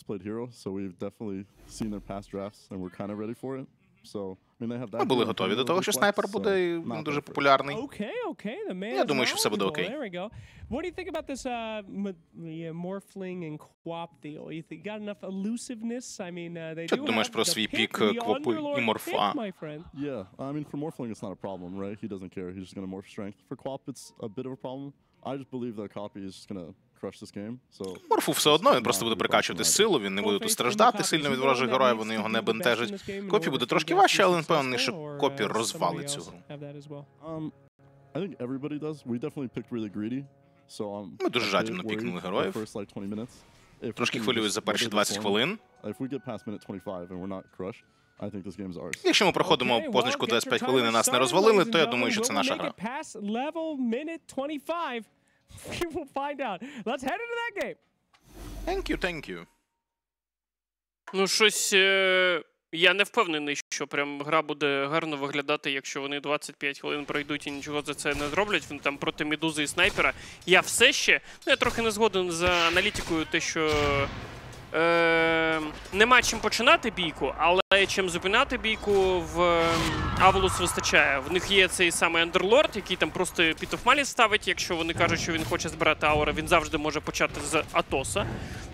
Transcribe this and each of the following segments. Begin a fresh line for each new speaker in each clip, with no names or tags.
most played hero, so we've definitely seen their past drafts and we're kind of ready for it. So, I mean, they have that.
Ми були
hero and
готові до
Pentagon
того, що
flex,
снайпер
so
буде
not
він
bad
дуже
for it.
популярний.
Okay, okay. The man
Я
is
думаю, що все буде
knowledgeable.
окей.
There we go. What do you think about this uh, m- yeah, morphling and quap deal? You think got enough elusiveness? I mean, uh, they
Що
do
ти думаєш
have
про
the
свій
pick,
пік,
the
Квапи і
Underlord
Морфа?
pick, my friend.
Yeah, I mean, for Morphling, it's not a problem, right? He doesn't care. He's just going to morph strength. For Quap, it's a bit of a problem. I just believe that Copy is just going to
Морфу все одно, він просто буде прикачувати силу, він не буде тут страждати сильно від ворожих героїв, вони його не бентежать. Копі буде трошки важче, але впевнений, що Копі розвалить цю гру.
um, um,
Ми дуже жадібно пікнули героїв.
First, like, 20 minutes. If we
Трошки хвилююсь за перші
weather
20 хвилин.
If we get past minute 25 and we're not crushed, I think this game's ours.
Якщо ми проходимо позначку
well, get
25 хвилин і нас не розвалили, то я думаю, що це наша гра.
It past level minute 25? We will find out. Let's head into that game.
Thank you, thank you.
Ну, щось. Е... Я не впевнений, що прям гра буде гарно виглядати, якщо вони 25 хвилин пройдуть і нічого за це не зроблять. Вони там проти медузи і снайпера. Я все ще. Ну, я трохи не згоден за аналітикою, те, що. Е, нема чим починати бійку, але чим зупиняти бійку в ем, вистачає. В них є цей самий Андерлорд, який там просто Malice ставить. Якщо вони кажуть, що він хоче збирати аура, він завжди може почати з Атоса.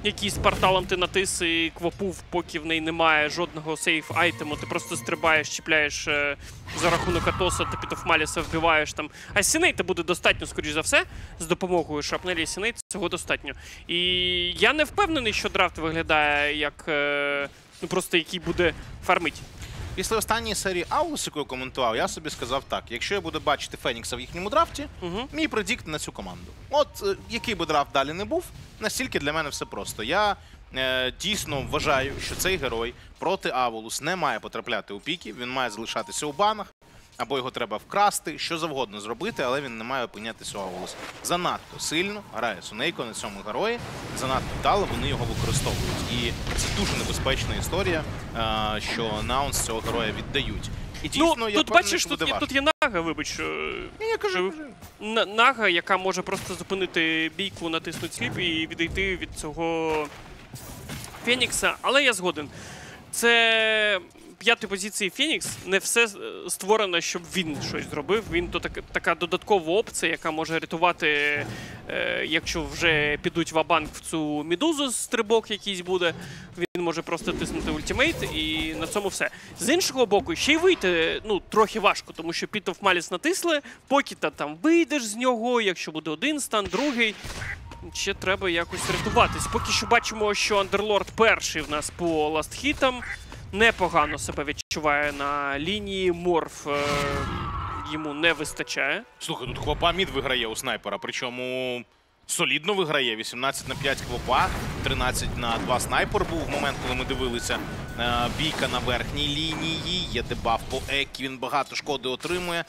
Який з порталом ти натис і квапув, поки в неї немає жодного save айтему. Ти просто стрибаєш, чіпляєш е, за рахунок Атоса та of вбиваєш там. Assassinate буде достатньо, скоріш за все, з допомогою шрапнелі і Assassinate цього достатньо. І я не впевнений, що драфт виглядає як е, ну просто який буде фармить.
Після останньої серії Авулус, яку я коментував, я собі сказав так: якщо я буду бачити Фенікса в їхньому драфті,
Угу.
мій predict на цю команду. От е, який би драфт далі не був, настільки для мене все просто. Я дійсно вважаю, що цей герой проти Аволус не має потрапляти у піки, він має залишатися у банах. Або його треба вкрасти, що завгодно зробити, але він не має опинятися у Аволус. Занадто сильно грає Сунейко на цьому герої, занадто вдало вони його використовують. І це дуже небезпечна історія, е, що наунс цього героя віддають. І дійсно,
Ну,
я
тут бачиш, тут є, тут є нага, вибач.
Ні, я кажу.
Н- Нага, яка може просто зупинити бійку, натиснути сліп і відійти від цього Фенікса. Але я згоден. Це п'ятої позиції Фенікс. Не все е, створено, щоб він щось зробив. Він то так, така додаткова опція, яка може рятувати, е, якщо вже підуть в абанк в цю мідузу, стрибок якийсь буде. Він може просто тиснути ультимейт, і на цьому все. З іншого боку, ще й вийти ну, трохи важко, тому що Pit of Malice натисли, поки та там вийдеш з нього, якщо буде один стан, другий. Ще треба якось рятуватись. Поки що бачимо, що Андерлорд перший в нас по ластхітам. Непогано себе відчуває на лінії. Морф е, йому не вистачає.
Слухай, тут Квапа мід виграє у снайпера, причому солідно виграє. 18 на 5 Квапа, 13 на 2 снайпер був в момент, коли ми дивилися. Е, Бійка на верхній лінії, є дебаф по Екі, він багато шкоди отримує,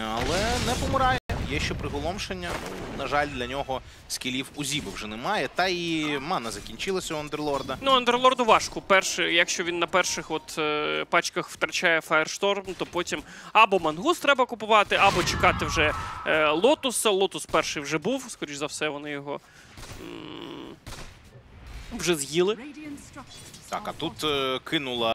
але не помирає. Є ще приголомшення. Ну, на жаль, для нього скілів у Зіби вже немає. Та і мана закінчилася у Андерлорда.
Ну, Андерлорду важко. Перший, якщо він на перших от, е, пачках втрачає Firestorm, то потім або мангус треба купувати, або чекати вже е, Лотуса. Лотус перший вже був, скоріш за все, вони його м, вже з'їли.
Так, а тут е, кинула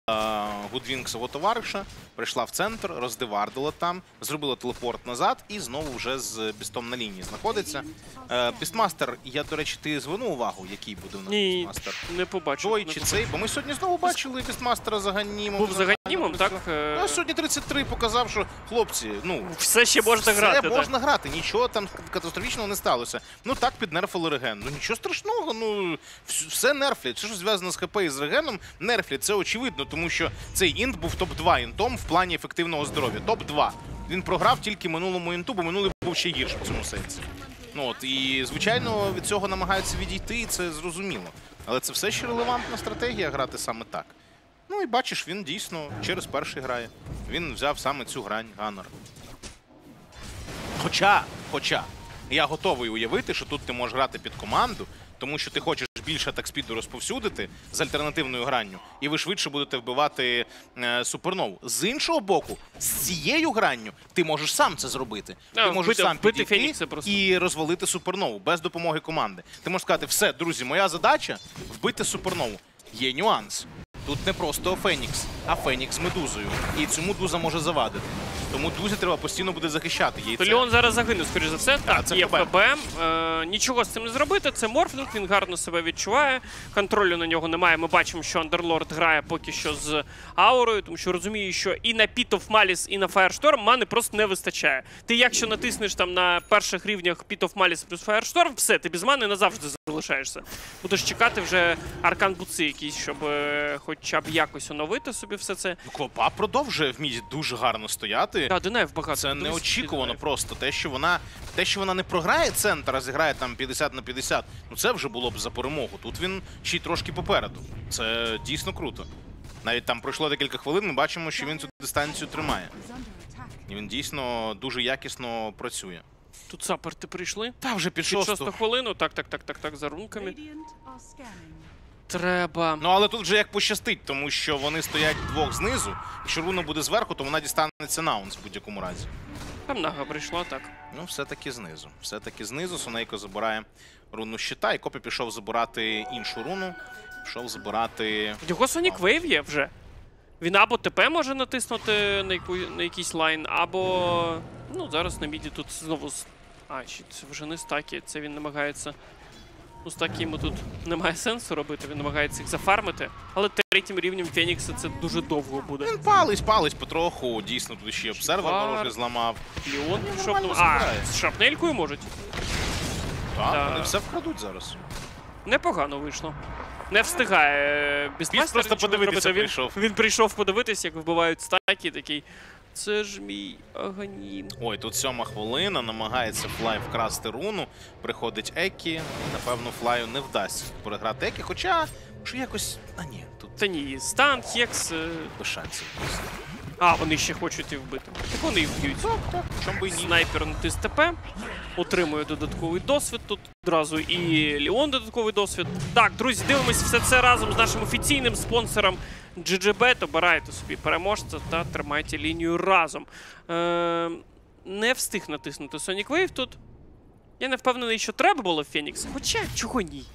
Гудвінк свого товариша, прийшла в центр, роздивардила там, зробила телепорт назад і знову вже з бістом на лінії знаходиться. Е, Бістмастер, я, до речі, ти звернув увагу, який буде у нас
Ні,
Бістмастер?
не побачив.
Той
не
чи
побачив.
цей? Бо ми сьогодні знову бачили Бістмастера за.
Був з Аганімом, так? Е,
Ну, сьогодні 33 показав, що хлопці, ну.
Все ще можна
все
грати. так.
можна грати, нічого там катастрофічного не сталося. Ну так піднерфили реген. Ну нічого страшного, ну все нерфлять. Все, що зв'язано з ХП і з регеном, нерфлять. Це очевидно, тому що цей інт був топ-2 інтом в плані ефективного здоров'я. Топ-2. Він програв тільки минулому інту, бо минулий був ще гірше в цьому сенсі. Ну от і звичайно від цього намагаються відійти, і це зрозуміло. Але це все ще релевантна стратегія грати саме так. Ну і бачиш, він дійсно через перший грає. Він взяв саме цю грань Ганнер. Хоча, хоча, я готовий уявити, що тут ти можеш грати під команду, тому що ти хочеш більше атак-спіду розповсюдити з альтернативною гранню, і ви швидше будете вбивати е, супернову. З іншого боку, з цією гранню ти можеш сам це зробити.
Да,
ти можеш
вбити-
сам
вбити
підійти
просто.
і розвалити супернову без допомоги команди. Ти можеш сказати, все, друзі, моя задача вбити супернову. Є нюанс. Тут не просто Фенікс, а Фенікс медузою. І цю медуза може завадити. Тому дузі треба постійно буде захищати. Їй
То. Леон зараз загине, скоріш за все. Так,
це
є
ФБ.
ФБ. Е, нічого з цим не зробити. Це морфлінг, він гарно себе відчуває. Контролю на нього немає. Ми бачимо, що Андерлорд грає поки що з аурою, тому що розуміє, що і на Pit of Malice, і на Firestorm мани просто не вистачає. Ти якщо натиснеш там на перших рівнях Pit of Malice плюс Firestorm, все, ти без мани назавжди залишаєшся. Будеш чекати вже аркан буци якийсь, щоб е, хоча б якось оновити собі все це.
Ну, Квапа продовжує в міді дуже гарно стояти.
Та, Динаєв багато.
Це
Дивись,
неочікувано просто. Те, що вона те, що вона не програє центр, а зіграє там 50 на 50, ну це вже було б за перемогу. Тут він ще й трошки попереду. Це дійсно круто. Навіть там пройшло декілька хвилин, ми бачимо, що він цю дистанцію тримає. І він дійсно дуже якісно працює.
Тут саперти прийшли.
Та вже під
Під
шосту.
шосту хвилину. Так, так, так, так, так, за рунками. Треба.
Ну але тут вже як пощастить, тому що вони стоять двох знизу. Якщо руна буде зверху, то вона дістанеться наунс в будь-якому разі.
Там нага прийшла, так.
Ну, все-таки знизу. Все-таки знизу Сонейко забирає руну щита, і Копі пішов забирати іншу руну. Пішов забирати.
Його Sonic Wave є вже. Він або ТП може натиснути на, яку, на якийсь лайн, або. Ну, зараз на міді тут знову. А, чи це вже не стаки, це він намагається. Ну, стаки йому тут немає сенсу робити, він намагається їх зафармити. Але третім рівнем Фенікса це дуже довго буде.
Він палить, палить потроху. Дійсно, тут ще обсервер ворожий зламав.
Ліон пішов.
нормально
Ну, а, з шрапнелькою можуть.
Так, вони все вкрадуть зараз.
Непогано вийшло. Не встигає Бістмастер
просто подивитися
зробити.
прийшов.
Він, він прийшов подивитись, як вбивають стаки, такий. Це ж мій аганім.
Ой, тут сьома хвилина, намагається Флай вкрасти руну. Приходить Екі, і напевно Флаю не вдасться переграти Екі, хоча що якось. А ні, тут
Та ні, stun, hex. е,
без шансів.
А, вони ще хочуть їх вбити. Так вони і вб'ють.
Так, так, чому би ні.
Снайпер натис ТП. Отримує додатковий досвід тут. Одразу і Ліон додатковий досвід. Так, друзі, дивимося все це разом з нашим офіційним спонсором GGBet. Обирайте собі переможця та тримайте лінію разом. Е, не встиг натиснути Sonic Wave тут. Я не впевнений, що треба було в Фенікс. Хоча чого ні.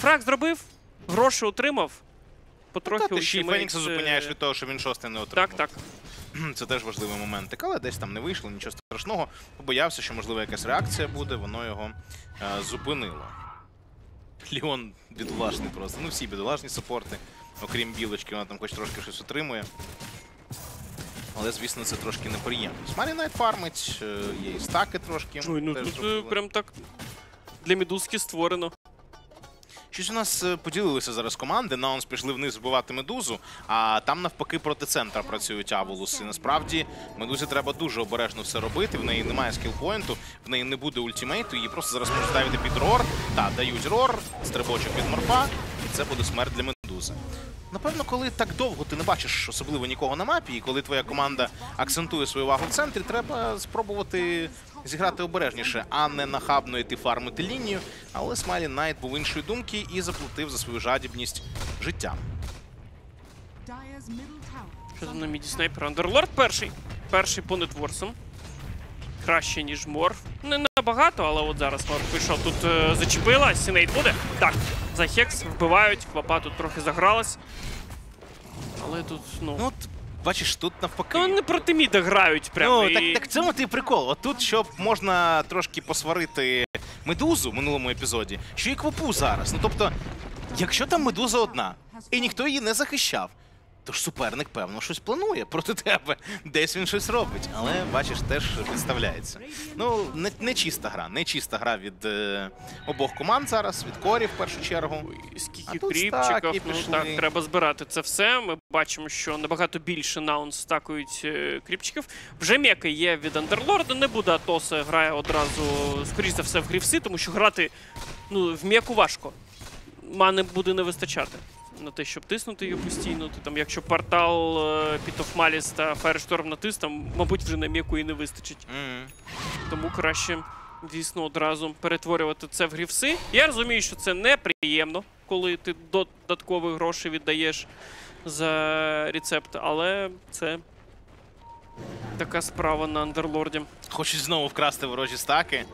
Фраг зробив, гроші отримав. Потрохи
Та ти ще й Фенікса зупиняєш від того, що він шостий не отримав.
Так, так.
Це теж важливий момент. Але десь там не вийшло, нічого страшного. Побоявся, що можливо якась реакція буде, воно його е, зупинило. Ліон бідолашний просто. Ну всі бідолашні саппорти, окрім білочки, вона там хоч трошки щось отримує. Але, звісно, це трошки неприємно. Смайлі Найт фармить, е, є і стаки трошки.
Ой, ну
теж
тут е,
зробили.
прям так для медузки створено.
Щось у нас е, поділилися зараз команди. Наунс пішли вниз вбивати медузу, а там навпаки проти центра працюють Авулус. Насправді медузі треба дуже обережно все робити. В неї немає скілпоінту, в неї не буде ультимейту. Її просто зараз можуть ставити під roar. Та дають roar, стрибочок від морфа, і це буде смерть для медузи. Напевно, коли так довго ти не бачиш особливо нікого на мапі, і коли твоя команда акцентує свою увагу в центрі, треба спробувати зіграти обережніше, а не нахабно йти фармити лінію. Але Смайлі Найт був іншої думки і заплатив за свою жадібність життям.
Що там на міді снайпер? Андерлорд перший. Перший по нетворсам. Краще, ніж Морф. Не набагато, але от зараз Морф пішов. Тут е, зачепила. Assassinate буде. Так, за hex вбивають. Квапа тут трохи загралась. Але тут, ну.
Ну, от, бачиш, тут навпаки.
Ну, не проти міда грають прямо.
Ну,
і...
так, так цьому ти прикол. От тут, щоб можна трошки посварити медузу в минулому епізоді, що і квапу зараз. Ну тобто, якщо там медуза одна, і ніхто її не захищав, то ж суперник, певно, щось планує проти тебе. Десь він щось робить. Але бачиш, теж підставляється. Ну, не, не чиста гра, не чиста гра від е, обох команд зараз, від корі в першу чергу.
Ой, Скільки кріпчиків, ну так, треба збирати це все. Ми бачимо, що набагато більше наунс стакують е, кріпчиків. Вже м'яка є від Андерлорда, не буде Атоса, грає одразу, скоріш за все, в грівси, тому що грати ну, в м'яку важко. Мани буде не вистачати. На те, щоб тиснути її постійно. То, там, якщо портал е, Malice та Firestorm натис, там, мабуть, вже на м'яку і не вистачить.
Мгм.
Тому краще дійсно одразу перетворювати це в грівси. Я розумію, що це неприємно, коли ти додаткові гроші віддаєш за рецепт, але це така справа на андерлорді.
Хочуть знову вкрасти ворожі стаки.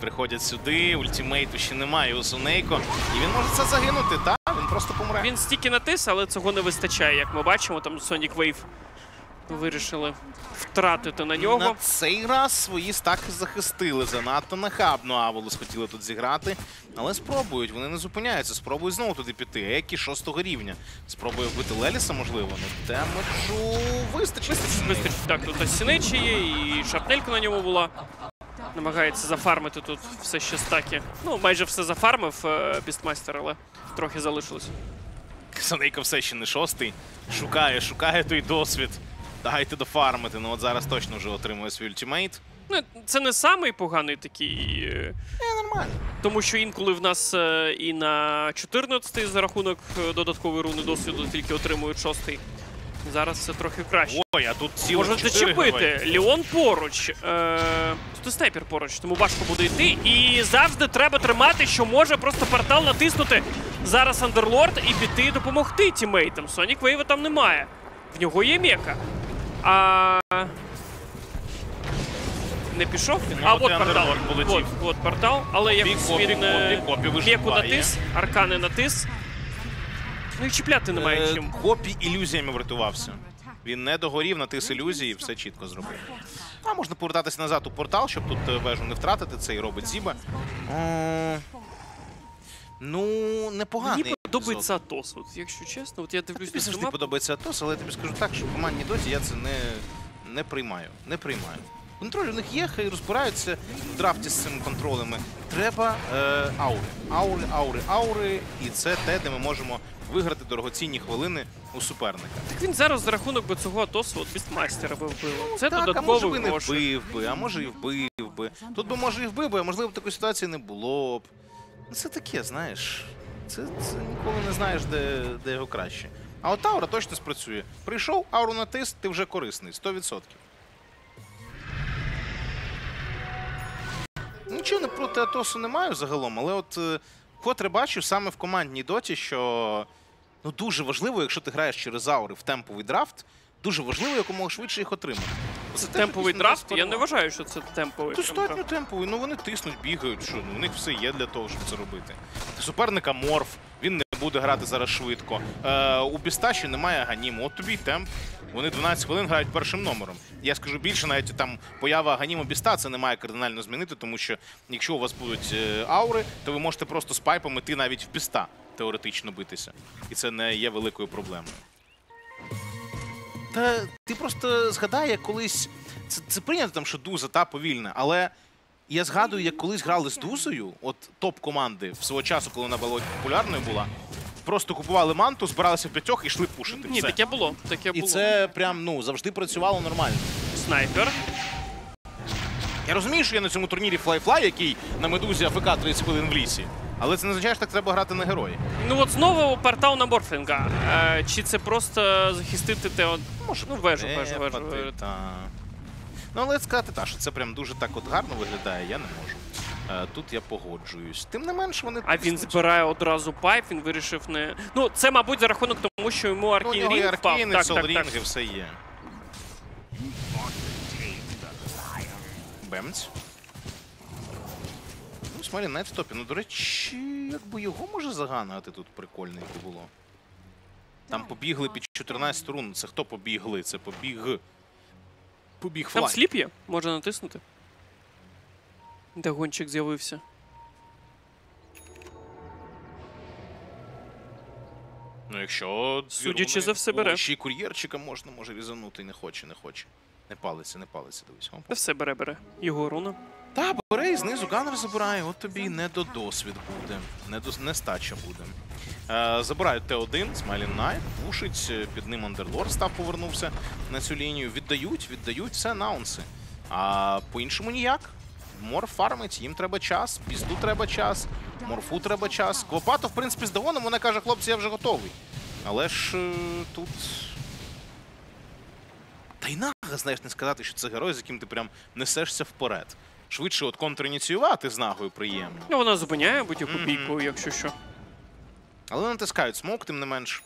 Приходять сюди, ультимейту ще немає у Сунейко. І він може це загинути, так? Він просто помре.
Він стільки натис, але цього не вистачає. Як ми бачимо, там Sonic Wave вирішили втратити на нього.
На цей раз свої стаки захистили. Занадто нахабно Аволос хотіли тут зіграти. Але спробують, вони не зупиняються. Спробують знову туди піти. Екі шостого рівня. Спробує вбити Леліса, можливо. Ну демеджу вистачить.
Вистачить. Так, тут Assassinate є, і шрапнелька на ньому була. Намагається зафармити тут все ще стаки. Ну, майже все зафармив Бістмастер, але трохи залишилось.
Санейко все ще не шостий. Шукає, шукає той досвід. Дайте дофармити. Ну от зараз точно вже отримує свій ультимейт.
Ну, це не самий поганий такий. е,
Е, нормально.
Тому що інколи в нас е, і на 14-й за рахунок е, додаткової руни досвіду тільки отримують 6-й. Зараз це трохи краще.
Ой, а тут цілих
Можна зачепити. Ліон поруч. Е, тут снайпер поруч, тому важко буде йти. І завжди треба тримати, що може просто портал натиснути зараз Андерлорд і піти допомогти тімейтам. Сонік Вейва там немає. В нього є мека. А. Не пішов?
Ну,
а
от
от портал. От, от портал, але якось він е,
виживає.
натис, аркани натис. Ну і чіпляти немає
Е,
чим.
Копі ілюзіями врятувався. Він не догорів, натис ілюзії, все чітко зробив. А можна повертатися назад у портал, щоб тут е, вежу не втратити. Це і робить Зіба. Ну, непоганий.
Мені подобається Атос, от, якщо чесно. От я дивлюсь
Тобі
на
завжди
мапу.
подобається Атос, але я тобі скажу так, що в командній доті я це не, не приймаю. Не приймаю. Контроль у них є, хай розбираються в драфті з цими контролями. Треба е, аури. Аури, аури, аури. І це те, де ми можемо виграти дорогоцінні хвилини у суперника.
Так він зараз за рахунок би цього Атосу от Бістмастера би вбив. Це
так, а може
додатковий
би не
гроші.
вбив би, а може і вбив би. Тут би може і вбив би, а можливо такої ситуації не було б. Це таке, знаєш. Це, це ніколи не знаєш, де, де його краще. А от аура точно спрацює. Прийшов, ауру натис, ти вже корисний, 100%. Нічого не проти Атосу не маю загалом, але от е, котре бачу саме в командній доті, що ну, дуже важливо, якщо ти граєш через аури в темповий драфт, дуже важливо якомога швидше їх отримати. Це
Темповий драфт, я не вважаю, що це темповий.
Достатньо темповий, ну вони тиснуть, бігають, що ну, у них все є для того, щоб це робити. Суперника морф, він не буде грати зараз швидко. Е, у Бісташі немає ганіму. От тобі темп. Вони 12 хвилин грають першим номером. Я скажу більше, навіть там поява ганіму Біста це не має кардинально змінити, тому що якщо у вас будуть е, аури, то ви можете просто з пайпом іти навіть в Біста теоретично битися. І це не є великою проблемою. Та ти просто згадай, як колись. Це, це прийнято там, що дуза та повільна, але я згадую, як колись грали з дузою, от топ команди в свого часу, коли вона була популярною була, просто купували манту, збиралися в п'ятьох і йшли пушити.
Ні,
Все.
таке було. Таке
І
було.
це прям ну завжди працювало нормально.
снайпер.
Я розумію, що я на цьому турнірі Fly-Fly, який на медузі АФК 30 хвилин в лісі. Але це не означає, що так треба грати на герої.
Ну от знову портал на Морфлінга. Е, чи це просто захистити те от...
Може,
Ну, вежу, вежу, вежу.
пати, та. Ну, але сказати, та, що це прям дуже так от гарно виглядає, я не можу. Е, Тут я погоджуюсь. Тим не менш, вони
А він збирає одразу пайп, він вирішив не. Ну, це, мабуть, за рахунок тому, що йому
Ну,
Аркін
і
Рінг впав. Так, так, так.
все є. Бемц. Ну, Смайлі навіть в топі. Ну, до речі, якби його може заганати тут прикольненько було. Там побігли під 14 рун. Це хто побігли? Це побіг. Побіг
Там
флай.
сліп є, можна натиснути. Де гонщик з'явився.
Ну, якщо
Судячи за все, бере.
Ще й кур'єрчика можна, може різанути. Не хоче, не хоче. Не палиться, не палиться, дивись.
Та все бере, бере. Його руна.
Та, бере і знизу ганер забирає, от тобі і не до досвід буде, не до нестача буде. Е, забирають Т1, Смайлін Найт, пушить, е, під ним Андерлорд став повернувся на цю лінію. Віддають, віддають все наунси. А по-іншому ніяк. Мор фармить, їм треба час, пізду треба час, морфу треба час. Квопа то, в принципі, з догоном вона каже, хлопці, я вже готовий. Але ж е, тут. Та й нага, знаєш, не сказати, що це герой, з яким ти прям несешся вперед. Швидше от контриніціювати з нагою приємно.
Ну, вона зупиняє будь-яку бійку, якщо що.
Але натискають smoke, тим не менш.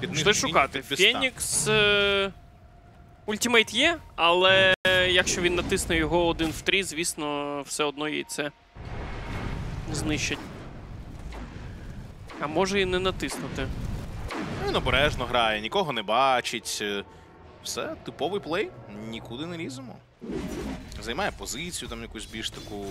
Під Фінікс
шукати. Фенікс. Е... Ультимейт є, але якщо він натисне його один в три, звісно, все одно яйце знищить. А може і не натиснути.
Він обережно грає, нікого не бачить. Е, Все, типовий плей, нікуди не ліземо. Займає позицію там якусь більш таку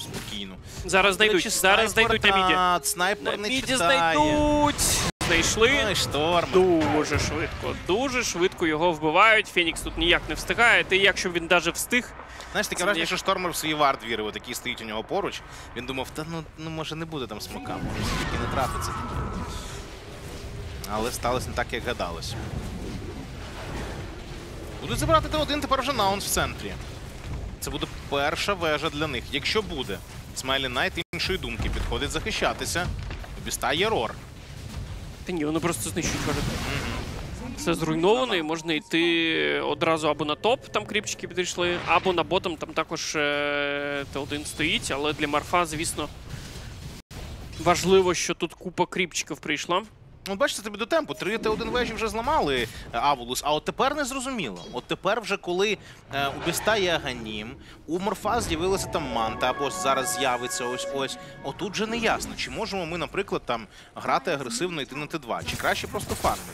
спокійну.
Зараз
До речі,
зараз знайдуть на міді.
снайпер, Снайпер
На
не
міді
читає.
знайдуть. Знайшли.
Ой, шторм.
Дуже швидко, дуже швидко його вбивають. Фенікс тут ніяк не встигає. Та якщо він навіть встиг,
Знаєш, таке враження, що штормер в свій вард вірив, отакий стоїть у нього поруч. Він думав, та ну, ну може не буде там смока, може все-таки не трапиться. Але сталося не так, як гадалось. Будуть забирати Т1 тепер вже наунс в центрі. Це буде перша вежа для них. Якщо буде. Смайлі Найт іншої думки підходить захищатися. У Біста є roar.
Та ні, вони просто знищують вежу. Все зруйновано, і можна йти одразу або на топ, там кріпчики підійшли, або на ботом, там також е, Т1 стоїть, але для Марфа, звісно, важливо, що тут купа кріпчиків прийшла.
Ну, бачите, тобі до темпу. Три Т1 вежі вже зламали Авулус, Аволус, а от тепер не зрозуміло. От тепер вже коли е, у Біста є Аганім, у Морфа з'явилася там манта, або зараз з'явиться ось ось. Отут же не ясно, чи можемо ми, наприклад, там грати агресивно йти на Т2, чи краще просто фармити.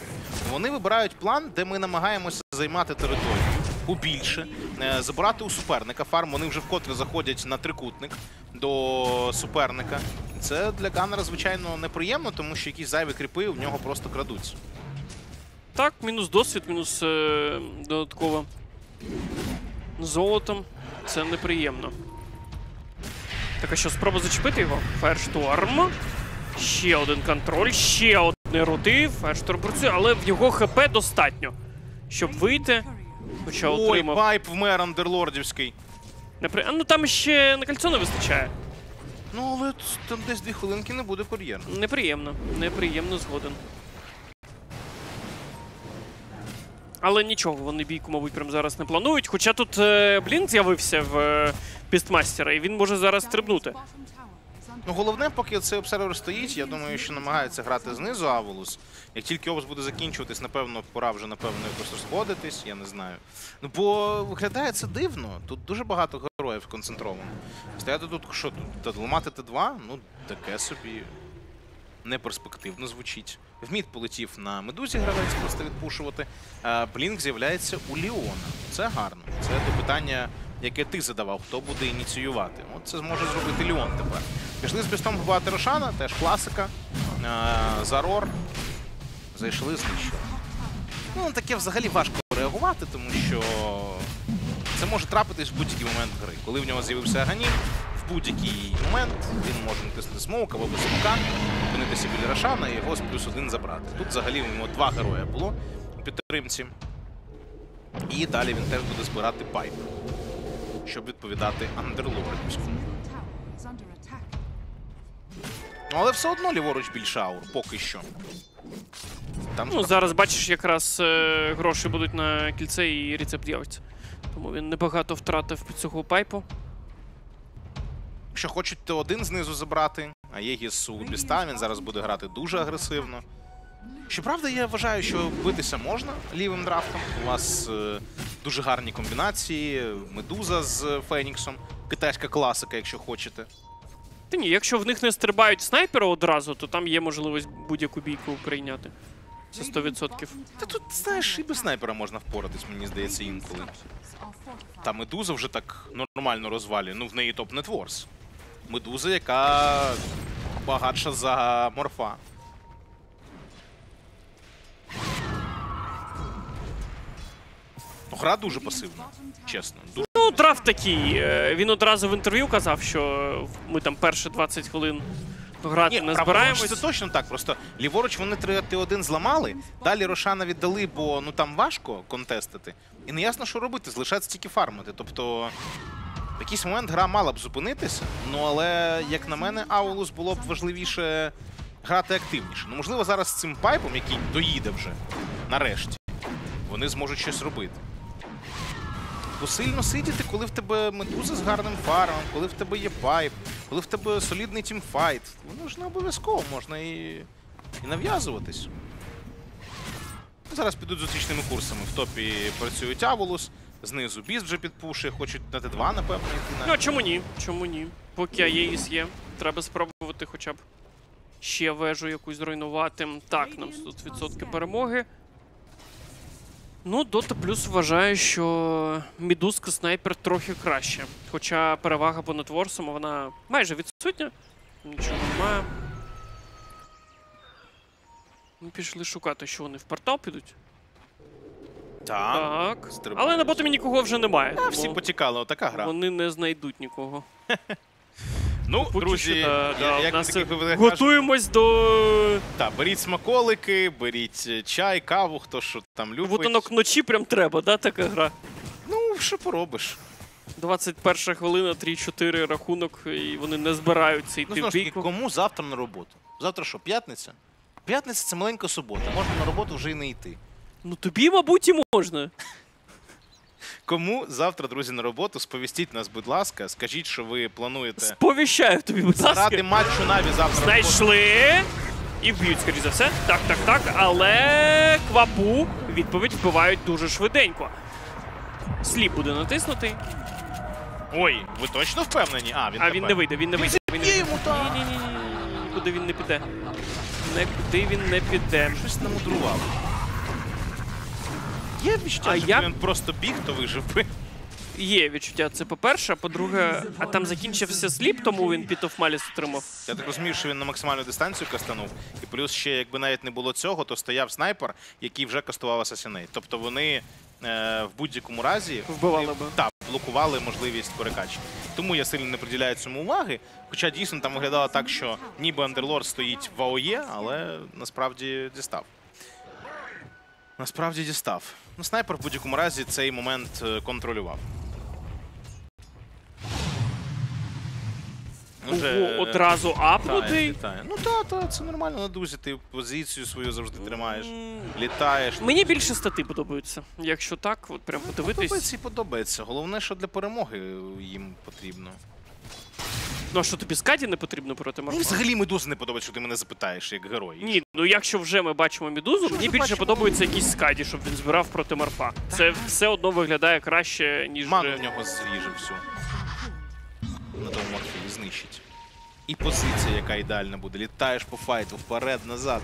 Вони вибирають план, де ми намагаємося займати територію побільше, е, забирати у суперника фарм. Вони вже вкотре заходять на трикутник до суперника. Це для Ганнера, звичайно, неприємно, тому що якісь зайві кріпи в нього просто крадуться.
Так, мінус досвід, мінус е, додатково золотом. Це неприємно. Так, а що, спроба зачепити його? Firestorm. Ще один контроль, ще одне рути. Firestorm працює, але в його ХП достатньо, щоб вийти. Хоча
Ой,
отримав.
pipe вмер андерлордівський.
Непри... А, ну там ще на кольцо не вистачає.
Ну, але там десь дві хвилинки не буде кур'єр.
Неприємно. Неприємно згоден. Але нічого, вони бійку, мабуть, прямо зараз не планують. Хоча тут е, Blink з'явився в е, Пістмастера, і він може зараз стрибнути.
Ну, головне, поки цей обсервер стоїть, я думаю, що намагаються грати знизу Аволус. Як тільки обс буде закінчуватись, напевно, пора вже, напевно, якось розходитись, я не знаю. Ну, бо виглядає це дивно. Тут дуже багато героїв концентровано. Стояти тут, що тут, ламати Т2, ну, таке собі неперспективно звучить. В мід полетів на медузі гравець просто відпушувати. А Блінк з'являється у Ліона. Це гарно. Це до питання, яке ти задавав, хто буде ініціювати. От це зможе зробити Ліон тепер. Пішли з бістом вбивати Рошана, теж класика. Зарор. Зайшли, знищили. Ну, на таке взагалі важко реагувати, тому що це може трапитись в будь-який момент гри. Коли в нього з'явився Аганім, в будь-який момент він може натиснути смоук або без смока, опинитися біля Рошана і його з плюс один забрати. Тут взагалі у нього два героя було у підтримці. І далі він теж буде збирати пайп, щоб відповідати андерлордівському. Ну, але все одно ліворуч більше аур, поки що. Там
Ну, зараз бачиш, якраз е, гроші будуть на кільце і рецепт з'явиться. Тому він небагато втратив під цього пайпу.
Якщо хочуть Т1 знизу забрати, а Єгіс у Біста, він зараз буде грати дуже агресивно. Щоправда, я вважаю, що битися можна лівим драфтом. У вас е, дуже гарні комбінації, медуза з Феніксом, китайська класика, якщо хочете.
Та ні, якщо в них не стрибають снайпера одразу, то там є можливість будь-яку бійку прийняти. Це 100%.
Та тут, знаєш, і без снайпера можна впоратись, мені здається, інколи. Та медуза вже так нормально розвалює. Ну, в неї топ нетворс. Медуза, яка багатша за морфа. Ну, Гра дуже пасивна, чесно. Дуже.
Ну, драфт такий. е, Він одразу в інтерв'ю казав, що ми там перші 20 хвилин грати не збираємось.
Це точно так. Просто ліворуч вони 3 Т1 зламали, далі Рошана віддали, бо ну там важко контестити. І не ясно, що робити, залишається тільки фармити. Тобто в якийсь момент гра мала б зупинитися, ну але, як на мене, Аулус було б важливіше грати активніше. Ну, можливо, зараз з цим пайпом, який доїде вже нарешті, вони зможуть щось робити. Посильно сидіти, коли в тебе медуза з гарним фармом, коли в тебе є pipe, коли в тебе солідний teamfight. Воно ж не обов'язково можна і, і нав'язуватись. Зараз підуть зустрічними курсами. В топі працюють Аволус, знизу Біст вже підпушує, хочуть на Т2, напевно, йти
Ну чому ні? Чому ні? Поки Аєїс є, треба спробувати хоча б ще вежу якусь зруйнувати. Так, нам тут відсотки перемоги. Ну, Дота плюс вважає, що мідузка снайпер трохи краще. Хоча перевага понад Ворсом, вона майже відсутня. Нічого немає. Ми пішли шукати, що вони в портал підуть.
Так.
Так.
стрибають.
Але на ботомі нікого вже немає.
А, всі потікали, отака гра.
Вони не знайдуть нікого.
Ну,
Поки
друзі,
що, да, да,
я-
в
як
нас це-
таких
Готуємось до
та, беріть смаколики, беріть е, чай, каву, хто що там любить.
вутанок вночі прям треба, да, така гра.
Ну, що поробиш?
21 хвилина, 3-4 рахунок, і вони не збираються
Ну,
йти
знову
в
ж таки,
бійку.
кому завтра на роботу? Завтра що, п'ятниця? П'ятниця це маленька субота, можна на роботу вже і не йти.
Ну тобі, мабуть, і можна.
Кому завтра, друзі, на роботу, сповістіть нас, будь ласка, скажіть, що ви плануєте
Сповіщаю тобі, будь
заради
ласка.
матчу Наві завтра. на роботу.
Знайшли. І вб'ють, скоріш за все. Так, так, так. Але квапу відповідь вбивають дуже швиденько. Сліп буде натиснутий,
Ой, ви точно впевнені? А, він
а він не вийде, він не вийде. Він не вийде. Ні, ні, ні, ні. Нікуди він не піде. Нікуди він не піде.
Щось намудрував. Є відчуття,
А
що
я-
він просто біг, то вижив би.
Є відчуття, це по-перше. А по-друге, а там закінчився сліп, тому він of Malice отримав.
Я так розумію, що він на максимальну дистанцію кастанув. І плюс ще, якби навіть не було цього, то стояв снайпер, який вже кастував Assassinate. Тобто вони е, в будь-якому разі
Вбивали би.
Так, блокували можливість перекачки. Тому я сильно не приділяю цьому уваги. Хоча дійсно там виглядало так, що ніби Андерлорд стоїть в AoE, але насправді дістав. Насправді дістав. Ну, снайпер в будь-якому разі цей момент е, контролював. Уже,
одразу апнутий.
літає. Ну так, та, це нормально на дузі. Ти позицію свою завжди тримаєш. Літаєш.
Мені більше стати подобаються. Якщо так, от прям подивитись.
Подобається і подобається. Головне, що для перемоги їм потрібно.
Ну а що тобі скаді не потрібно проти
Мені
Марфа?
взагалі медузи не подобається, що ти мене запитаєш як герой.
Ні, ну якщо вже ми бачимо медузу, мені більше
бачимо?
подобається якийсь скаді, щоб він збирав проти Марфа. Це все одно виглядає краще, ніж.
Ману в нього зріже всю. На тому морфілі знищить. І позиція, яка ідеальна буде. Літаєш по файту, вперед, назад.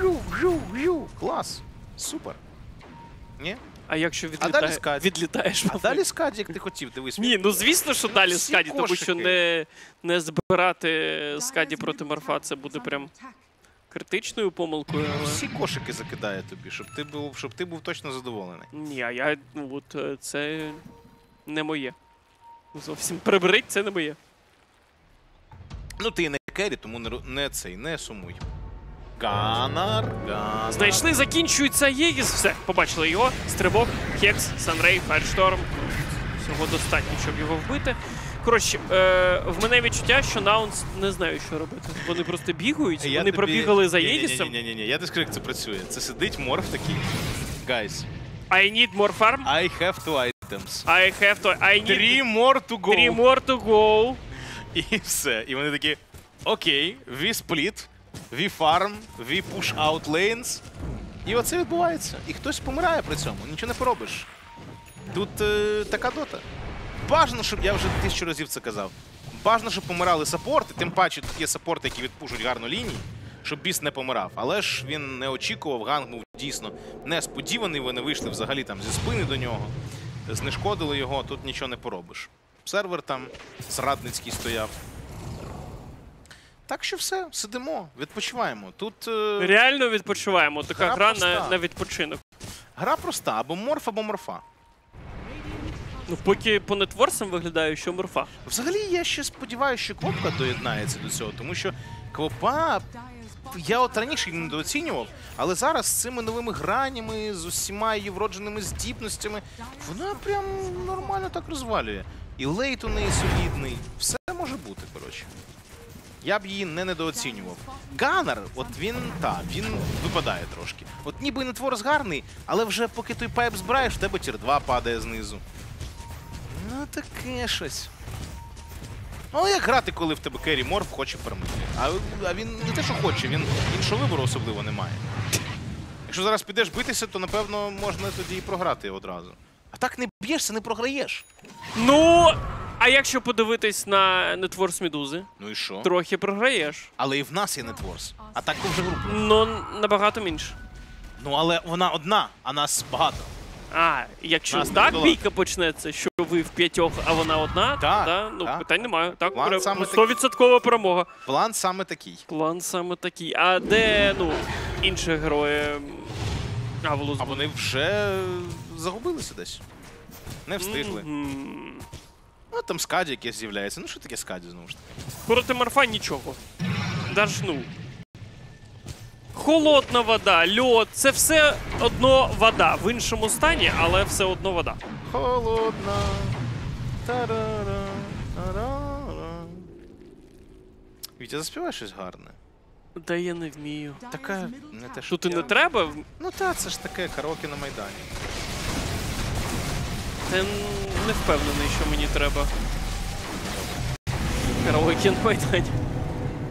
Жу, жу, жу. Клас. Супер. Ні?
А якщо
далі скаді.
відлітаєш
А далі скаді, як ти хотів, дивись.
Ні, ну звісно, що далі
Всі
скаді, тому що
кошики.
не, не збирати скаді проти Марфа це буде прям критичною помилкою. Але...
Всі кошики закидає тобі, щоб ти був, щоб ти був точно задоволений.
Ні, а я ну от е, це не моє. Зовсім приберіть, це не моє.
Ну ти не кері, тому не, ру- не цей, не сумуй. Ганар, Ганар.
Знайшли, закінчується Єгіс. Все, побачили його. Стрибок, Hex, Sun Ray, Firestorm. Всього достатньо, щоб його вбити. Коротше, е, в мене відчуття, що Наунс не знаю, що робити. Вони просто бігають,
Я
вони
тобі-
пробігали за Єгісом.
Ні, ні, ні, ні, я скажу, як це працює. Це сидить морф такий. Guys,
I need more farm.
I have two items.
I have to... I need
Three more to go.
three more to go.
І все. І вони такі, окей, we split, we farm, we push out lanes. І оце відбувається. І хтось помирає при цьому, нічого не поробиш. Тут е, така дота. Бажано, щоб я вже тисячу разів це казав. Бажано, щоб помирали саппорти, тим паче тут є саппорти, які відпушують гарну лінію, щоб біс не помирав. Але ж він не очікував, ганг був дійсно несподіваний. Вони вийшли взагалі там зі спини до нього, знешкодили його, тут нічого не поробиш. Сервер там зрадницький стояв. Так що все, сидимо, відпочиваємо. Тут е,
Реально відпочиваємо. Така
Гра
гра на, на відпочинок.
гра проста, або морф, або морфа.
Ну, поки по нетворсам виглядає, що морфа.
Взагалі, я ще сподіваюся, що Квопка доєднається до цього, тому що Квопа я от раніше її недооцінював, але зараз з цими новими гранями, з усіма її вродженими здібностями, вона прям нормально так розвалює. І late у неї солідний. Все може бути, коротше. Я б її не недооцінював. Ганнер, от він та, він випадає трошки. От ніби net worth гарний, але вже поки той pipe збираєш, в тебе tier 2 падає знизу. Ну, таке щось. Ну, як грати, коли в тебе carry Морф хоче перемогти. А, а він не те, що хоче, він іншого вибору особливо немає. Якщо зараз підеш битися, то напевно можна тоді і програти одразу. А так не б'єшся, не програєш.
Ну, а якщо подивитись на net worth Медузи,
Ну і що?
трохи програєш.
Але і в нас є net worth. А так вже група.
Ну, набагато менше.
Ну але вона одна, а нас багато.
А, якщо
Нас не
так
подолати.
бійка почнеться, що ви в п'ятьох, а вона одна,
Так,
да, ну
так.
питань немає. Так,
План
пере-
саме
ну,
такий.
100% перемога.
План саме такий.
План саме такий. А де, ну, інші герої? Волос.
А вони вже загубилися десь. Не встигли.
Мгм.
Ну там скаді якесь з'являється. Ну що таке скаді знову ж таки?
Проти Марфа нічого. Даже, ну. Холодна вода, льод, це все одно вода. В іншому стані, але все одно вода.
Холодна. Тарара, тарара. Вітя, заспівай щось гарне.
Та я не вмію.
Така не те, що.
Тут і не треба.
Ну так, це ж таке караоке на Майдані.
Та н- не впевнений, що мені треба. Караоке на Майдані.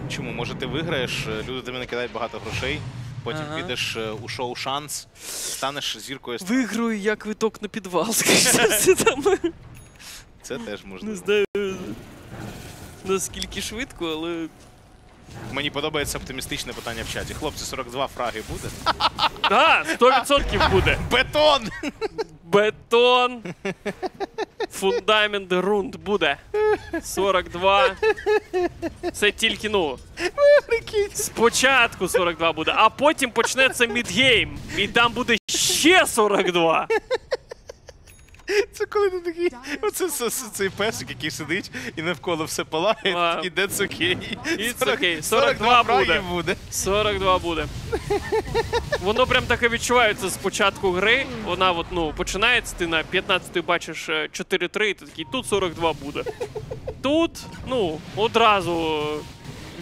Чому? Може ти виграєш, е, люди тобі накидають багато грошей, потім
Ага.
підеш е, у шоу Шанс, станеш зіркою.
Виграю я квиток на підвал. скажімо, там.
Це теж
Не знаю наскільки швидко, але.
Мені подобається оптимістичне питання в чаті. Хлопці, 42 фраги буде.
Так, 100% буде.
Бетон!
Бетон. Фундамент грунт буде. 42. Це тільки, ну. Спочатку 42 буде, а потім почнеться мідгейм. І там буде ще 42.
Це коли ти такий. Оце це, це, цей песик, який сидить і навколо все палає, і такий, де це окей.
It's
40
okay,
42
42 буде.
буде.
42 буде. Воно прям таке відчувається з початку гри. Вона от, ну, починається, ти на 15 бачиш е, 4-3, і ти такий, тут 42 буде. Тут, ну, одразу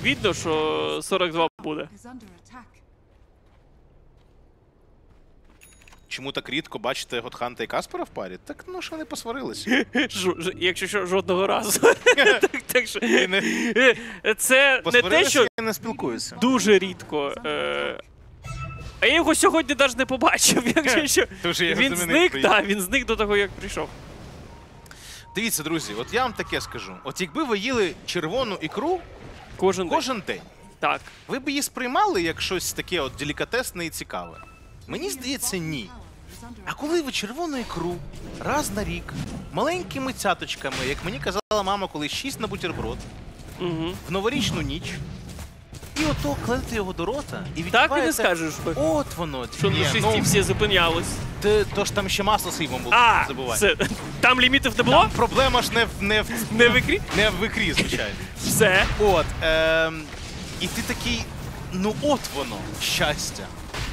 видно, що 42 буде.
Чому так рідко бачите Готханта і Каспера в парі? Так ну що вони посварилися.
Ж- якщо що, жодного разу. так, що, це не те, що
і не спілкуються.
дуже рідко. Е, а я його сьогодні навіть не побачив. Якщо що.
Я
Він зник, так, він зник до того, як прийшов.
Дивіться, друзі, от я вам таке скажу. От якби ви їли червону ікру
Кожен день.
кожен день,
Так.
ви б її сприймали як щось таке от делікатесне і цікаве. Мені здається, ні. А коли ви червону ікру раз на рік маленькими цяточками, як мені казала мама, коли шість на бутерброд,
Угу.
в новорічну ніч, і ото кладете його до рота і
Так і не скажеш,
От воно.
що на шесті
ну,
всі зупинялись.
те- то ж там ще масло сивом було,
А,
не забувай.
все. Там лімітів не було?
Там проблема ж не в не в
Не в ікрі?
не в ікрі, звичайно.
Все.
От. Ем, і ти такий, ну от воно, щастя,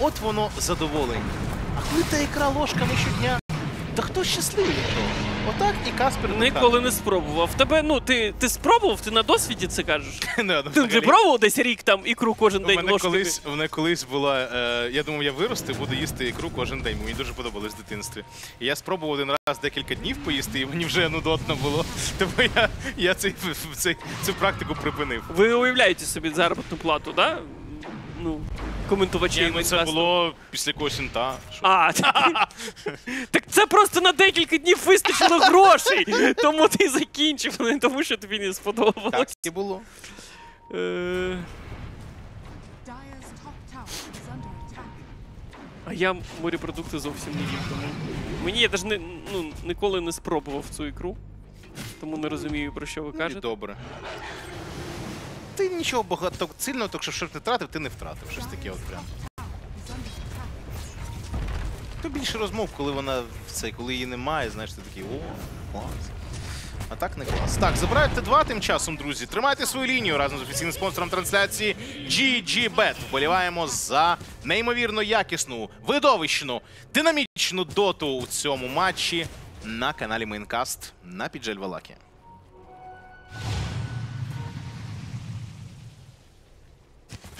от воно задоволення. А коли та ікра ложками щодня, та хто щасливий від того? Отак і Каспер
Ніколи не спробував. Тебе, ну, ти, ти спробував, ти на досвіді це кажеш.
не, ну,
Ти,
взагалі,
пробував десь рік там ікру кожен
У
день
мене колись, у мене колись була. Е, я думав, я виросту, буду їсти ікру кожен день. Мені дуже подобалось в дитинстві. І я спробував один раз декілька днів поїсти, і мені вже нудотно було. Тому я, я цей, цей, цю практику припинив.
Ви уявляєте собі заробітну плату, да? Ну, коментувачі.
Ні, ну це було після якогось інта.
А, так це просто на декілька днів вистачило грошей. Тому ти закінчив, не тому що тобі не
Так і було.
Е. А я морепродукти зовсім не їв. Тому мені я навіть не, ну, ніколи не спробував цю ікру. Тому не розумію, про що ви
Ну, і
кажете.
добре. Ти нічого багато сильного, так що ти втратив, ти не втратив. Щось таке от прям. То більше розмов, коли вона в цей, коли її немає, знаєш, ти такий о, клас. А так не клас. Так, забирають Т2 тим часом, друзі. Тримайте свою лінію разом з офіційним спонсором трансляції GGBet. Вболіваємо за неймовірно якісну, видовищну, динамічну доту у цьому матчі на каналі Мейнкаст на Піджель Валакії.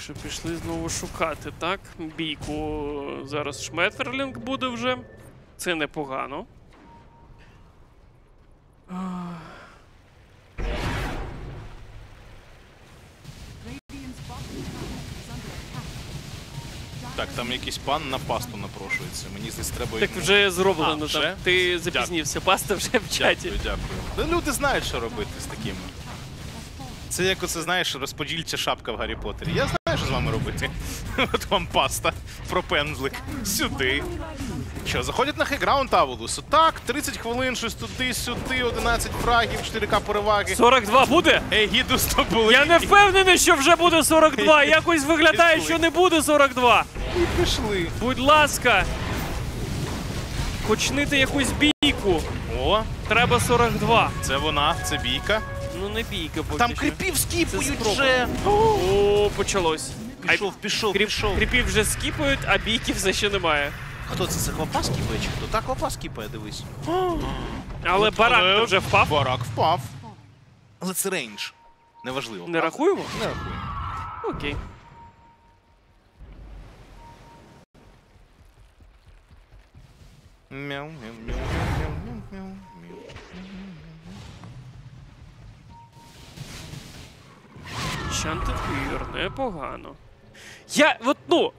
Що пішли знову шукати, так? Бійку зараз Шметерлінг буде вже. Це непогано.
Так, там якийсь пан на пасту напрошується. Мені здесь треба
Так
йому-
вже зроблено
А,
там.
вже?
Ти запізнився, паста вже в чаті.
Дякую, дякую. Ну, люди знають, що робити з такими. Це як оце, знаєш, розподільча шапка в Гаррі Поттері. Я знаю, що з вами робити. От вам паста про пензлик. Сюди. Що, заходять на хейграунд Аволусу. Так, 30 хвилин, щось туди, сюди, 11 фрагів, 4К переваги.
42 буде?
Егідус то.
Я не впевнений, що вже буде 42. Якось виглядає, що не буде 42.
І пішли.
Будь ласка. Почніть якусь бійку.
О,
Треба 42.
це вона, це бійка.
Ну не бійка, поки
Там
що.
кріпів скіпують
спроба.
вже.
О, почалось.
Пішов, пішов,
Кріп,
пішов.
кріпів вже скіпають, а бійки все ще немає.
Хто це? Це квапа скіпає чи хто? Так, квапа скіпає, дивись.
Але барак
Але
вже впав.
Барак впав. Але це range. Неважливо.
Не рахуємо?
Не рахуємо.
Окей.
Мяу, мяу, мяу, мяу, мяу.
Enchanted Fear, непогано. Я, от, ну.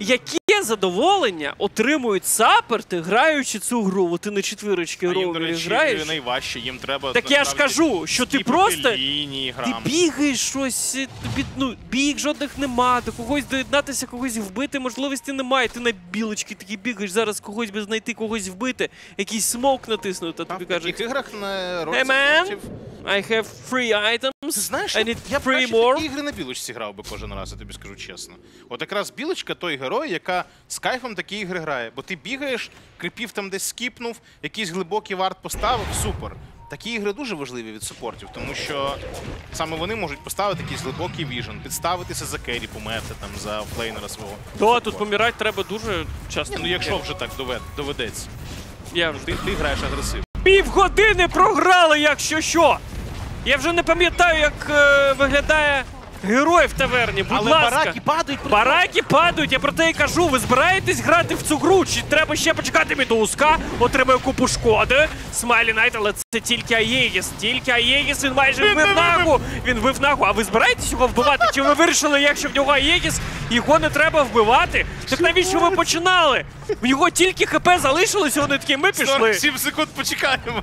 Яке задоволення отримують саперти, граючи цю гру? От ти на четвірочки
речі,
граєш.
найважче, їм треба.
Так я ж кажу, що ти просто.
лінії
Ти бігаєш щось, е, тобі ну, біг жодних нема, до когось доєднатися, когось вбити, можливості немає. Ти на білочки такі бігаєш, зараз когось би знайти, когось вбити, якийсь смок натиснути, а
Та,
тобі
в
кажуть,
таких іграх на
Hey man, I have free items,
Ти знаєш,
I need
я б
three more.
такі ігри на білочці грав би кожен раз, я тобі скажу чесно. От якраз білочка той герой, яка з кайфом такі ігри грає. Бо ти бігаєш, крипів там десь скіпнув, якийсь глибокий ward поставив, супер. Такі ігри дуже важливі від супортів, тому що саме вони можуть поставити якийсь глибокий vision, підставитися за carry, померти там офлейнера свого.
Да, тут помирати треба дуже часто.
Ні, ну якщо вже так довед, доведеться.
Я вже
Ти, ти граєш агресивно.
півгодини програли, якщо що. Я вже не пам'ятаю, як е, виглядає герой в таверні. Будь
Але
ласка.
бараки падають при
Бараки падають, я про те і кажу. Ви збираєтесь грати в цю гру? Чи треба ще почекати Медузка? Отримає купу шкоди. Смайлі Найт, але це тільки Аєгіс. Тільки Аєгіс, він майже вбив нагу. Він вбив нагу. А ви збираєтесь його вбивати? Чи ви вирішили, якщо в нього Аєгіс, його не треба вбивати? Так навіщо ви починали? В нього тільки ХП залишилося, вони такі, ми пішли.
47 секунд почекаємо.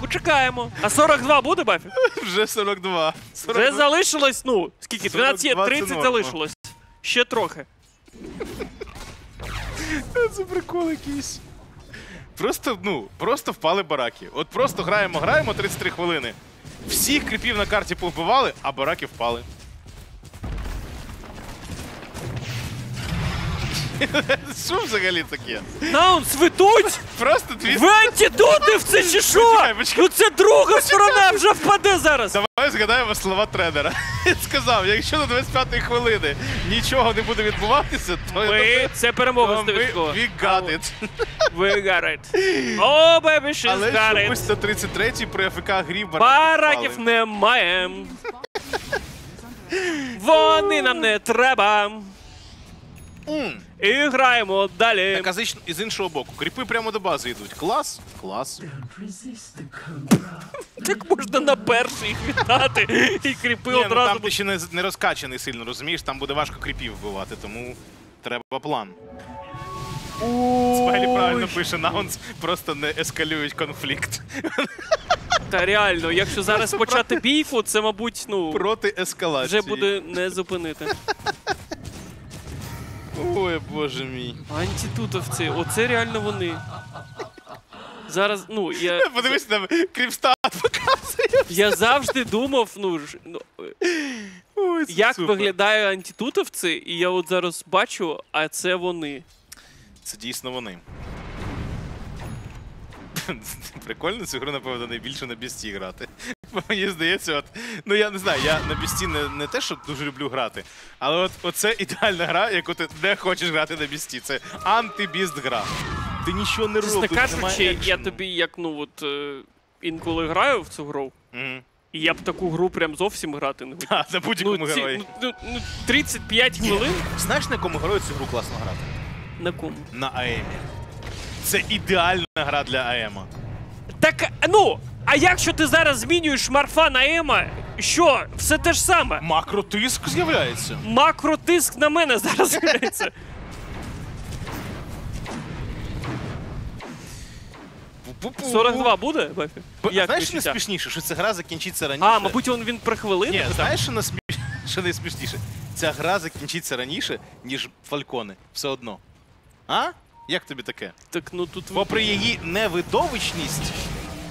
Почекаємо. А 42 буде, Бафі?
Вже 42.
Вже залишилось, ну, скільки? 12 є,
42 це
30
норма.
залишилось. Ще трохи.
Це прикол якийсь. Просто, ну, просто впали бараки. От просто граємо, граємо 33 хвилини. Всіх кріпів на карті повбивали, а бараки впали. Що взагалі таке?
Наунс, ви тут?
Просто твій.
Ви антитути в це чи що? Ну це друга сторона вже впаде зараз.
Давай згадаємо слова тренера. Він сказав, якщо до 25-ї хвилини нічого не буде відбуватися, то,
Ми, це перемога 100%.
we got it.
We got it. О, бебі, she's
Але чомусь
it.
до 33-й при АФК грі
Бараків немає. Вони нам не треба.
М.
І граємо далі.
Так, а з іч- з іншого боку, кріпи прямо до бази йдуть. Клас, клас.
Так можна на перший їх віддати і кріпи
Ні, ну,
одразу.
там ти ще не, не розкачаний сильно, розумієш? Там буде важко кріпів вбивати, тому треба план. Смайлі правильно пише, наунс просто не ескалюють конфлікт.
Та реально, якщо зараз почати бійку, це, мабуть, ну,
Проти ескалації.
вже буде не зупинити.
Ой, боже мій.
Антитутовці, оце реально вони. Зараз, ну, я,
Подивись, там кріпстат показує.
я завжди думав, ну, ж, ну
Ой, це
як
супер.
виглядають антитутовці, і я от зараз бачу, а це вони.
Це дійсно вони. Прикольно цю гру, напевно, найбільше на бісті грати. Мені здається, от, ну я не знаю, я на бісті не, не те, що дуже люблю грати, але от оце ідеальна гра, яку ти не хочеш грати на бісті. Це антибіст гра. Ти нічого не
Чесно
робиш.
кажучи, я тобі як ну от е, інколи граю в цю гру,
Мгм.
і я б таку гру прям зовсім грати не хотів.
А, на будь-якому
Ну, ці,
герої.
ну, ну, ну, 35 хвилин
Знаєш, на якому герою цю гру класно грати?
на кому?
На АЕМі. Це ідеальна гра для АЕМа.
Так, ну, а якщо ти зараз змінюєш Марфа на Ема, що? Все те ж саме.
Макротиск з'являється.
Макротиск на мене зараз з'являється.
Пу-пу-пу.
42 буде, Бефі?
Б-
Як
знаєш, що
відчуття?
найсмішніше, що ця гра закінчиться раніше.
А, мабуть, він, він про хвилину?
Ні, знаєш, що, насмі... що найсмішніше? Ця гра закінчиться раніше, ніж Фалькони. Все одно. А? Як тобі таке?
Так, ну тут...
Попри її невидовищність,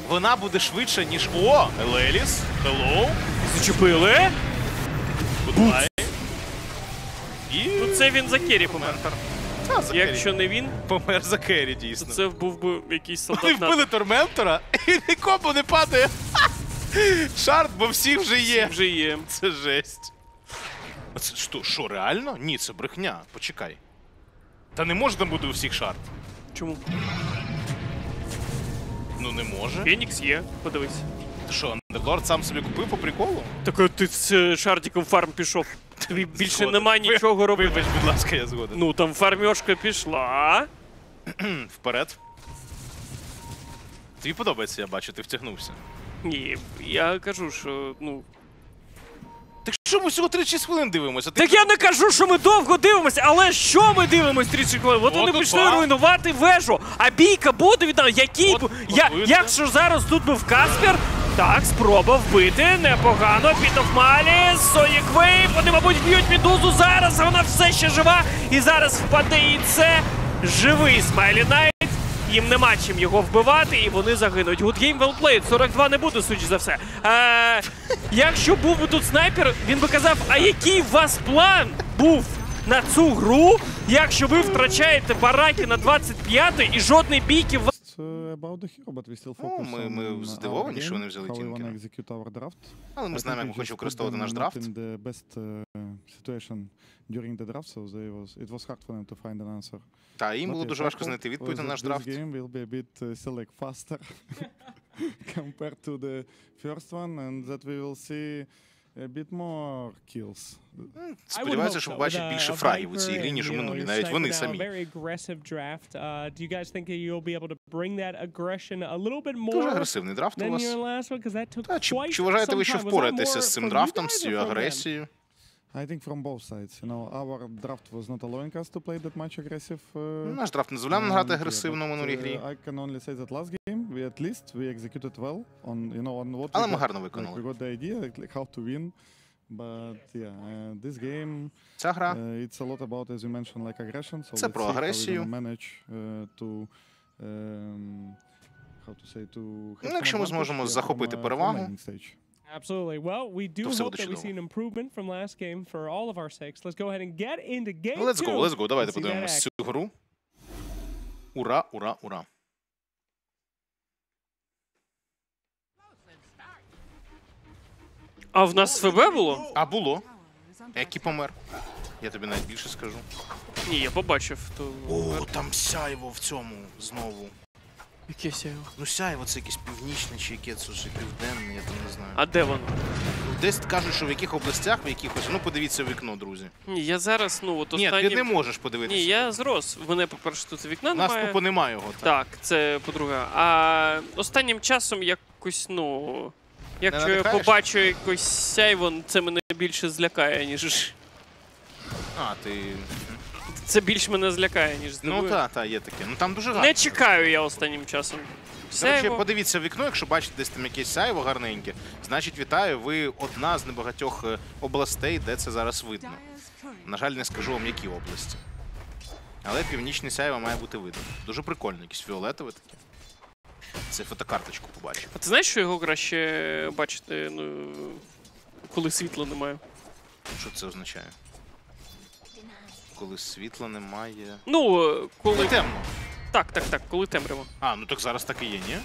вона буде швидше, ніж. О! Елеліс! Hello!
Зачепили?
Goodbye! І...
Ну це він за Керрі помер.
Та, за
Якщо
Керрі.
не він,
помер за Керрі,
то
дійсно.
це був би якийсь
Вони
солдат. НАТО.
вбили Торментора і нікому не падає. Шарт, бо всі вже є.
Вже є.
Це жесть. А це що, що, реально? Ні, це брехня. Почекай. Та не можна буде у всіх шарт.
Чому?
Ну не може.
Фенікс є, подивись.
Ти що, Андерлорд сам собі купив по приколу?
Так от ти з шардиком фарм пішов. Тобі більше
Згоден.
нема
Ви-
нічого робити.
Вибач, будь ласка, я згоден.
Ну там фармьошка пішла.
Вперед. Тобі подобається, я бачу, ти втягнувся.
Ні, я кажу, що ну.
Так що ми всього 36 хвилин дивимося?
Так я не кажу, що ми довго дивимося, але що ми дивимося 30 хвилин? От вони
От
почали
опа.
руйнувати вежу. А бійка буде віддана. Який
От,
бу- я,
видно.
якщо зараз тут був Каспер, так, спроба вбити, непогано. Пітофмалі, Сонік Вейв, вони, мабуть, б'ють медузу зараз, а вона все ще жива. І зараз впаде і це живий Смайлі Найт. Їм нема чим його вбивати, і вони загинуть. Good game well played. 42 не буде, судячи за все. Е, якщо був би тут снайпер, він би казав, а який у вас план був на цю гру, якщо ви втрачаєте бараки на 25 і жодної бійки в
uh,
Ну, ми- ми здивовані, що вони взяли Тінкера. Але ми знаємо, як хочемо використовувати наш драфт.
uh, situation during the draft, so they was, it was hard for them to find an answer.
Та їм було дуже важко знайти відповідь на наш
This
драфт.
game will be a bit uh, like faster compared to the first one, and that we will see a bit more kills.
Сподіваюся, що побачить більше фрагів у цій грі, ніж у минулій. Навіть вони самі.
Very aggressive draft. Uh, do you guys think that you'll be able to bring that aggression a little bit
Дуже агресивний драфт у вас. Та, чи, чи вважаєте ви, що впораєтеся з цим драфтом, з цією агресією?
I think from both sides. You know, our draft was not allowing us to play that much aggressive. Uh,
Наш драфт не дозволяв нам грати
Um,
агресивно в минулій
uh,
грі.
I can only say that last game we at least we executed well on you know on what
Але
we
ми
got.
гарно
Like,
виконали.
we got the idea like, how to win. But yeah, uh, this game
Ця гра
uh, it's a lot about as you mentioned like aggression. So
Це
let's
про
see how we're
агресію.
gonna manage uh, to um, how to say to have
Ну,
some
якщо ми
advantage,
зможемо
yeah,
захопити
from, uh, from
перевагу.
laning stage.
Absolutely. Well, we do hope that we see an improvement from last game for all of our sakes. Let's go ahead and get into game
Ну, Let's go, let's go. Давайте подивимось цю гру. Ура, ура, ура.
А в нас ФБ було?
А було. Які помер. Я тобі навіть більше скажу.
Ні, я побачив. То...
О, там сяйво в цьому знову.
Яке сяйво?
Ну сяйво це якесь північне чи яке це вже південне, я там не знаю.
А де воно?
Десь кажуть, що в яких областях, в якихось. Ну подивіться вікно, друзі.
Ні, я зараз, ну от
Ні,
останнім...
ти не можеш подивитися.
Ні, я зрос. Мене, по-перше, тут вікна
У нас
немає.
тупо немає його. Так.
Так, це по-друге. А останнім часом якось, ну. Якщо я побачу якось сяйво, це мене більше злякає, ніж.
А, ти.
Це більш мене злякає, ніж здивує.
Ну так, так, є таке. Ну там дуже гарно.
Не чекаю я останнім часом. Сяйво.
подивіться в вікно, якщо бачите десь там якесь сяйво гарненьке, значить вітаю, ви одна з небагатьох е, областей, де це зараз видно. На жаль, не скажу вам, які області. Але північне сяйво має бути видно. Дуже прикольно, якесь фіолетове таке. Це фотокарточку побачив.
А ти знаєш, що його краще бачити, ну, коли світла немає?
Що це означає? Коли світла немає.
Ну, коли.
Коли темно.
Так, так, так, коли темряво.
А, ну так зараз так і є, ні?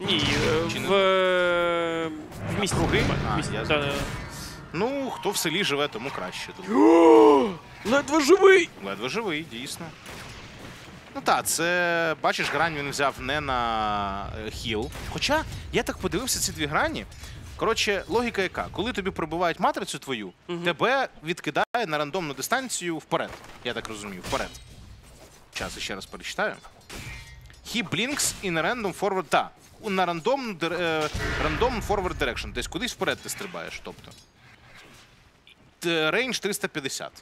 Ні, е,
Чи
в, е, в місті.
Круги? А,
В місті,
я
да.
Ну, хто в селі живе, тому краще. Тут
Ледве живий!
ледве живий, дійсно. Ну так, це бачиш, грань він взяв не на е, хіл. Хоча я так подивився ці дві грані. Коротше, логіка яка? Коли тобі пробивають матрицю твою, тебе відкидає на рандомну дистанцію вперед. Я так розумію, вперед. Час ще раз перечитаю. He blinks in random forward. Та. на рандом, дир- е, рандом forward direction. Десь кудись вперед ти стрибаєш. Тобто. Т- Рейндж 350.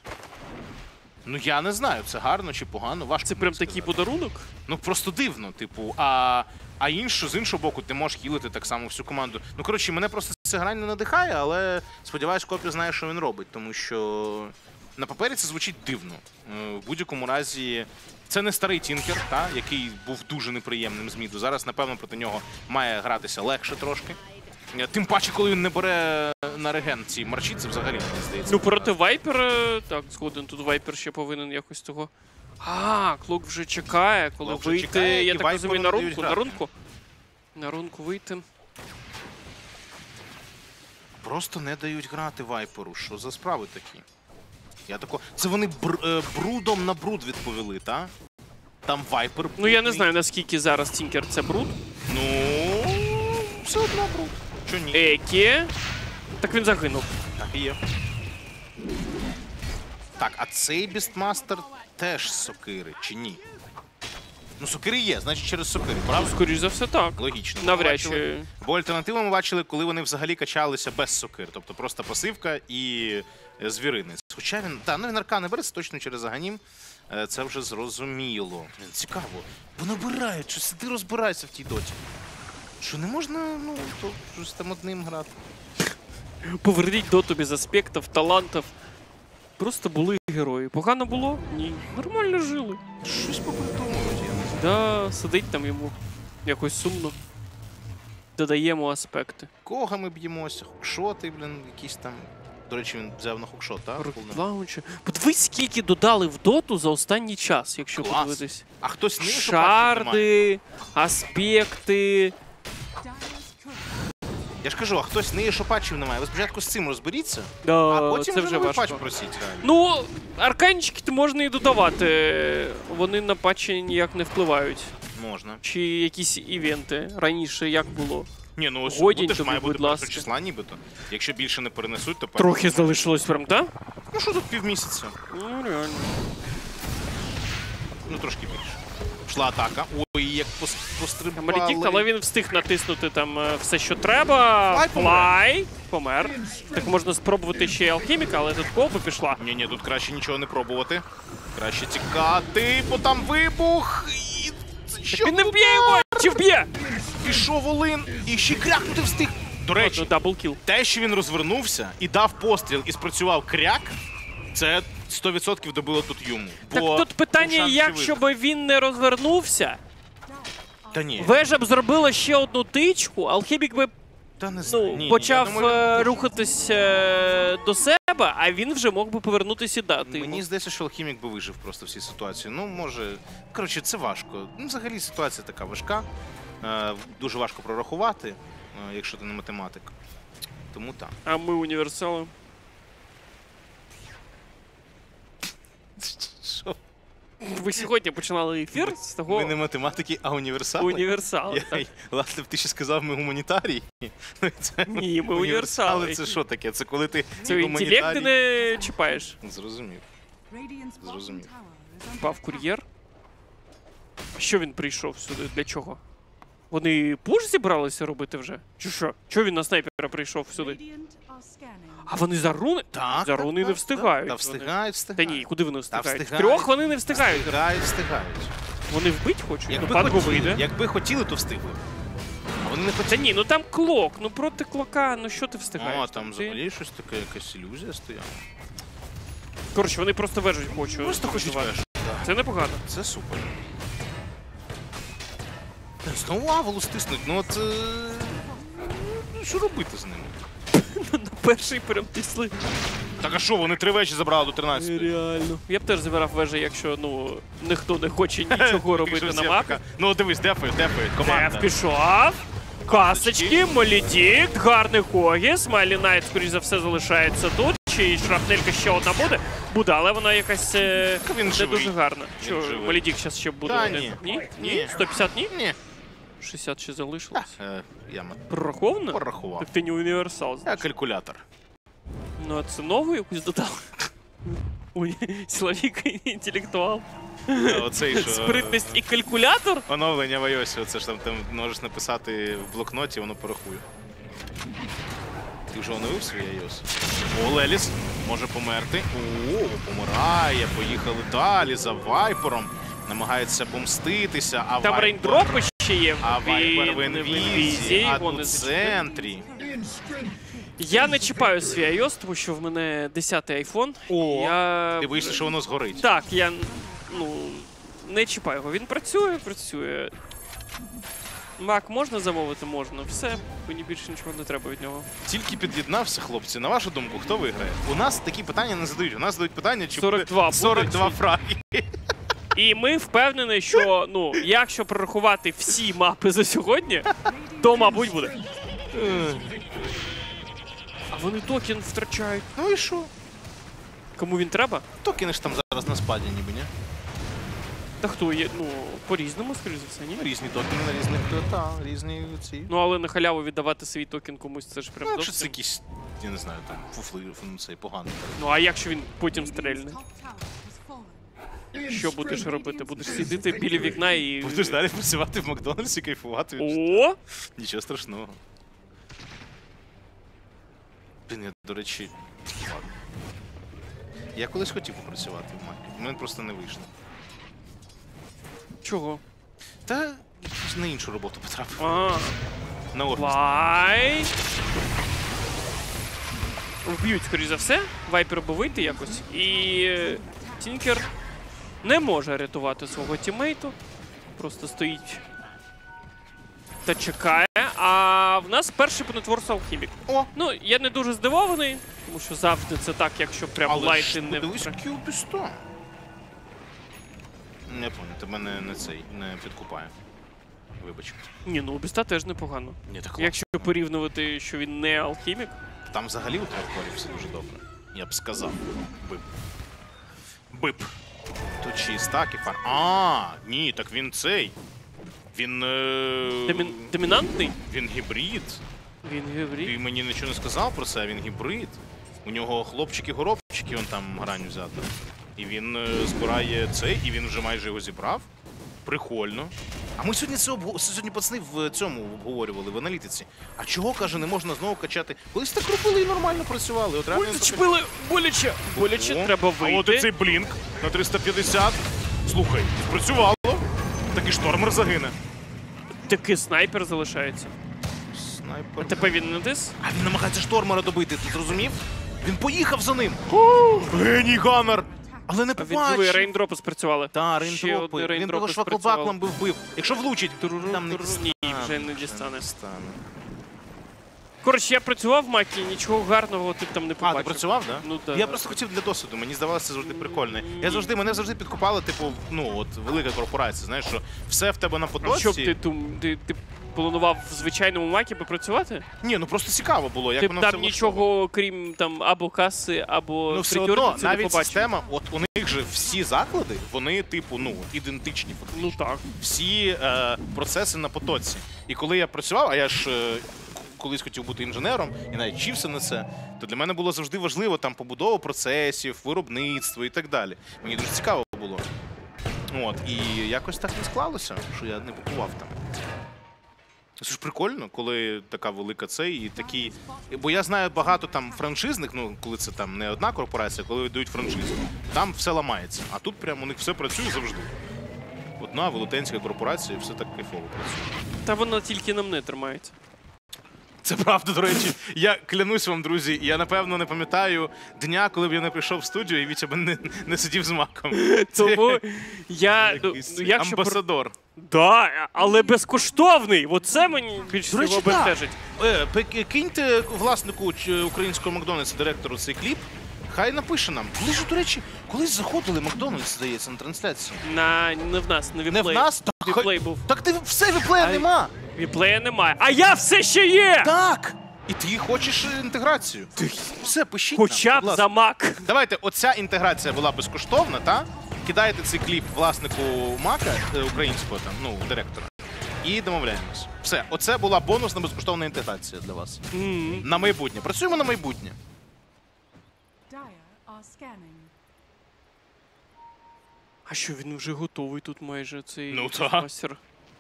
Ну я не знаю, це гарно чи погано. Важко
Це
мені
прям
сказати.
такий подарунок.
Ну просто дивно, типу, а, а іншу, з іншого боку, ти можеш хілити так само всю команду. Ну коротше, мене просто ця грань не надихає, але сподіваюсь, Копі знає, що він робить, тому що на папері це звучить дивно. Е, В будь-якому разі. Це не старий Тінкер, та, який був дуже неприємним з міду. Зараз, напевно, проти нього має гратися легше трошки. Е, Тим паче, коли він не бере на реген ці марчі, це взагалі мені здається.
Ну, проти Вайпера, так, згоден, тут Вайпер ще повинен якось того. А, Клок вже чекає, коли
Клок вже
вийти,
чекає,
я
і
так розумію, на рунку, на
грати.
рунку. На рунку вийти.
Просто не дають грати вайперу. Що за справи такі? Я тако. Це вони бр- е, брудом на бруд відповіли, та? Там вайпер.
Ну я не
брудний.
знаю, наскільки зараз Тінкер це бруд.
Ну. Все одно бруд. Чо ні?
Екі. Так він загинув.
Так і є. Так, а цей бістмастер теж сокири, чи ні? Ну, сокири є, значить через сокири, правда?
Скоріш за все, так.
Логічно.
Навряд чи.
Бо альтернативу ми бачили, коли вони взагалі качалися без сокир, тобто просто пасивка і е, звіринець. Хоча він, так, ну він арка не бере, це точно через аганім. Е, Це вже зрозуміло. Блін, цікаво. Бо набирають, що сиди розбирайся в тій доті. Що не можна, ну, то щось там одним грати.
Поверніть доту без аспектів, талантів. Просто були герої. Погано було? Ні. Нормально жили.
Щось попридумувати, я не знаю.
Да, сидить там йому якось сумно. Додаємо аспекти.
Кого ми б'ємося? Хукшоти, блін, якісь там. До речі, він взяв на хукшот, так?
Лаунчі. Подивись, скільки додали в доту за останній час, якщо
Клас.
подивитись.
А хтось не що.
Шарди, аспекти.
Я ж кажу, а хтось не є, що патчів немає. Ви спочатку з цим розберіться,
Да,
а потім
це
вже новий
важко.
патч просіть. реально.
Ну, арканчики то можна і додавати. Вони на патчі ніяк не впливають.
Можна.
Чи якісь івенти раніше як було?
Ні, ну ось
Годінь
буде ж
тобі,
має бути
будь ласка.
числа нібито. Якщо більше не перенесуть, то
Трохи
перше-
залишилось прям, так?
Ну що тут півмісяця?
Ну, реально.
Ну трошки більше. Пішла атака. Ой, як пос- пострибали.
Малітік, але він встиг натиснути там е, все, що треба.
Флай помер.
Так можна спробувати ще й алхіміка, але тут колба пішла.
Ні, ні, тут краще нічого не пробувати. Краще тікати, бо там вибух. І... Що
Він не вб'є його! Чи вб'є?
Пішов Олин і ще крякнути встиг. До речі,
Ну, double kill.
те, що він розвернувся і дав постріл і спрацював кряк, це 100% добило тут йому.
Так
Бо
тут питання,
шанс
як щоб він не розвернувся.
Та ні,
Вежа б зробила ще одну тичку, алхімік би
та не знаю.
ну,
Ні, ні, я
почав
думаю,
е, рухатись е, до себе, а він вже мог би повернутися і дати. йому.
Мені здається, що алхімік би вижив просто в цій ситуації. Ну, може. Коротше, це важко. Ну, взагалі ситуація така важка. Е, дуже важко прорахувати, е, якщо ти не математик. Тому так.
А ми універсали.
Що?
Ви сьогодні починали ефір з того
Ми не математики, а універсали.
універсали.
Я-
так.
Ладно, б ти ще сказав, ми гуманітарії. Ну, це-
Ні, ми універсали.
Це що таке? Це коли ти
Це інтелект ти не чіпаєш.
Зрозумів.
Bottom
Зрозумів.
tower
Впав кур'єр. Що він прийшов сюди? Для чого? Вони push зібралися робити вже? Чи що? Чого він на снайпера прийшов сюди? А вони за руни?
Так,
За руни
так,
не встигають.
Та
вони.
встигають,
Та ні, куди вони встигають?
встигають.
Трьох вони не встигають.
Встигають, встигають.
Вони вбить хочуть. Ну,
Якби
панго
хотіли,
вийде.
якби хотіли, то встигли. А вони не
Та ні, ну там клок, ну проти клока, ну що ти встигаєш?
О, там
Ти-
щось таке, якась ілюзія стояла.
Коротше, вони просто вежуть хочуть.
Просто хочуть вежу.
Це непогано.
Це супер. Знову Авулус тиснуть, ну от. е, ну, Що робити з ними?
На перший прям тисли.
Так а що, вони три вежі забрали до 13.
Реально. Я б теж забирав вежі, якщо ну ніхто не хоче нічого робити на мапі.
Ну дивись, дефають, дефають, команда.
пішов. Касочки, Молідік, гарний Когіс. Смайлі Найт, скоріш за все, залишається тут. Чи шрапнелька ще одна буде? Буде, але вона якась е,
Він
не
живий.
дуже гарна. Що. Молідік зараз ще буде
Та
один?
ні.
Ні? Ні?
Ні.
150 ні?
Ні,
60 ще залишилось.
е, я м-
Прораховано?
порахував.
Так ти не універсал.
Я калькулятор.
Ну а це нову якусь додали? Ой, силовік і інтелектуал.
Оцей що
Спритність і калькулятор.
оновлення в iOS, оце ж там ти можеш написати в блокноті, воно порахує. Ти вже оновив свій iOS? О, Леліс може померти. О, помирає. Поїхали далі за вайпером. Намагається помститися, а
Там
Вайпер-
рейндропи ще є.
В інвізі,
вони
в центрі.
Я не чіпаю свій iOS, тому що в мене 10-й iPhone.
О,
я...
Ти боїшся, що воно згорить.
Так, я ну, не чіпаю його. Він працює, працює. Мак можна замовити? Можна. Все, мені більше нічого не треба від нього.
Тільки під'єднався, хлопці. На вашу думку, хто виграє? У нас такі питання не задають. У нас задають питання, чи
42
буде 42 фраги.
І ми впевнені, що ну, якщо прорахувати всі мапи за сьогодні, то, мабуть, буде. А вони токен втрачають.
Ну і що?
Кому він треба?
Токени ж там зараз на спаді, ніби, ні?
Та хто є? Ну, по-різному, скоріш за все, ні?
Різні токени на різних та, різні ці.
Ну, але на халяву віддавати свій токен комусь, це ж прям
Ну, якщо це
зовсім.
якісь, я не знаю, там фуфли, ну, цей поганий.
Ну, а якщо він потім стрельне? Що будеш робити? Будеш сидіти біля вікна і.
Будеш далі працювати в Макдональдсі, кайфувати.
О!
Нічого страшного. Блін, я, до речі, ладно. Я колись хотів попрацювати в Макі. У мене просто не вийшло.
Чого?
Та якось на іншу роботу потрапив.
А,
На офіс.
Вай. Вб'ють, скоріш за все. Вайпер би вийти якось. І е, Тінкер не може рятувати свого тімейту. Просто стоїть та чекає. А в нас перший по net worth алхімік.
О!
Ну, я не дуже здивований, тому що завжди це так, якщо прям
Але
лайти
ж
не
подивись, який убісто. Не понял, ти мене не цей, не підкупає. Вибач.
Ні, ну у Біста теж непогано.
Ні, так
Якщо порівнювати, що він не алхімік,
Там взагалі у Тревкорі все дуже добре. Я б сказав. Бип. Бип. Тут ще і стак, і фар. А, ні, так він цей. Він. Е...
домін... домінантний,
Він гібрид.
він гібрид.
Ти мені нічого не сказав про це, він гібрид. У нього хлопчики-горобчики, он там грань взяти. І він е, збирає цей, і він вже майже його зібрав. Прикольно. А ми сьогодні це обго... сьогодні пацани в цьому обговорювали в аналітиці. А чого каже, не можна знову качати? Колись так робили і нормально працювали. От реально
Ой, зачепили боляче. Боляче,
О,
треба
А от і цей блінк на 350. Слухай, спрацювало. Такий штормер загине.
Такий снайпер залишається.
Снайпер.
Тепер він не дис.
А він намагається штормера добити, ти зрозумів? Він поїхав за ним. Геній Ганнер! Але не побачив.
рейндропи спрацювали.
Та,
Ще
рейндропи. Він того шваклбаклом би вбив. Якщо влучить, там не дістане.
Ні, вже не дістане.
не.
Коротше, я працював в Макі, нічого гарного ти там не
А, ти працював, так?
Ну, да.
Я просто хотів для досвіду, мені здавалося це завжди прикольно. Я завжди, мене завжди підкупали, типу, ну, от велика корпорація, знаєш, що все в тебе на
А що б
потоці.
ти, ти, ти планував в звичайному Макі попрацювати?
Ні, ну просто цікаво було, як
Ти
воно
б
все
там нічого, крім там або каси, або
Ну, все одно,
не
навіть
побачив.
система, от у них же всі заклади, вони, типу, ну, ідентичні фактично.
Ну так.
всі е, процеси на потоці. І коли я працював, а я ж е, к- колись хотів бути інженером і навіть вчився на це, то для мене було завжди важливо там побудова процесів, виробництво і так далі. Мені дуже цікаво було. От, і якось так не склалося, що я не побував там. Це ж прикольно, коли така велика це і такі. Бо я знаю багато там франшизних, ну коли це там не одна корпорація, коли дають франшизу, там все ламається. А тут прямо у них все працює завжди. Одна велетенська корпорація, і все так кайфово працює.
Та воно тільки на мене тримається.
Це правда, до речі. Я клянусь вам, друзі. Я напевно не пам'ятаю дня, коли б я не прийшов в студію і Вітя б не, не сидів з маком.
Тому я. Ну, якщо про-
амбасадор.
Да, але безкоштовний. Оце мені більш
До речі,
всього
так.
бентежить.
Е, киньте власнику ч- українського Макдональдса, директору цей кліп. Хай напише нам. Коли ж, до речі, колись заходили Макдональдс, здається, на трансляцію.
На не в нас, на
Не
віплей.
в нас? Так, хай-
Віплей був.
Так ти все віплея нема.
Віплея немає. А я все ще є!
Так! І ти хочеш інтеграцію. Все, пишіть.
Хоча
нам,
б за мак.
Давайте, оця інтеграція була безкоштовна, та? Кидаєте цей кліп власнику Мака е, українського там, ну, директора. І домовляємось. Все, оце була бонусна безкоштовна інтеграція для вас.
М.
На майбутнє. Працюємо на майбутнє.
А що він вже готовий тут майже цей
Ну, та.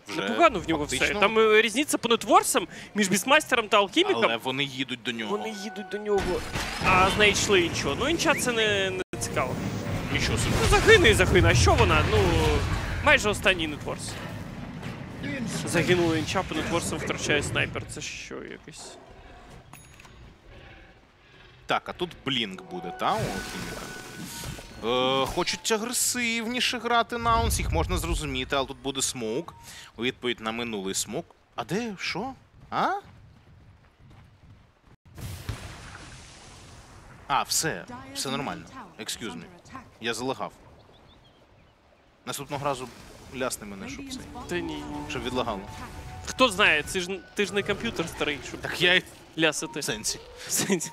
Вже
Непогано в нього все. Там е, різниця по нетворсам між бістмастером та алхіміком.
Але вони їдуть до нього.
Вони їдуть до нього, а знайшли інчо. Ну інча це не, не цікаво.
Нічого собі.
Ну загине і загине. А що вона? Ну майже останній net worth. Загинула інча, по нетворсам втрачає снайпер. Це що якесь?
Так, а тут blink буде, та, у Алхіміка? Е, хочуть агресивніше грати Nouns, їх можна зрозуміти, але тут буде smoke. У відповідь на минулий смоук. А де? Що? А? А, все. Все нормально. Excuse me. Я залагав. Наступного разу лясни мене, щоб це.
Та ні.
Щоб відлагало.
Хто знає, це ж ти ж не комп'ютер старий, щоб
Так я й
лясити.
в сенсі.
В сенсі.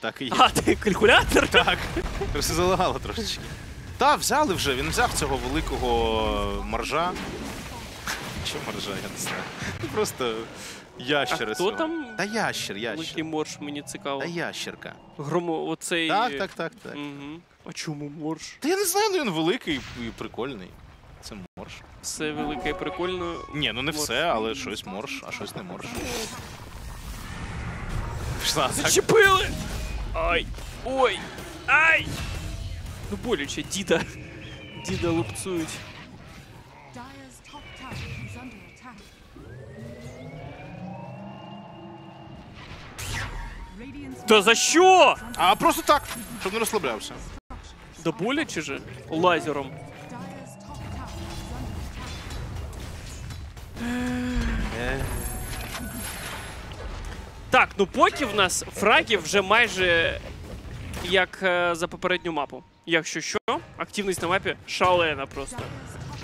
Так і є.
А, ти калькулятор?
Так, просто залагало трошечки. Та, взяли вже, він взяв цього великого маржа. Що маржа, я не знаю. Ну, Просто ящера.
А хто
цього.
там?
Та ящер,
Великий
ящер.
морж, мені цікаво.
Та ящерка.
Громо, оцей.
Так, так, так, так.
А чому морж?
Та я не знаю, ну він великий і прикольний. Це морж.
Все велике і прикольно.
Ні, ну не
Морж.
все, але щось морж, а щось не морж. Пішла так.
Зачепили! Ай! Ой! Ай! Ну боляче, діда. Діда лупцують.
Radiant's
Та за що?
А просто так, щоб не розслаблявся.
Да боляче же? Лазером.
Dyer's
Так, ну поки в нас фрагів вже майже як е, за попередню мапу. Якщо що, активність на мапі шалена просто.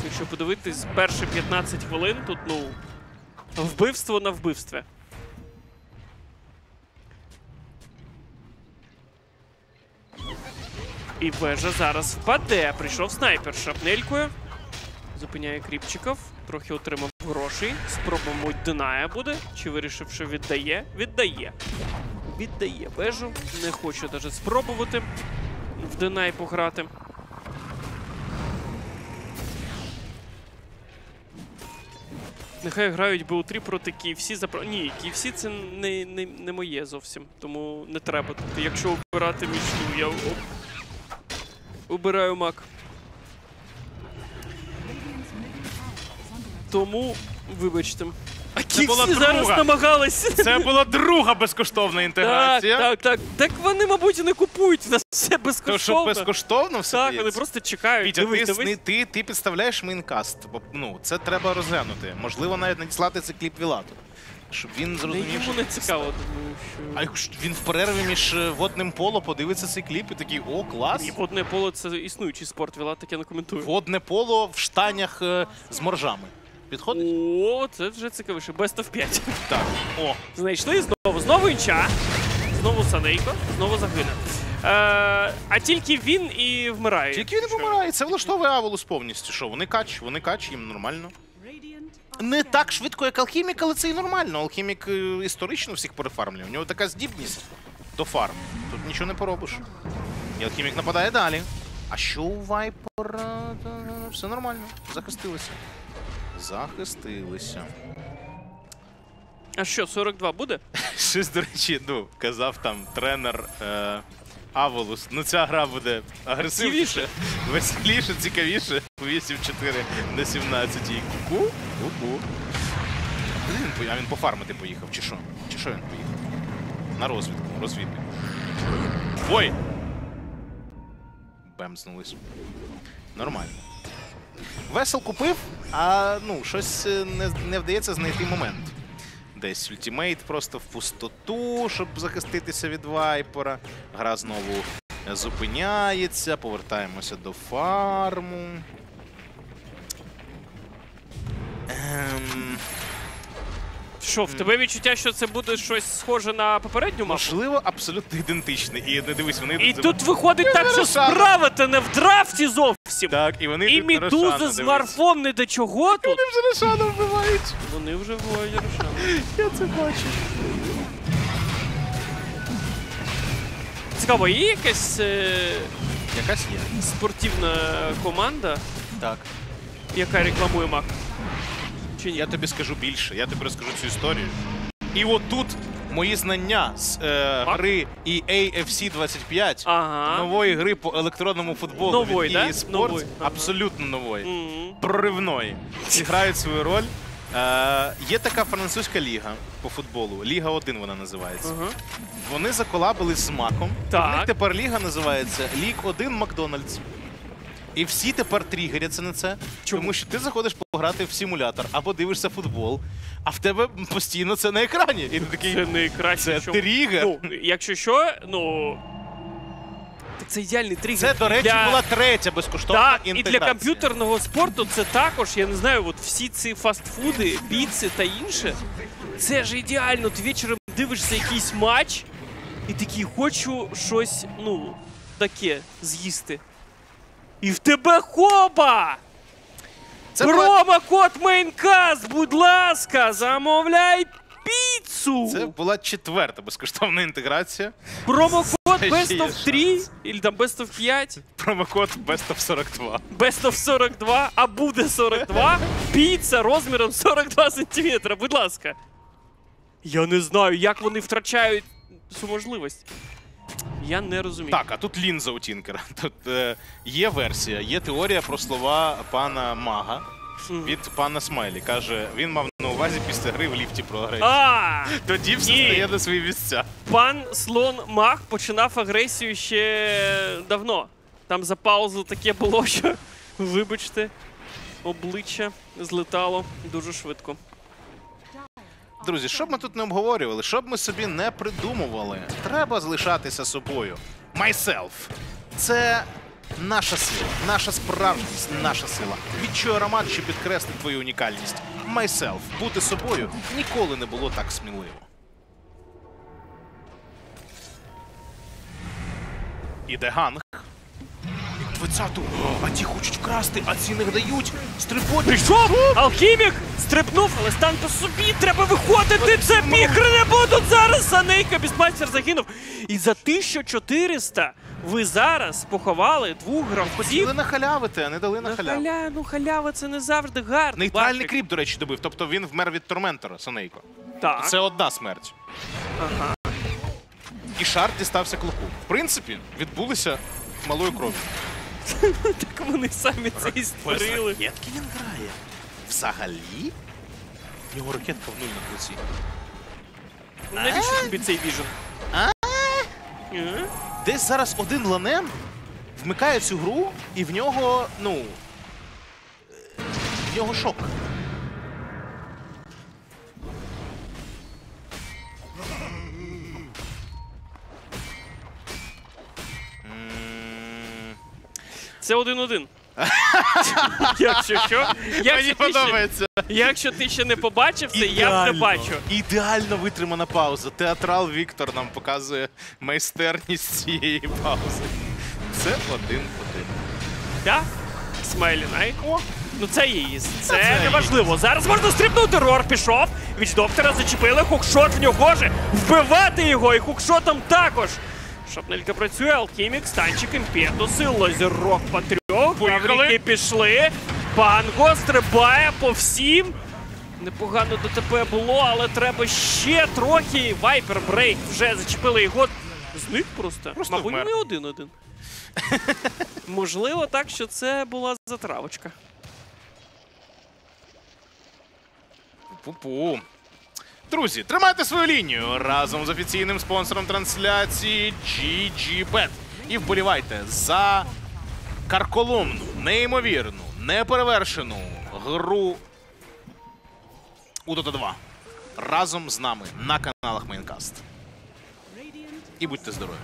Якщо подивитись, перші 15 хвилин тут, ну, вбивство на вбивстві. І вежа зараз впаде. Прийшов снайпер шапнелькою. Зупиняє кріпчиків, трохи отримав грошей. Спроба муть динає буде. Чи вирішив, що віддає? Віддає. Віддає вежу. Не хочу навіть спробувати в динай пограти. Нехай грають БУ3 проти KFC за про- Ні, KFC це не, не, не моє зовсім. Тому не треба. Тобто, якщо обирати між ну, я об... обираю мак. Тому, вибачте. А
була
зараз
друга.
намагались.
Це була друга безкоштовна інтеграція.
так, так. Так вони, мабуть, і не купують. Нас все
То що
безкоштовно.
безкоштовно все
Так, вони просто чекають.
Вітя,
Дивись,
ти,
дивись.
ти, ти підставляєш Maincast. Бо, Ну, це треба розглянути. Можливо, навіть надіслати цей кліп Вілату. Щоб він зрозумів,
йому
що
не цікаво, думаю, що.
якщо він в перерві між е, водним поло подивиться цей кліп і такий о, клас.
І водне поле це існуючий спорт, Віла таке не коментує.
Водне поло в штанях е, з моржами. Підходить?
О, це вже цікавіше. Best of 5.
Так. О,
Знайшли знову. Знову інча. Знову Санейко, знову загине. Е, а тільки він і вмирає.
тільки він
Що?
помирає. Це влаштовує Авелус повністю. Що, вони кач, вони кач, їм нормально. Не так швидко, як алхімік, але це і нормально. Алхімік е, історично всіх перефармлює. У нього така здібність до фарм. Тут нічого не поробиш. І алхімік нападає далі. А що у Вайпера? Все нормально. Захистилися. Захистилися.
А що, 42 буде?
Щось, до речі, ну, казав там тренер е, Аволус. Ну ця гра буде агресивніше, веселіше, цікавіше. 8-4 на 17 і ку-ку. Ку-ку. А він пофармити поїхав, чи що? Чи що він поїхав? На розвідку, розвідник. Ой! Бемзнулись. Нормально. Весел купив, а ну, щось е, не, не вдається знайти момент. Десь ультимейт просто в пустоту, щоб захиститися від вайпера. Гра знову зупиняється, повертаємося до фарму. Ем,
Що, в тебе відчуття, що це буде щось схоже на попередню мапу?
можливо, абсолютно ідентичне. І не дивись, вони
І
йдуть за-
тут виходить так, що
Рошана.
справа-то не в драфті зовсім.
Так, і вони
І
йдуть на Рошана,
Медуза з
дивись.
Марфом не до чого тут.
Вони вже Рошана вбивають.
Вони вже вбивають Рошана.
Я це бачу.
Цікаво, є якась е,
Якась є.
спортивна команда,
Так.
яка рекламує Мак. Чи?
Я тобі скажу більше, я тобі розкажу цю історію. І от тут мої знання з е, гри EA FC 25,
Ага.
нової гри по електронному футболу
Нової,
від
да?
EA Sports,
Нової, ага.
абсолютно нової,
Мгм.
проривної, зіграють свою роль. Е, є така французька ліга по футболу, Ліга 1 вона називається.
Ага.
Вони заколабились з Маком.
Так.
них тепер ліга називається Ліг 1 Макдональдс. І всі тепер тригеряться на це,
Чому?
тому що ти заходиш пограти в симулятор або дивишся футбол, а в тебе постійно це на екрані. І ти такий.
Це найкраще.
Це
чому-
тригер.
Ну, якщо що, ну. Так це ідеальний тригер.
Це, до речі,
для...
була третя безкоштовна
Так, і
інтеграція.
для комп'ютерного спорту це також, я не знаю, от всі ці фастфуди, піци та інше. Це ж ідеально. Ти вечором дивишся якийсь матч і такий хочу щось, ну, таке з'їсти. І в тебе хоба!
Це
Промокод Maincast, будь ласка, замовляй піцу!
це була четверта безкоштовна інтеграція.
Промокод Best of 3, или там Best of 5,
Промокод Best of 42.
Best of 42, а буде 42, піца розміром 42 сантиметра, будь ласка. Я не знаю, як вони втрачають цю можливість. Я не розумію.
Так, а тут лінза у Тінкера. Тут е, є версія, є теорія про слова пана Мага від пана Смайлі. Каже, він мав на увазі після гри в ліфті про агресію.
А,
Тоді все
ні.
стає на свої місця.
пан Слон Мах починав агресію ще давно. Там за паузу таке було, що, вибачте, обличчя злетало дуже швидко.
Друзі, що б ми тут не обговорювали, що б ми собі не придумували, треба залишатися собою. Myself. Це наша сила, наша справжність, наша сила. Відчуй аромат, що підкреслить твою унікальність. Myself. Бути собою ніколи не було так сміливо. Іде ганг. Двадцяту. А ті хочуть вкрасти, а ці не дають. Стрибочуть.
Прийшов! Алхімік! Стрибнув, але стан по собі! Треба виходити! Це піхри не будуть зараз! Санейка Бісмастер загинув! І за 1400 ви зараз поховали двох гравців.
Хотіли нахалявити, а не дали на халяву.
халя... Ну халява це не завжди гарно.
Нейтральний
Бафік.
кріп, до речі, добив. Тобто він вмер від Торментора, Сонейко.
Так.
Це одна смерть.
Ага.
І шар дістався клоку. В принципі, відбулися малою кров'ю.
Так вони самі це і створили.
ракетки він грає. Взагалі? В нього ракетка в нуль на круці.
Ну, Навіщо тобі цей віжен?
А?
Е?
Десь зараз один ланем вмикає цю гру, і в нього, ну. е, В нього шок.
Це один-один. Якщо що, якщо
Мені
ти, ще,
подобається.
якщо ти ще не побачив це, я не бачу.
Ідеально витримана пауза. Театрал Віктор нам показує майстерність цієї паузи. Це один-один.
Так? Smiling Knight.
О,
Ну це її. Це
це
не важливо. Зараз можна стрибнути. Roar пішов. Witch Doctor а зачепили. Hookshot в нього же. Вбивати його і hookshot ом також. Шрапнелька працює, алхімік, stun чик, impetus и, лазерок по трьох.
Поїхали.
Пішли. Панго стрибає по всім. Непогано ДТП було, але треба ще трохи. Viper break вже зачепили його. Зник просто.
Просто
Мабуть,
вмер.
не один-один. Можливо, так, що це була затравочка.
Пу-пу. Друзі, тримайте свою лінію разом з офіційним спонсором трансляції GGBet. І вболівайте за карколомну, неймовірну, неперевершену гру у Dota 2. Разом з нами на каналах Maincast. І будьте здорові.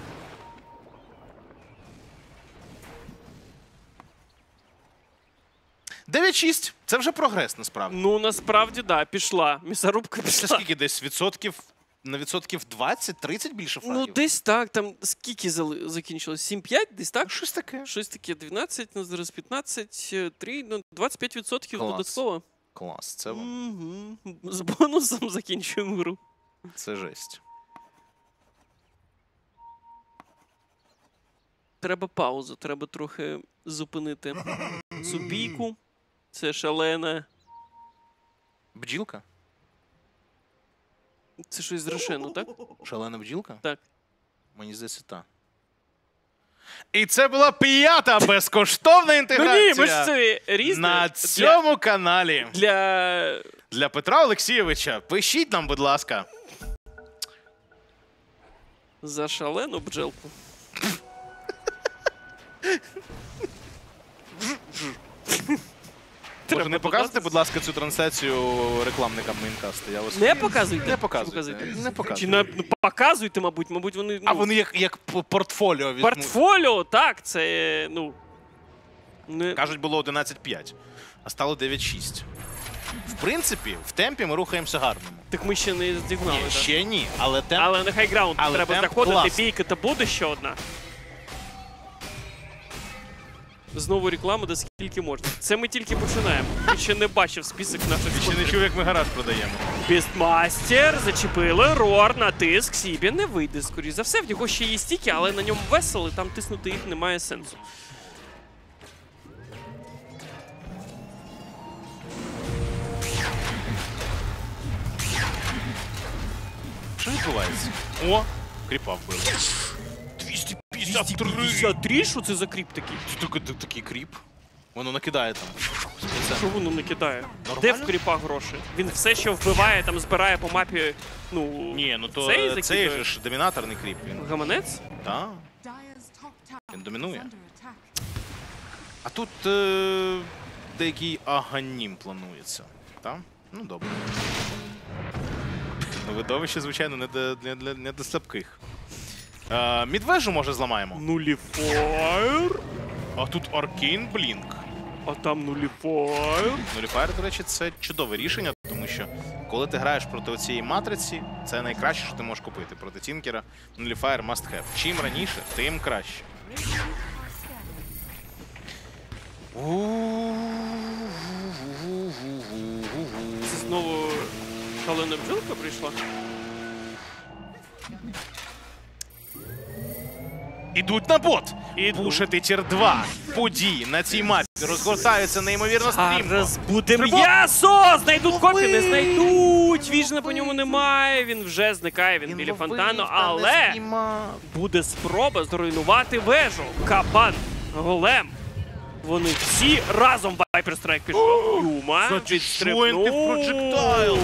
Дев'ять шість. Це вже прогрес насправді.
Ну, насправді, да, пішла. Місорубка
Це
пішла.
скільки десь відсотків на відсотків 20-30 більше фрагів?
Ну, десь так, там скільки закінчилось? 7-5, десь так?
щось таке.
Щось таке 12, ну зараз 15, е, 3, ну 25% додатково.
Клас, це, вам-
Угу. З бонусом закінчуємо гру.
це жесть.
Треба паузу, треба трохи зупинити цю бійку. Це шалена.
Бджілка?
Це щось з Рошену, так?
Шалена бджілка?
Так.
Мені здається, та. І це була п'ята безкоштовна
Ну ні,
інтеграція
ми ж це різне.
на
Для-
цьому каналі.
Для
Для Петра Олексійовича. Пишіть нам, будь ласка.
за шалену бджелку.
Може, не показуйте, будь ласка, цю трансляцію рекламникам Мейнкасту. Я вас
Не показуйте.
Не показуйте. Не
Чи
показуйте.
на, ну, показуйте, мабуть, мабуть, вони.
А
ну,
вони як, як портфоліо візьмуть.
Портфоліо, так, це, ну. Не...
Кажуть, було 11-5, а стало 9-6. В принципі, в темпі ми рухаємося гарному.
Так ми ще не здігнали.
Ні,
так.
ще ні, але темп.
Але на хайграунд
Але
треба
темп
заходити,
класний.
бійка та буде ще одна. Знову реклама, де скільки можна. Це ми тільки починаємо. Я ще не бачив список наших
Ще не чув, як ми гараж продаємо.
Бістмастер, зачепили, рор, натиск, Сібі не вийде, скоріш за все. В нього ще є стіки, але на ньому весело, і там тиснути їх немає сенсу.
Що відбувається? О, кріпа вбили. 253!
53? Що це за кріп такий?
Це такий, такий кріп. Воно накидає там.
Що воно не кидає?
Нормально?
Де в кріпа гроші? Він все, що вбиває, там збирає по мапі. Ну.
Ні, ну то
Цей
цей,
закидує?
же ж домінаторний кріп. Він.
Гаманець?
Так. Він домінує. А тут е, деякий аганім планується. Так? Ну добре. Ну, видовище, звичайно, не для, не для, не для слабких. Е, mid вежу, може, зламаємо.
Nullifier.
А тут Arcane Blink.
А там Nullifier.
Nullifier, до речі, це чудове рішення, тому що коли ти граєш проти цієї матриці, це найкраще, що ти можеш купити. Проти Тінкера Nullifier must have. Чим раніше, тим краще.
Це знову шалена бджілка прийшла.
Ідуть на бот!
Ідуть.
Пушити tier 2. Події на цій мапі розгортаються неймовірно стрімко.
Зараз буде м'ясо! Знайдуть копі, не знайдуть! Vision а по ньому немає, він вже зникає, він, біля фонтану, але буде спроба зруйнувати вежу. Кабан, голем. Вони всі разом Viper Strike пішов. Юма відстрибнув.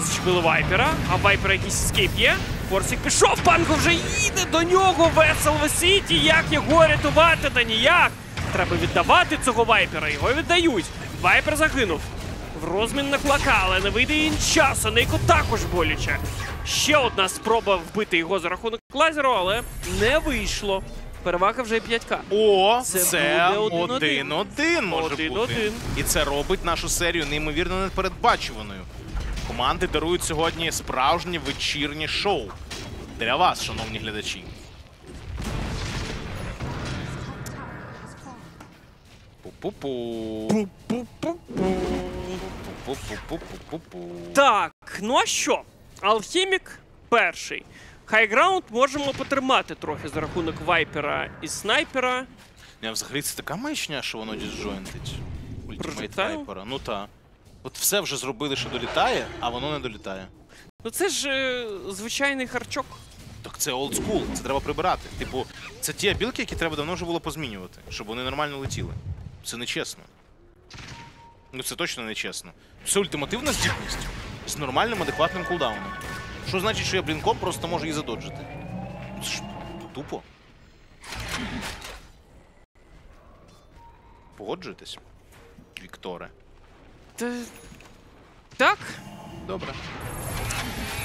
Зачепили Вайпера, а Вайпера якийсь ескейп є. Форсик пішов, панго вже їде до нього, весел висить, і як його рятувати, та ніяк. Треба віддавати цього Вайпера, його віддають. Вайпер загинув. В розмін на клака, але не вийде і часу. Нейку також боляче. Ще одна спроба вбити його за рахунок лазеру, але не вийшло. Перевага вже 5К.
О,
Це
це
буде один-один.
один-один бути.
Один-один.
І це робить нашу серію неймовірно непередбачуваною. Команди дарують сьогодні справжнє вечірнє шоу. Для вас, шановні глядачі. Пу-пу-пу.
Так, ну а що? Алхімік перший. High ground можемо потримати трохи за рахунок вайпера і снайпера.
Не, взагалі це така маячня, що воно disjoint ить.
Ultimate
Viper а. Ну та. От все вже зробили, що долітає, а воно не долітає.
Ну це ж е, звичайний харчок.
Так це old school, це треба прибирати. Типу, це ті абілки, які треба давно вже було позмінювати, щоб вони нормально летіли. Це нечесно. Ну це точно нечесно. Це ультимативна здібність з нормальним, адекватним кулдауном. Що значить, що я блінком просто можу її задоджити? Це ж тупо. Погоджуєтесь, Вікторе?
Та... Так,
Добре.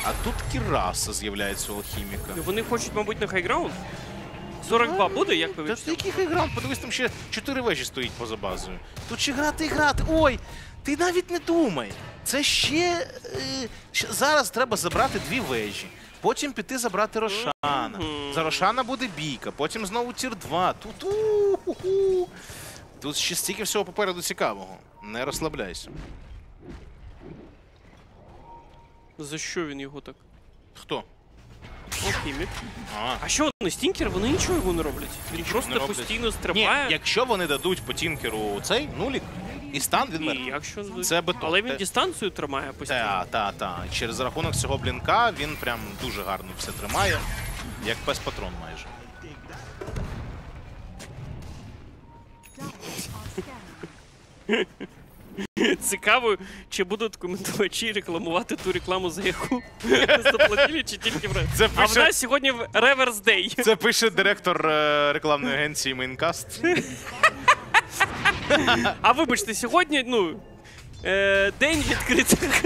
А тут Кіраса з'являється у алхіміка.
вони хочуть, мабуть, на хайграунд. 42 буде, як ви
Та яких грав? Подивись, там ще чотири вежі стоїть поза базою. Тут ще грати і грати. Ой, ти навіть не думай. Це ще, е, зараз треба забрати дві вежі. Потім піти забрати Рошана. За Рошана буде бійка, потім знову tier 2. Тут у-ху-ху. Тут ще стільки всього попереду цікавого. Не розслабляйся.
За що він його так?
Хто?
Алхімік.
А.
А що вони з Tinker? Вони нічого йому не роблять. Він
Нічого
просто
не роблять.
постійно
Ні,
стрибає.
якщо вони дадуть по тінкеру цей нулік і стан, він
Ні,
мертвий.
якщо
Це бетон.
Але він
Те-
дистанцію тримає постійно.
Та, та, та. Через рахунок цього блінка він прям дуже гарно все тримає, як пес патрон майже.
Цікаво, чи будуть коментувачі рекламувати ту рекламу, за яку заплатили, чи тільки в
Це
А в
пише-
нас сьогодні в Реверс Дей.
Це пише директор е, рекламної агенції Maincast.
А вибачте, сьогодні, ну. Е, день відкритих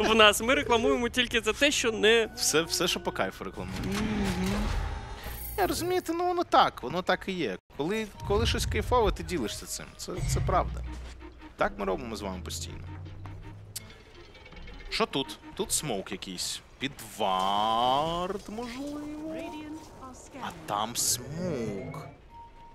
в нас. Ми рекламуємо тільки за те, що не.
Все, все, що по кайфу рекламує. Я розумієте, ну воно так, воно так і є. Коли, коли щось кайфове, ти ділишся цим. Це, це правда. Так ми робимо з вами постійно. Що тут? Тут smoke якийсь. Під ward, можливо. А там смоук.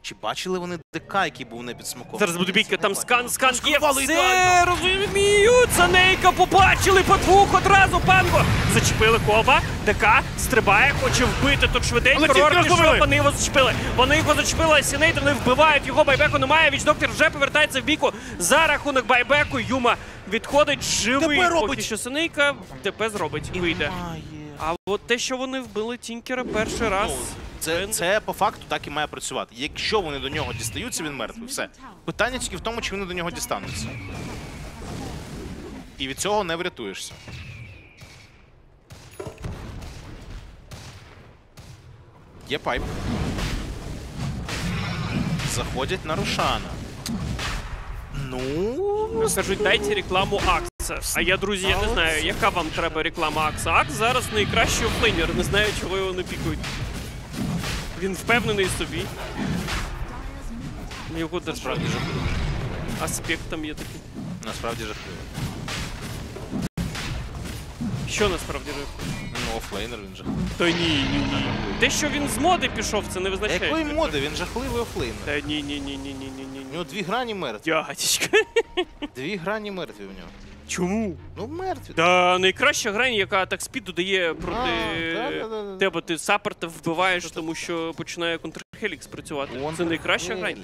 Чи бачили вони ДК, який був не під смоком?
Зараз буде бійка, там скан, скан є. Все
ідеально.
розуміють. Санейка побачили по двох одразу панго. Зачепили кова. ДК стрибає, хоче вбити тут швиденько. Рорки,
розловили.
вони його зачепили. Вони його зачепили, Сінейт вони вбивають його. Байбеку немає. Вічдоктор вже повертається в бійку. За рахунок байбеку Юма відходить живий. Поки що Синейка ТП зробить. Вийде. А от те, що вони вбили Тінкера перший раз.
Ну, це, це по факту так і має працювати. Якщо вони до нього дістаються, він мертвий. Все. Питання тільки в тому, чи вони до нього дістануться. І від цього не врятуєшся. Є пайп. Заходять на Рошана. Ну,
Кажуть, дайте рекламу Акса. А я, друзі, я не знаю, яка вам треба реклама Акса. Акс зараз найкращий офлейнер, не знаю, чого його не пікують. Він впевнений собі. Його
насправді жахливо.
Аспект там є такий.
Насправді жахливо.
Що насправді же?
Ну, офлейнер він жахливий.
Та ні, ні, ні. Те, що він з моди пішов, це не визначає.
Якої моди? Він жахливий офлейнер.
Та ні, ні, ні, ні, ні, ні,
У нього дві грані мертві.
Дядечка.
Дві грані мертві в нього.
Чому?
Ну, мертві.
Та найкраща грань, яка атак спіду дає проти
А, да-да-да-да.
тебе. Ти саппорта вбиваєш, тому що починає контрхелікс працювати. Це найкраща грань.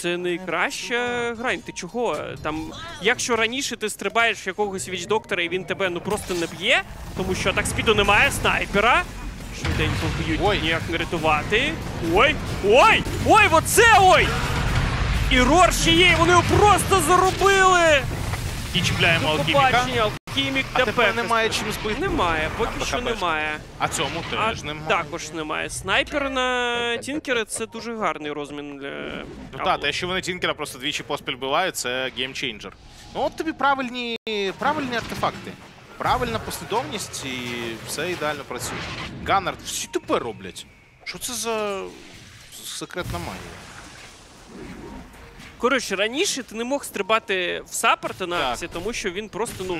Це найкраща грань. Ти чого? Там, якщо раніше ти стрибаєш в якогось вічдоктора і він тебе ну просто не б'є, тому що так спіду немає снайпера. Швиденько б'ють,
Ой.
ніяк не рятувати. Ой! Ой! Ой, оце ой! І Roar ще є, і вони його просто заробили!
І чіпляємо алхіміка.
побачення, алхімік
А тепер немає чим збити.
Немає, поки
А,
що
BKB шка.
немає.
А цьому
А
теж немає.
також немає. Снайпер на Тінкера це дуже гарний розмін для.
Ну так, те, що вони Тінкера просто двічі поспіль вбивають, це game changer. Ну от тобі правильні, правильні артефакти. Правильна послідовність і все ідеально працює. Ганнард всі тепер роблять. Що це за секретна магія?
Коротше, раніше ти не мог стрибати в саппорта на акції, тому що він просто ну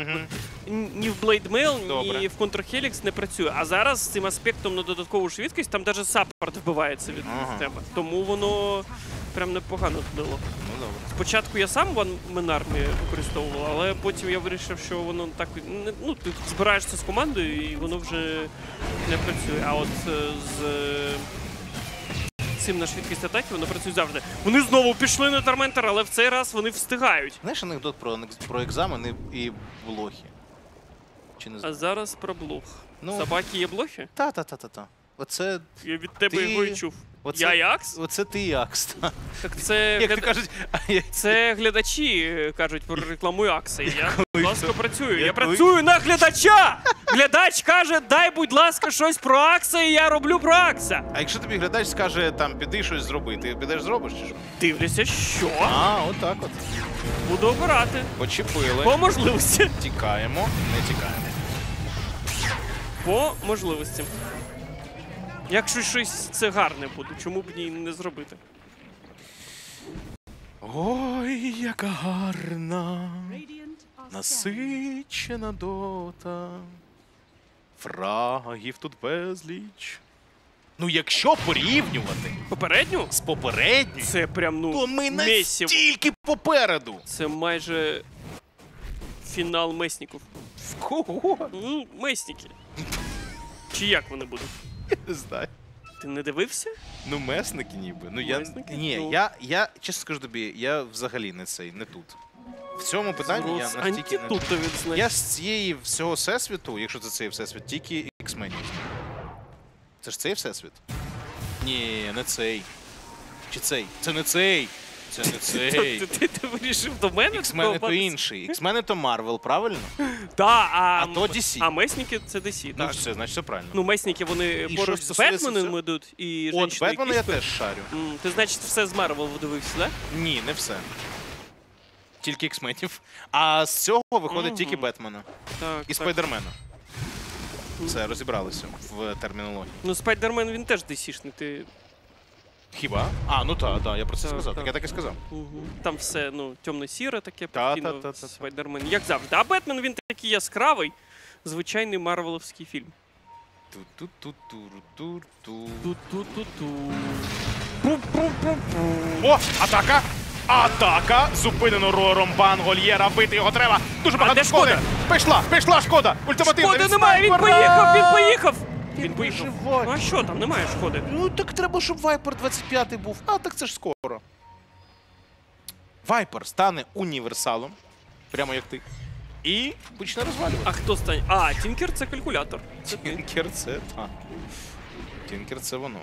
н- ні в Blade Mail,
Добре.
ні в Contra-Helix не працює. А зараз з цим аспектом на додаткову швидкість там навіть саппорт вбивається від
Ага.
тебе. Тому воно прям непогано було.
Ну добре.
Спочатку я сам Man Army використовував, але потім я вирішив, що воно так ну ти збираєшся з командою і воно вже не працює. А от е, з е, цим на швидкість атаки воно працює завжди. Вони знову пішли на Торментор, але в цей раз вони встигають.
Знаєш анекдот про, про екзамени і блохи? Чи не
А зараз про блох.
Ну.
Собаки є блохи?
Та-та-та-та-та. Оце,
Я від тебе
Ти-
його і чув.
Оце,
Я Якс?
оце ти і Акс.
Так це,
Як
гляда-
ти кажуть, а я-
це глядачі е, кажуть про рекламу Акси. Я, будь ласка, працюю. Я
Я коли-
працюю на глядача! Глядач каже, дай, будь ласка, щось про Акса, і я роблю про Акса.
А якщо тобі глядач скаже, там, піди щось зроби, ти підеш зробиш чи що?
Дивлюся, що
А, отак от.
буду обирати.
Почепили.
По можливості.
Тікаємо, не тікаємо.
По можливості. Якщо щось це гарне буде, чому б ні не зробити?
Ой, яка гарна, насичена дота. Фрагів тут безліч. Ну, якщо порівнювати
Попередню?
з попередньою,
Це прям ну
то ми
Месі.
настільки попереду.
Це майже фінал месників.
В кого?
Ну, месники. Чи як вони будуть?
Не знаю.
Ти не дивився?
Ну, месники ніби. Ну я
Месники?
ні,
Ну.
я, я чесно скажу тобі, я взагалі не цей, не тут. В цьому питанні я настільки не тут.
антитуту відзнач.
Я з цієї всього всесвіту, якщо це цей всесвіт, тільки X-Men. Це ж цей всесвіт? Ні, не цей. Чи цей? Це не цей. Це не цей.
Ти, ти, ти вирішив до мене?
X-Men то
докопатися?
інший. X-Men то Marvel, правильно?
Да, а,
А то DC.
А месники це DC,
Ну
так.
все, значить все правильно.
Ну, месники вони
І
поруч
що
з
стосується
Бетменом
цього?
йдуть і
От
«Женщиною
Бетмена я
кішкою».
теж шарю.
М, Ти, значить, все з Марвел дивився, да?
Ні, не все. Тільки X-менів. А з цього виходить
Мгм.
тільки Бетмена
Так.
і
так.
Спайдермена. Все, розібралися в термінології.
Ну, Спайдермен він теж DC-шний, ти.
Хіба? А, ну так, так, я про це сказав. Так я так і сказав.
Угу. Там все, ну, темно-сіре таке,
Та, та, та, та, та.
Спайдермен. Як завжди. А Бетмен він такий яскравий, звичайний марвеловський фільм.
Ту-ту-ту-туру-тур-ту.
Ту-ту-ту-ту.
О, атака! Атака! Зупинено рором бан Гольєра. Бити його треба. Дуже багато
де
шкоди.
Шкода?
Пішла, пішла шкода. Ультимативна
Шкоди немає, він поїхав, він поїхав! Він
виживає.
Ну а що там, немає шкоди.
Ну так треба, щоб Вайпер 25 був. А так це ж скоро. Вайпер стане універсалом, прямо як ти. І почне розвалювати.
А хто стане? А, Тінкер це калькулятор.
Тінкер це так. Тінкер це воно.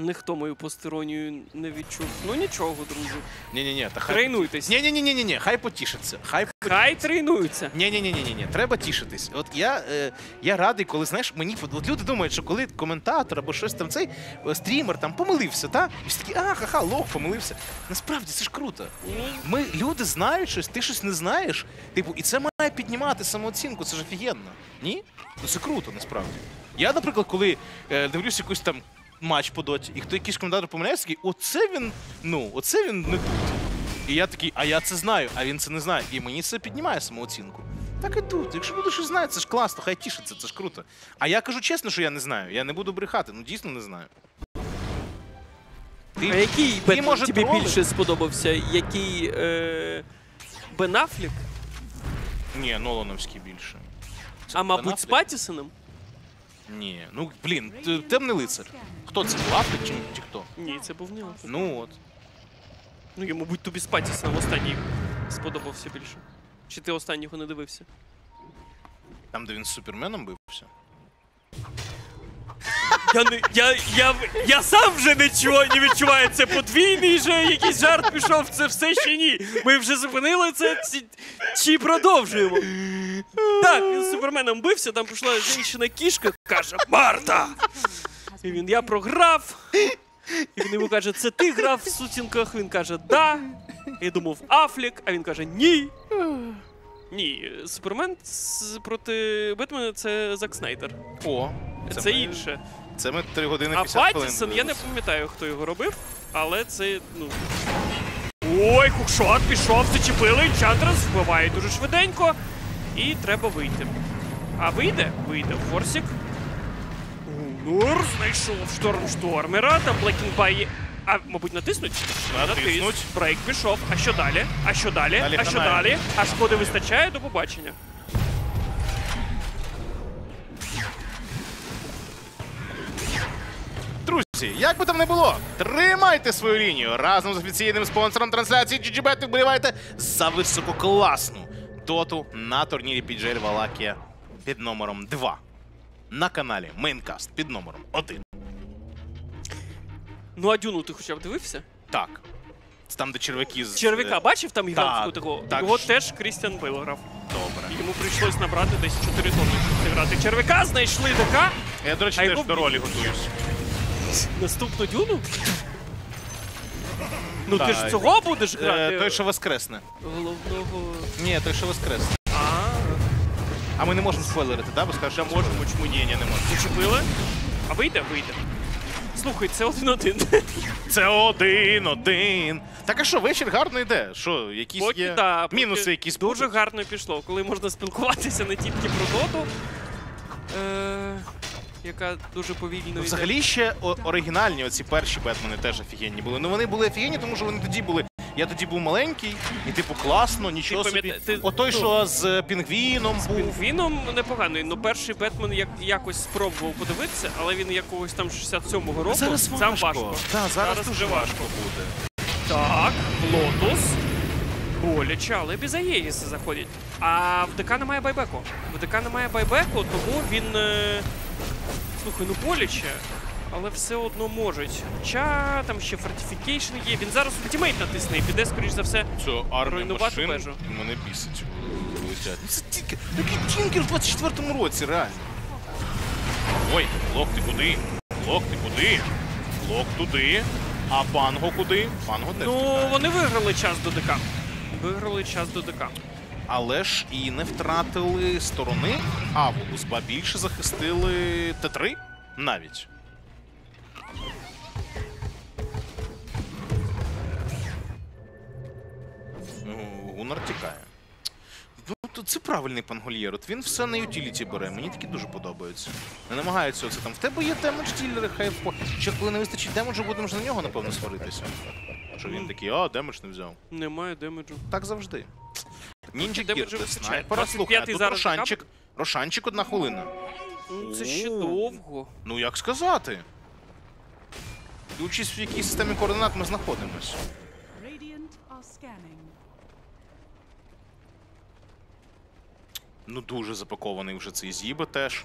Ніхто мою постіронію не відчув. Ну нічого, друзі.
Ні-ні-ні, та хай.
Тренуйтесь.
Ні-ні-ні-ні-ні, хай потішиться. Хай
Хай тренуються.
Ні, ні, ні, ні, ні, треба тішитись. От я, е, я радий, коли знаєш, мені от люди думають, що коли коментатор або щось там цей е, стрімер там помилився, та і всі такі, а, ха-ха, лох помилився. Насправді це ж круто. Ми люди знають щось, ти щось не знаєш. Типу, і це має піднімати самооцінку. Це ж офігенно. Ні? Ну це круто, насправді. Я, наприклад, коли е, дивлюсь якийсь там матч по доті, і хто якийсь коментатор помиляється, такий, оце він, ну, оце він не тут. І я такий, а я це знаю, а він це не знає. І мені це піднімає самооцінку. Так і тут. Якщо люди щось знають, це ж класно, хай тішиться, це ж круто. А я кажу чесно, що я не знаю. Я не буду брехати, ну дійсно не знаю. Ти,
А який
ти, може,
тобі
тролиш?
більше сподобався? Який е... Бен Аффлек?
Ні, Нолановський більше. Це
А мабуть, з? Паттісоном?
Ні, ну блін, темний лицар. Хто це? Афлек чи, чи хто?
Ні, це був не Аффлек.
Ну от.
Ну, я, мабуть, тобі з Паттісоном останній сподобався більше. Чи ти останнього не дивився?
Там, де він з суперменом бився.
Я не я, я, я сам вже чую, не відчуваю це подвійний же якийсь жарт пішов, це все ще ні. Ми вже зупинили це чи, чи продовжуємо. Так, він з суперменом бився, там пішла жінка-кішка, каже Марта! І він, я програв. І він йому каже, це ти грав в сутінках? Він каже, да. Я думав, Афлік, а він каже, ні. Ні, Супермен проти Бетмена це Зак Снайдер.
О,
Це,
ми-
інше.
Це ми 3 години
А
50 хвилин.
Паттісон, я не пам'ятаю, хто його робив, але це, ну. Ой, Hookshot пішов, зачепили, Чандрас вбиває дуже швиденько. І треба вийти. А вийде? Вийде. Форсік. Гунур знайшов штормштормера, там Блекінбай є. А, мабуть, натиснуть?
Натиснуть.
Брейк пішов. А що далі? А що далі?
Далі
а що далі? А шкоди вистачає до побачення.
Друзі, як би там не було, тримайте свою лінію разом з офіційним спонсором трансляції GGBet вболівайте за висококласну доту на турнірі PGL Валакія під номером 2. На каналі Maincast під номером 1.
Ну, а Дюну ти хоча б дивився?
Так. Це там, де червяки з.
Червяка, бачив там гігантську такого?
так
Його теж Крістіан Бейл грав.
Добре.
Йому прийшлось набрати десь 4 тонни, щоб зіграти. Червяка знайшли ДК.
Я, до речі,
А
теж
його
до ролі готуюсь.
Наступну дюну? Ну ти ж цього будеш
Е,
грати?
той, що воскресне.
Головного.
Ні, той, що воскресне.
А,
А ми не можемо спойлерити, так? Бо скажеш, що можемо, чому ні, ні, не можемо.
зачепили? А вийде? Вийде. Слухай, це один-один.
Це один-один. Так а що, вечір гарно йде? Що, якісь
Поки,
є
да, поки
мінуси якісь
Дуже гарно пішло, коли можна спілкуватися не тільки про доту, е, яка дуже повільно йде.
Ну, Взагалі ще оригінальні оці перші Бетмени теж офігенні були. Ну вони були офігенні, тому що вони тоді були Я тоді був маленький, і типу класно, нічого
Ти
собі.
пам'ята- ти-
Отой,
ну,
що з пінгвіном був.
Пінгвіном непоганий. Ну перший Бетмен як якось спробував подивитися, але він якогось там 67-го року.
Зараз
Там
важко. Так, зараз,
Зараз
дуже важко буде.
Так, Лотус. Боляче, але без Аєгіса заходять. А в ДК немає байбеку. В ДК немає байбеку, тому він. Е... Слухай, ну боляче, але все одно можуть. Хоча там ще фортифікейшн є. Він зараз ультимейт натисне і піде, скоріш за все.
Це армія
Руйнувати
машин
вежу.
мене бісить. Летять. Ну це тільки. Який Тінкер в 24-му році, реально. Ой, блок ти куди? Блок ти куди? Блок туди. А панго куди? Панго теж.
Ну, вони виграли час до ДК. Виграли час до ДК.
Але ж і не втратили сторони Авулус, ба більше захистили Т3 навіть. Ну, Гунар тікає. Ну, це правильний Pangolier. От він все на utility бере. Мені такі дуже подобаються. Не намагаються оце там. В тебе є damage dealer и, хай по. Ще коли не вистачить демеджу, будемо ж на нього, напевно, сваритися. Що він такий, а, damage не взяв.
Немає демеджу.
Так завжди.
Демеджу
Кірти, снайпера, слухай, тут
зараз
Рошанчик. Рошанчик одна хвилина.
Ну, це ще довго.
Ну як сказати? Дивлячись, в якій системі координат ми знаходимось. Ну дуже запакований вже цей зіба теж.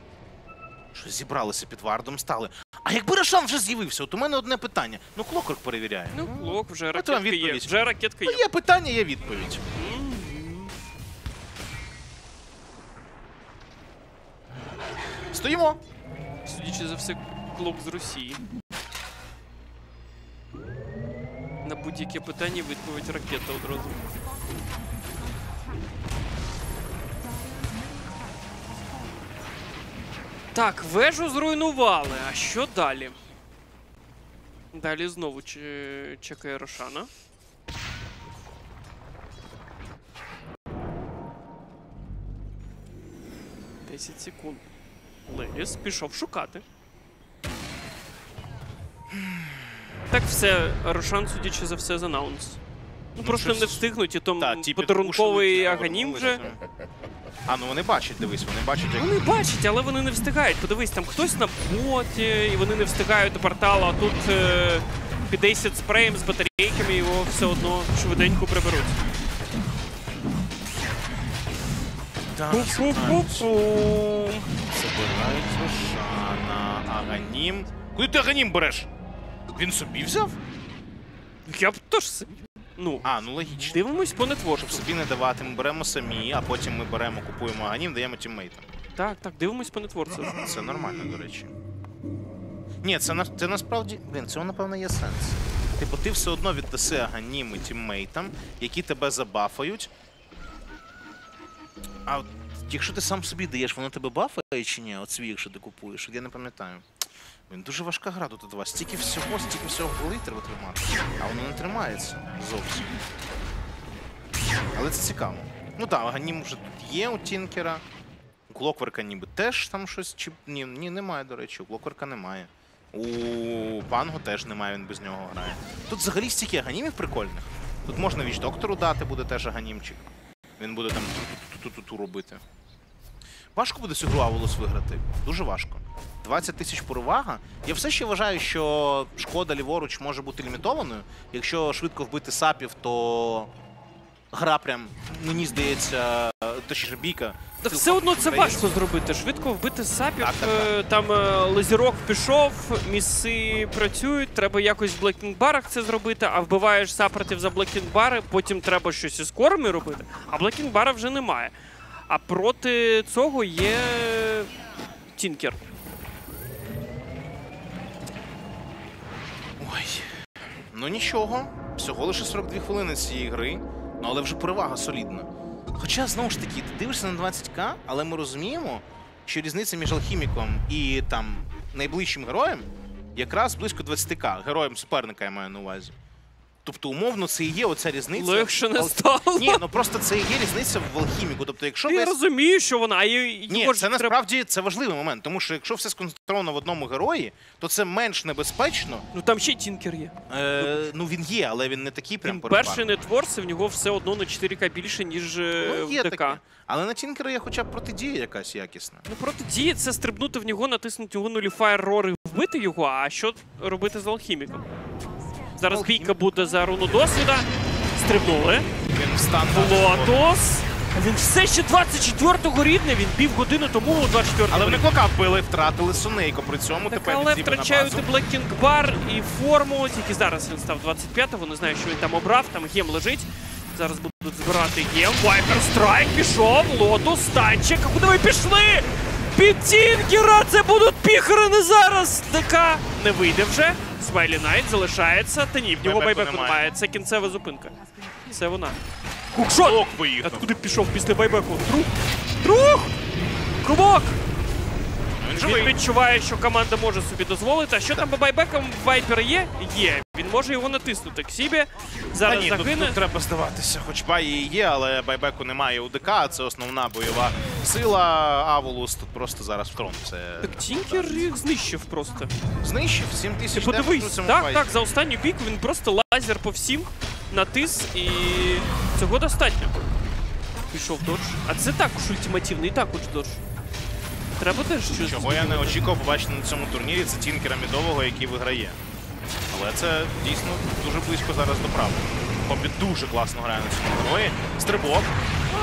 Що зібралися під вардом стали. А якби Рошан вже з'явився, от у мене одне питання. Ну Clockwerk перевіряє.
Ну, клок, вже ракетка є. Вже ракетка
Ну,
є.
є питання, є відповідь. Стоїмо.
Судячи за все, клок з Росії. На будь-яке питання відповідь ракета одразу. Так, вежу зруйнували. А що далі? Далі знову чекає Рошана. Десять секунд. Леліс пішов шукати. Так все, Рошан, судячи за все, занаунс. Ну, просто
щось-
не встигнуть, і там
Та,
подарунковий аганім вже.
А, ну вони бачать, дивись, вони бачать, як
Вони бачать, але вони не встигають. Подивись, там хтось на боті, і вони не встигають до порталу, а тут е, під Acid спреєм з батарейками його все одно швиденько приберуть. Пу-пу-пу-пу.
Забирають Рошана, Аганім. Куди ти Аганім береш? Він собі взяв?
Я б теж собі. Ну,
А, ну логічно.
дивимось по нетворку.
Щоб собі не давати, ми беремо самі, а потім ми беремо, купуємо Аганім, даємо тіммейтам.
Так, так, дивимось по нетворцю.
Це нормально, до речі. Ні, це, на- це насправді. Блін, цього напевно є сенс. Типу, ти все одно віддаси Аганім і тіммейтам, які тебе забафають. А от якщо ти сам собі даєш, воно тебе бафає чи ні? От свій, якщо ти купуєш, я не пам'ятаю. Він дуже важка гра тут у вас. Стільки всього, стільки всього в треба тримати. А воно не тримається зовсім. Але це цікаво. Ну так, Аганім вже тут є у Тінкера. У Клокверка ніби теж там щось. Чи... Ні, ні, немає, до речі, у Клокверка немає. У Панго теж немає, він без нього грає. Тут взагалі стільки аганімів прикольних. Тут можна віч доктору дати, буде теж аганімчик. Він буде там ту-ту-ту-ту робити. Важко буде цю гру Аволос виграти. Дуже важко. 20 тисяч перевага. Я все ще вважаю, що шкода ліворуч може бути лімітованою. Якщо швидко вбити сапів, то гра прям, мені здається, точніше бійка.
Та все одно це важко зробити. Швидко вбити сапів.
Так, так,
е, Там е, лазірок пішов, міси працюють. Треба якось в блекінг-барах це зробити, а вбиваєш саппортів за блекінг-бари, потім треба щось із корами робити, а блекінг-бара вже немає. А проти цього є Тінкер.
Ой. Ну нічого. Всього лише 42 хвилини цієї гри. Ну але вже перевага солідна. Хоча, знову ж таки, ти дивишся на 20к, але ми розуміємо, що різниця між алхіміком і там найближчим героєм якраз близько 20к. Героєм суперника я маю на увазі. Тобто, умовно, це і є оця різниця.
Легше не стало.
Ні, ну просто це і є різниця в алхіміку. Тобто, якщо
Я
весь...
розумію, що вона. а
Ні,
його ж
це
треба-
насправді це важливий момент, тому що якщо все сконцентровано в одному герої, то це менш небезпечно.
Ну там ще й Тінкер є.
Е, ну він є, але він не такий прям
Він
перший
перший networth, і в нього все одно на 4К більше, ніж е,
Ну, є
в ДК.
таке. Але на Тінкера є хоча б протидія якась якісна.
Ну протидія це стрибнути в нього, натиснути його Nullifier ором і вбити його, а що робити з алхіміком? Зараз
Алхімік.
бійка буде за руну досвіда. Стрибнули.
Він встан.
Лотос. Він все ще 24-го рідне, він півгодини тому у 24-му.
Але вони клока вбили, втратили Сунейко. При цьому
Так,
тепер
але втрачають і Блекінг Бар, і форму. Тільки зараз він став 25-го, не знаю, що він там обрав. Там гем лежить. Зараз будуть збирати гем. Вайпер Страйк пішов. Лотус, танчик. А куди ви пішли? Під Тінкера! Це будуть піхарини зараз! ДК не вийде вже. Смайлі Найт залишається. Та ні, в нього
Байбеку немає.
Це кінцева зупинка. Це вона. Хукшот! Откуди пішов після байбеку? Друг! Друг! Кубок!
Він
Він відчуває, що команда може собі дозволити. А що там по байбекам Вайпер є? Є. Він може його натиснути к собі.
Та
Зараз
ні,
загине.
тут треба здаватися. Хоч бай і є, але байбеку немає у ДК. Це основна бойова сила. Аволус тут просто зараз в трон. Це
Так Тінкер їх знищив просто.
знищив 7 тисяч
подивись, так,
файті.
так, за останню бійку він просто лазер по всім натис і цього достатньо. Пішов додж. А це також ультимативний, також додж. Треба теж щось.
Чого я не очікував побачити на цьому турнірі, це Тінкера Мідового, який виграє. Але це дійсно дуже близько зараз до правди. Хобі дуже класно грає на цьому герої. Стрибок.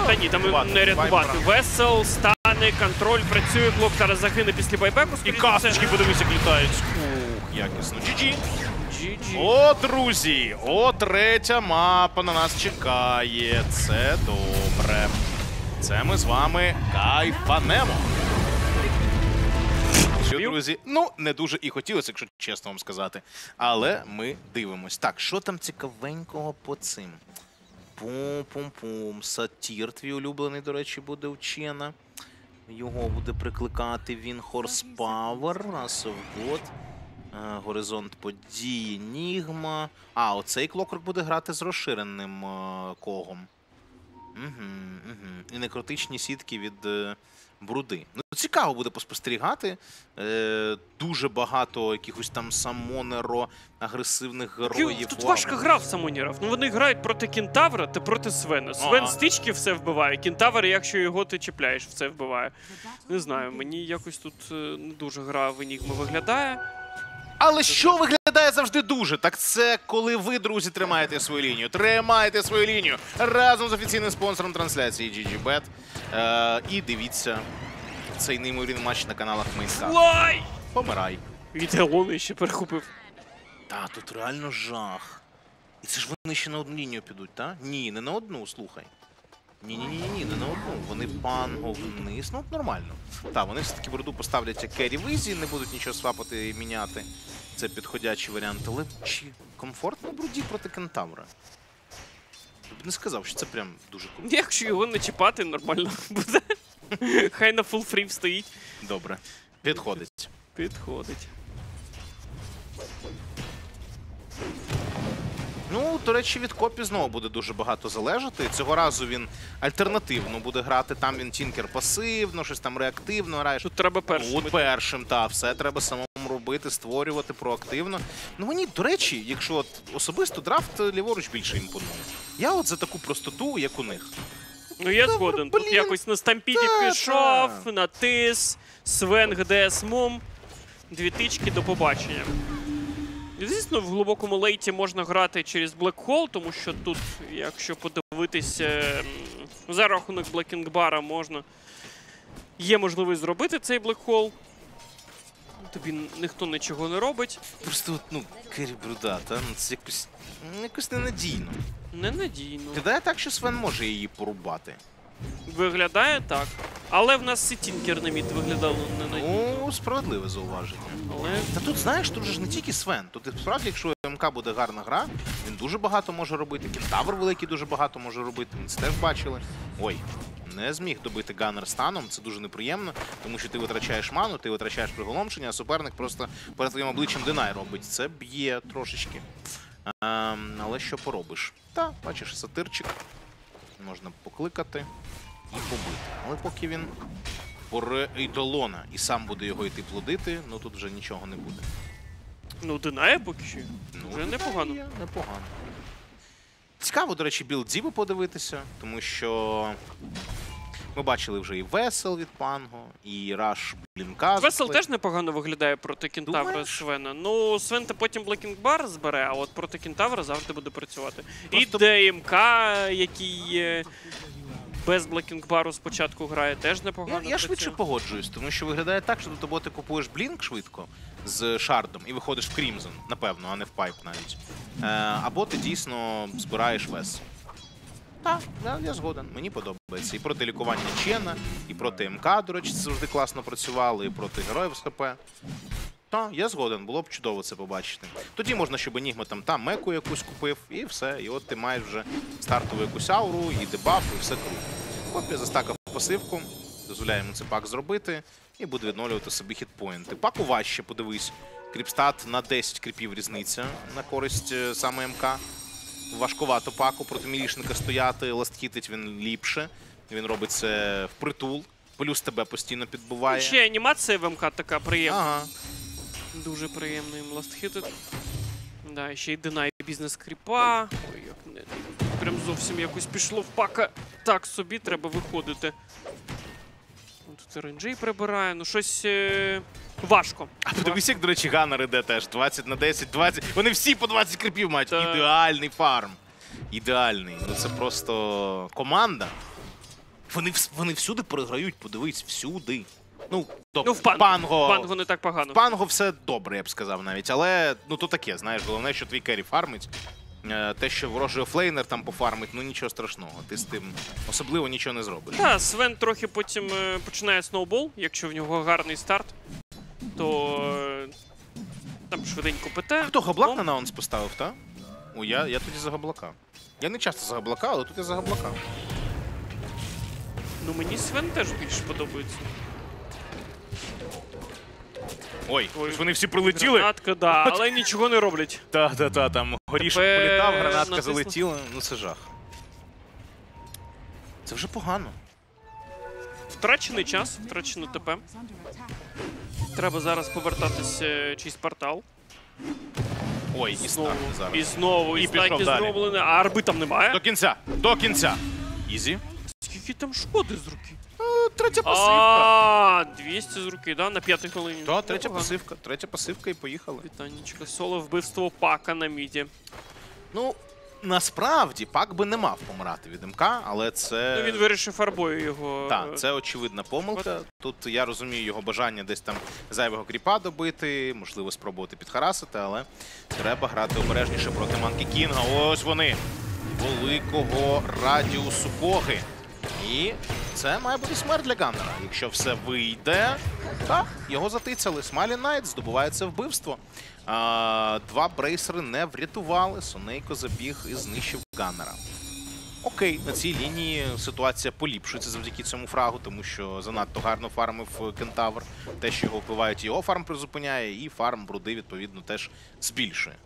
Та ні, там
Рятувати,
не рятувати. Весел, стане, контроль, працює, блок зараз загине після байбеку.
І
скоріше за все.
касточки, подивись, як літають. Ух, якісно. GG.
GG.
О, друзі! О, третя мапа на нас чекає. Це добре. Це ми з вами кайфанемо. Що, друзі, ну не дуже і хотілося, якщо чесно вам сказати. Але ми дивимось. Так, що там цікавенького по цим? Пум-пум-пум. Сатір, твій улюблений, до речі, буде у Чена. Його буде прикликати він horsepower, год. Е, Горизонт події, Нігма. А, оцей клокрок буде грати з розширеним е, когом. Угу, угу. І некротичні сітки від е, бруди. Ну, цікаво буде поспостерігати. Е, дуже багато якихось там самонеро, агресивних героїв.
Тут важко гра в. Ну вони грають проти кентавра та проти Свена. Свен
Ага.
стички все вбиває. Кентавр, якщо його ти чіпляєш, все вбиває. Не знаю, мені якось тут е, не дуже гра в Енігми виглядає.
Але що виглядає завжди дуже? Так це коли ви, друзі, тримаєте свою лінію. Тримаєте свою лінію разом з офіційним спонсором трансляції GGBet. Е, і дивіться цей неймовірний матч на каналах Мейнстар.
Лай!
Помирай.
Відеолони ще перехопив.
Та, тут реально жах. І це ж вони ще на одну лінію підуть, та? Ні, не на одну, слухай. Ні, ні, ні, ні, не на одну. Вони панго вниз. Ну, нормально. Так, вони все-таки броду поставлять як carry визі, не будуть нічого свапати і міняти. Це підходячий варіант. Але чи комфортно бруді проти кентавра? Я б не сказав, що це прям дуже круто.
Якщо його не чіпати, нормально буде. Хай на full farm стоїть.
Добре. Підходить.
Підходить.
Ну, до речі, від Копі знову буде дуже багато залежати. Цього разу він альтернативно буде грати. Там він тінкер пасивно, щось там реактивно грає.
Тут треба першим.
От першим, та все треба самому робити, створювати проактивно. Ну мені, до речі, якщо от особисто драфт ліворуч більше імпонує. Я от за таку простоту, як у них.
Ну я
Та,
згоден. Тут якось на стампіді
Та,
пішов,
та.
натис, свенг ДС мум. Дві тички до побачення. Звісно, в глибокому лейті можна грати через Black Hole, тому що тут, якщо подивитися м, за рахунок Blacking Бара можна. Є можливість зробити цей Black Hole. Тобі ніхто нічого не робить.
Просто от, ну, Кері Бруда, та ну це якось, ну, якось ненадійно.
Ненадійно.
Кидає так, що Свен може її порубати.
Виглядає так. Але в нас і Тінкер на мід виглядало ненадійно.
Справедливе зауваження.
Але
Та тут, знаєш, тут же ж не тільки Свен. Тут справді, якщо МК буде гарна гра, він дуже багато може робити. Кентавр великий дуже багато може робити. Ми це теж бачили. Ой, не зміг добити ганер станом. Це дуже неприємно, тому що ти витрачаєш ману, ти витрачаєш приголомшення, а суперник просто перед твоїм обличчям динай робить. Це б'є трошечки. Ем, але що поробиш? Та, бачиш, сатирчик. Можна покликати і побити. Але поки він поре ідолона і сам буде його йти плодити, ну тут вже нічого не буде.
Ну, динає поки що.
Ну,
Вже непогано.
є, непогано. Цікаво, до речі, build Діби подивитися, тому що ми бачили вже і Vessel від Панго, і rush Blink
-а.
Vessel
теж непогано виглядає проти кентавра
Думаєш?
Свена. Ну, Свен та потім Black King Bar збере, а от проти кентавра завжди буде працювати.
Просто-
І ДМК, який е, без Блекінг Бару спочатку грає, теж
Я,
непогано.
я швидше погоджуюсь, тому що виглядає так, що до тобою ти купуєш блінк швидко з шардом і виходиш в Крімзон, напевно, а не в пайп навіть. Е, або ти дійсно збираєш вес. Так, я, я згоден, мені подобається. І проти лікування Чена, і проти МК, до речі, це завжди класно працювало, і проти героїв з Так, я згоден, було б чудово це побачити. Тоді можна, щоб Енігма там та меку якусь купив, і все. І от ти маєш вже стартову якусь ауру, і дебаф, і все круто. Копія застакав пасивку, дозволяє йому це пак зробити, і буде відновлювати собі хітпоінти. Паку важче, подивись. Кріпстат на 10 кріпів різниця на користь е, саме МК. Важкувато паку проти мілішника стояти, ластхітить він ліпше. Він робить це впритул. Плюс тебе постійно підбиває.
Ще анімація в МК така приємна.
Ага.
Дуже приємно їм ластхітит. Да, ще й динай бізнес кріпа. Ой, як не. Прям зовсім якось пішло в пака. Так собі треба виходити. Тут RNG прибирає, ну щось е... важко.
А подивись, як, до речі, Ганнер іде теж. 20 на 10, 20. Вони всі по 20 кріпів мають.
Так.
Ідеальний фарм. Ідеальний. Ну це просто команда. Вони, вони всюди переграють, подивись, всюди. Ну, добре,
Ну, в панго.
панго,
В панго не так погано.
в панго все добре, я б сказав навіть. Але ну то таке, знаєш, головне, що твій керрі фармить. Е, Те, що ворожий офлейнер там пофармить, ну нічого страшного. Ти з тим особливо нічого не зробиш.
Так, Свен трохи потім е, починає сноубол, якщо в нього гарний старт, то е, там швиденько ПТ.
Хто габлак
Ну,
на nouns поставив, та? О, я, я тоді за габлака. Я не часто за габлака, але тут я за габлака.
Ну мені Свен теж більш подобається.
Ой,
Ой,
вони всі прилетіли.
Гранатка, да, але нічого не роблять.
Та, та, та, там горішок
Тепер
політав, гранатка
натисну.
залетіла. Ну це жах. Це вже погано.
Втрачений час, втрачено ТП. Треба зараз повертатись е, чийсь портал.
Ой, і
Знову.
зараз.
І знову, і,
І пішов
стаки
далі.
зроблені, а арби там немає.
До кінця! До кінця! Ізі.
Скільки там шкоди з руки?
Е, Третя пасивка.
А, 200 з руки, да? На п'ятій хвилині.
Так, третя
Непогано.
пасивка. Третя пасивка і поїхали.
Вітанечка. Соло вбивство пака на міді.
Ну, насправді, пак би не мав помирати від МК, але це.
Ну він вирішив фарбою його.
Так,
е,
це очевидна помилка. Тут я розумію його бажання десь там зайвого кріпа добити, можливо, спробувати підхарасити, але треба грати обережніше проти Манкі Кінга. Ось вони. Великого радіусу коги. І це має бути смерть для Ганнера. Якщо все вийде, так, його затицяли. Смайлі Найт здобуває це вбивство. А, два брейсери не врятували. Сонейко забіг і знищив Ганнера. Окей, на цій лінії ситуація поліпшується завдяки цьому фрагу, тому що занадто гарно фармив Кентавр. Те, що його впливають, його фарм призупиняє, і фарм бруди, відповідно, теж збільшує.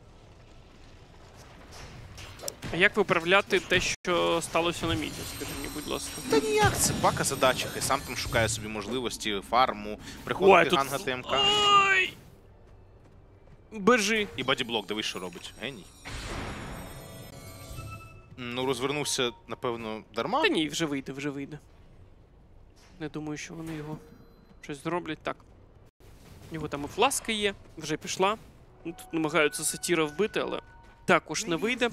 А як виправляти те, що сталося на міді? Скажи мені, будь ласка.
Та ніяк, це пака задача, хай сам там шукає собі можливості фарму, приходити ганкати МК.
Ой! Бежи.
І body block, дивись, що робить. Геній. Ну, розвернувся, напевно, дарма.
Та ні, вже вийде, вже вийде. Не думаю, що вони його щось зроблять так. У нього там і фласка є, вже пішла. Ну, Тут намагаються сатіра вбити, але також не вийде.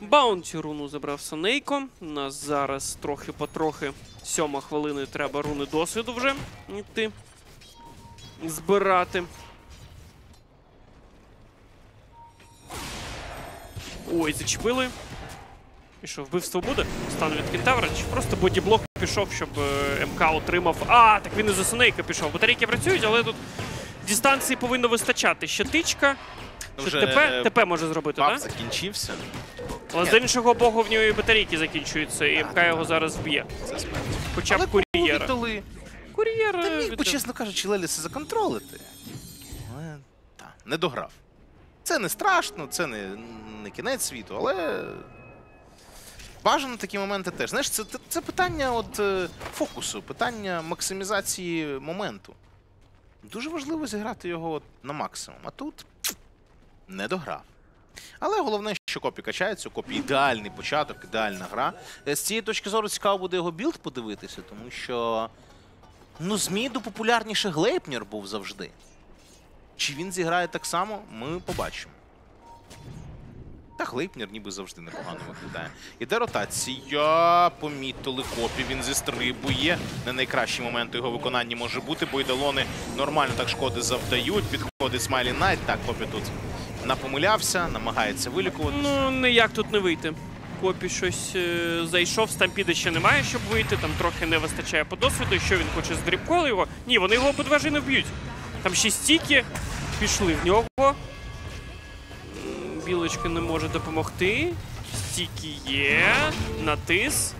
Баунті руну забрав Санейко. У нас зараз трохи потрохи сьома хвилини треба руни досвіду вже йти. Збирати. Ой, зачепили. І що, вбивство буде? Стан від кентавра? Чи просто бодіблок пішов, щоб е, МК отримав. А, так він і за Санейка пішов. Батарейки працюють, але тут дистанції повинно вистачати. Ще тичка.
Вже,
ТП,
е,
ТП може зробити, так?
закінчився.
Але з іншого боку, в нього і батарейки закінчуються, і МК його зараз вб'є. Хоча б кур'єра.
віддали? Та міг би, чесно кажучи, Лелі це законтролити. Але та, не дограв. Це не страшно, це не, не кінець світу, але бажано такі моменти теж. Знаєш, це, це питання от, е, фокусу, питання максимізації моменту. Дуже важливо зіграти його на максимум. А тут не дограв. Але головне, що копі качається, копі ідеальний початок, ідеальна гра. Е, З цієї точки зору цікаво буде його build подивитися, тому що ну, з міду популярніше Gleipnir був завжди. Чи він зіграє так само, ми побачимо. Та Gleipnir ніби завжди непогано виглядає. Іде ротація. Помітили копі, він зістрибує. Не найкращі моменти його виконання може бути, бо ідолони нормально так шкоди завдають. Підходить Смайлі Найт. Так, копі тут напомилявся, намагається вилікувати.
Ну, ніяк тут не вийти. Копі щось е, зайшов, стампіди ще немає, щоб вийти. Там трохи не вистачає по досвіду. Що він хоче з дрібколи його? Ні, вони його по два не вб'ють. Там ще стіки пішли в нього. Білочка не може допомогти. Стіки є. Натис.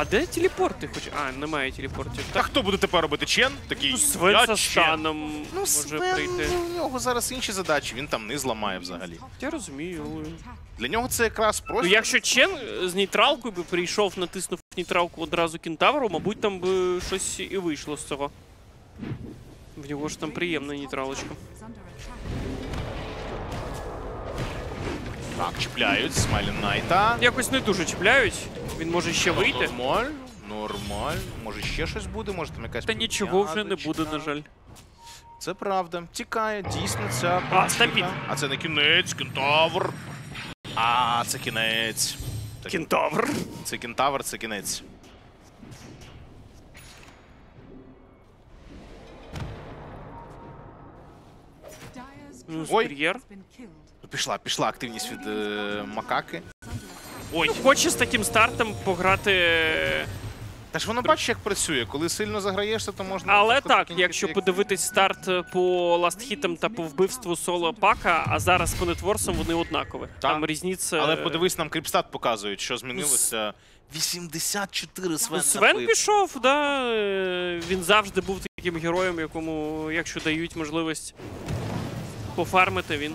А де телепорти? Хоч... А, немає телепортів.
А
Так,
хто буде тепер робити Чен? Такий
ну, Свен
«Я
со
Чен».
станом
Ну,
може
Свен,
прийти.
ну, у нього зараз інші задачі, він там низ ламає взагалі.
Я розумію, але...
Для нього це якраз просто.
Ну, якщо Чен з нейтралкою би прийшов, натиснув нейтралку одразу кентавру, мабуть, там би щось і вийшло з цього. В нього ж там приємна нейтралочка.
Так, чіпляють Смайлі Найта.
Якось не дуже чіпляють. Він може ще вийти.
Нормаль, нормаль. Може ще щось буде, може там якась.
Та нічого вже не буде, на жаль.
Це правда. Тікає, дійсно ця.
А, стампід.
А це не кінець, кентавр. А, це кінець.
Кентавр.
це кентавр, це кінець.
Ну,
Ой. Ну, Пішла, пішла активність від е, макаки.
Ой, хоче з таким стартом пограти.
Та ж воно бачиш, як працює. Коли сильно заграєшся, то можна.
Але так, якщо
як-
подивитись старт по ластхітам та по вбивству соло пака, а зараз по нетворсам вони однакові. Там різниця.
Але подивись, нам Кріпстат показують, що змінилося. 84 Свен.
Ну, Свен
набив.
пішов, да. е, Він завжди був таким героєм, якому, якщо дають можливість пофармити, він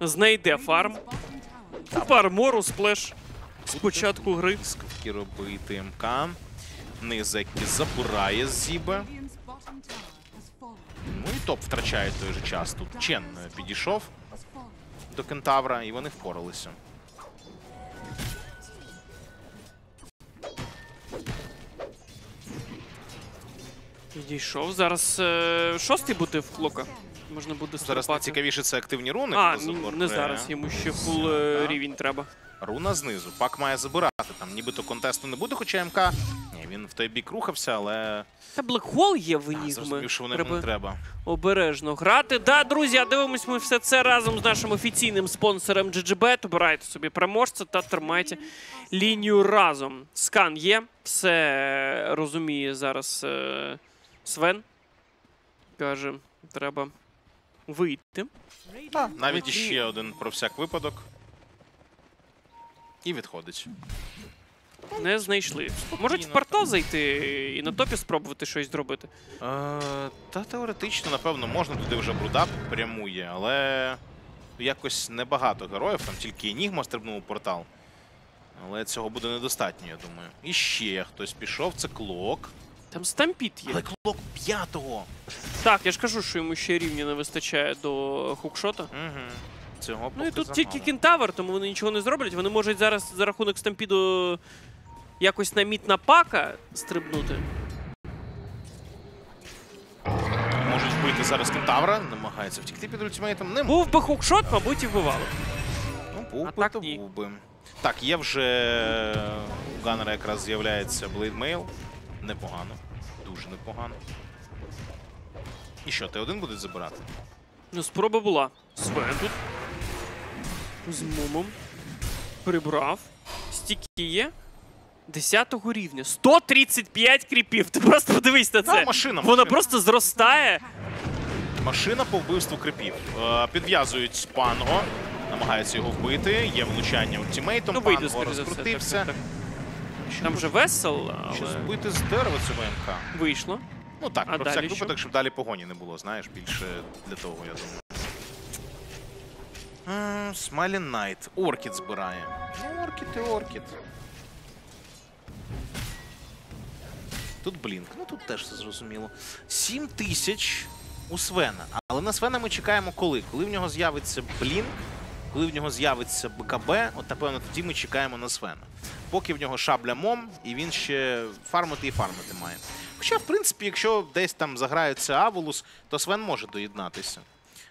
знайде фарм.
Bottom
Купа армору, сплеш з початку гри.
Скільки робити МК. Низекі забирає з Зіби.
Radiant's bottom tower has fallen.
Ну і топ втрачає той же час. Тут Чен е, підійшов до Кентавра, і вони впоралися.
Підійшов. Зараз е, шостий буде в клока. Можна буде
Зараз
стрибати.
найцікавіше це активні руни.
А, не зараз, йому ще фул е, рівень треба.
Руна знизу. Пак має забирати. Там нібито контесту не буде, хоча МК. Ні, він в той бік рухався, але
Та блекхол є в Енігми.
зрозумів, що вони
Треба
не треба.
обережно грати. Да, друзі, а дивимось ми все це разом з нашим офіційним спонсором GGBet. Обирайте собі переможця та тримайте лінію разом. Скан є, все розуміє зараз е, Свен. Каже, треба вийти.
Навіть іще один про всяк випадок. І відходить.
Не знайшли. Можуть в портал зайти і на топі спробувати щось зробити.
Е, та теоретично, напевно, можна туди вже брудап прямує, але якось небагато героїв, там тільки Енігма стрибнув у портал. Але цього буде недостатньо, я думаю. І ще хтось пішов, це клок.
Там stampede є.
Але клок п'ятого.
Так, я ж кажу, що йому ще рівня не вистачає до hookshot -а.
Угу. Цього
Ну і тут тільки кентавр, тому вони нічого не зроблять. Вони можуть зараз за рахунок stampede -у якось на мід на пака стрибнути.
Можуть вбити зараз кентавра, намагається втікти під ultimate -ом. Не
Був би hookshot, мабуть, і вбивали.
Ну, був
А
би,
так
то був би. Так, є вже у Ганнера якраз з'являється Blade Mail. Непогано. Дуже непогано. І що, ти один будуть забирати?
Ну, спроба була. Свен тут. З мумом. Прибрав. Стіки є. 10 рівня. 135 кріпів. Ти просто подивись на це.
Та, машина,
Вона просто зростає.
Машина по вбивству крипів. Е, підв'язують панго. Намагаються його вбити. Є влучання ультимейтом.
Ну,
панго
все. Так,
розкрутився.
так, так. Там же весел,
Що
але
збити з дерева цього МК.
вийшло.
Ну так,
А
про всяк
що?
випадок, щоб далі погоні не було, знаєш, більше для того, я думаю. Смайлі Найт. Orchid збирає. Ну, Orchid і Orchid. Тут Blink. Ну тут теж все зрозуміло. 7 тисяч у Свена. Але на Свена ми чекаємо коли? Коли в нього з'явиться Blink, коли в нього з'явиться БКБ, от напевно тоді ми чекаємо на Свена. Поки в нього шабля мом, і він ще фармити і фармити має. Хоча, в принципі, якщо десь там заграється Аволус, то Свен може доєднатися.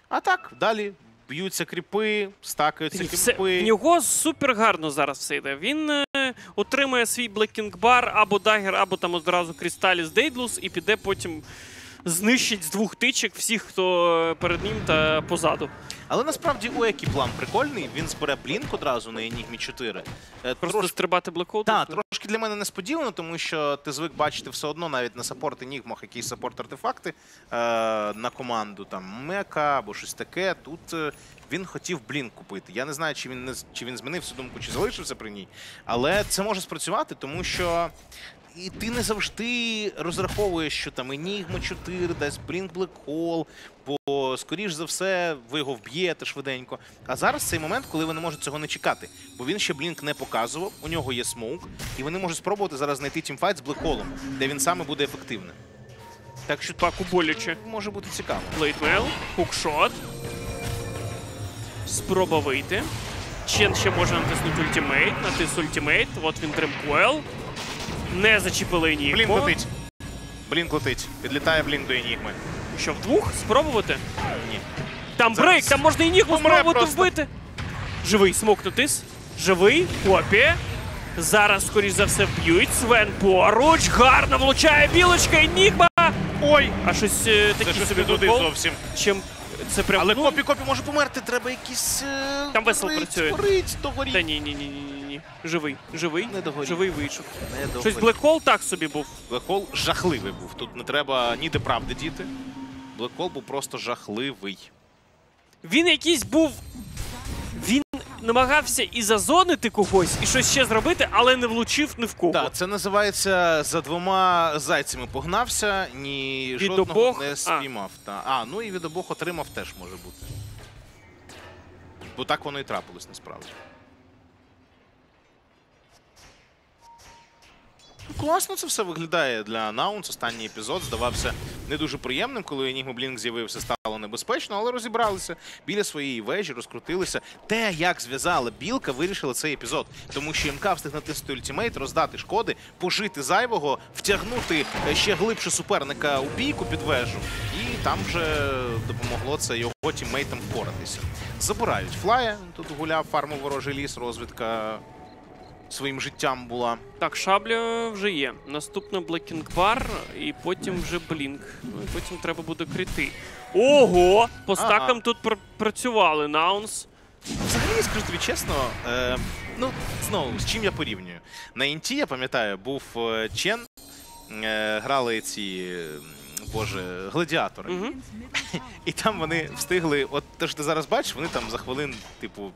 А так, далі б'ються кріпи, стакаються
Все,
кріпи.
в нього супер гарно зараз все йде. Він е, отримає свій Блекінг Бар або Дагер, або там одразу Крісталіс Дейдлус і піде потім знищить з двох тичок всіх, хто е, перед ним та позаду.
Але насправді у який план прикольний. Він збере блінк одразу на Енігмі 4. Е,
Просто
трошки-
стрибати блекоут.
Так, трошки для мене несподівано, тому що ти звик бачити все одно навіть на саппорт Енігмах якісь саппорт-артефакти е, на команду, там Мека або щось таке. Тут е, він хотів блінк купити. Я не знаю, чи він не чи він змінив цю думку, чи залишився при ній. Але це може спрацювати, тому що. І ти не завжди розраховуєш, що там Енігма 4 дасть Блінк Блекхол, бо, скоріш за все, ви його вб'єте швиденько. А зараз цей момент, коли вони можуть цього не чекати. Бо він ще Blink не показував, у нього є smoke, і вони можуть спробувати зараз знайти teamfight з Блекхолом, де він саме буде ефективним. Так що
Паку боляче.
може бути цікаво.
Blade Mail, Hookshot. Спроба вийти. Чен ще може натиснути ультимейт. Натис ультимейт. От він Dream Coil. Не зачепили Енігму.
летить. Blink летить. Підлітає Blink до Енігми.
Що, вдвох? Спробувати?
Ні.
Там
Зараз
брейк, там можна і нігму
помре
спробувати
просто.
вбити. Живий, смокнутис. Живий, копі. Зараз, скоріш за все, вб'ють. Свен поруч. Гарно влучає білочка, Енігма. Ой, а щось е,
Це
такі
щось
собі
не туди
прикол.
зовсім.
Чим це прям.
Але
ну,
копі копі може померти, треба якісь. е,
Там весело
горить,
працює.
Горить, догоріть.
Та ні, ні, ні, ні, ні. Живий, живий,
Не догорів.
живий вийшов.
Не
Щось. Блекхол так собі був.
Блекхол жахливий був. Тут не треба ніде правди діти. Блекхол був просто жахливий.
Він якийсь був. Він намагався і зазонити когось, і щось ще зробити, але не влучив ні в кого.
Так, це називається за двома зайцями погнався, ні
Від
жодного
обох?
не
А.
спіймав. Та. А, ну і від обох отримав теж може бути. Бо так воно і трапилось насправді. Класно це все виглядає для Наунс. Останній епізод здавався не дуже приємним, коли Енігма Blink з'явився, стало небезпечно, але розібралися біля своєї вежі, розкрутилися. Те, як зв'язала білка, вирішила цей епізод. Тому що МК встиг натиснути ультимейт, роздати шкоди, пожити зайвого, втягнути е, ще глибше суперника у бійку під вежу. І там вже допомогло це його тіммейтам впоратися. Забирають флая. Тут гуляв фарму ворожий ліс, розвідка своїм життям була.
Так, шабля вже є. Блекінг Бар, і потім вже Блінк. Ну і потім треба буде крити. Ого! По
Ага.
стакам тут пр- працювали. Наунс.
Взагалі, скажу тобі чесно, е, ну знову з чим я порівнюю. На інті, я пам'ятаю, був е, Чен, е, грали ці. Боже, гладіатори.
Угу.
І там вони встигли, от те, що ти зараз бачиш, вони там за хвилин, типу,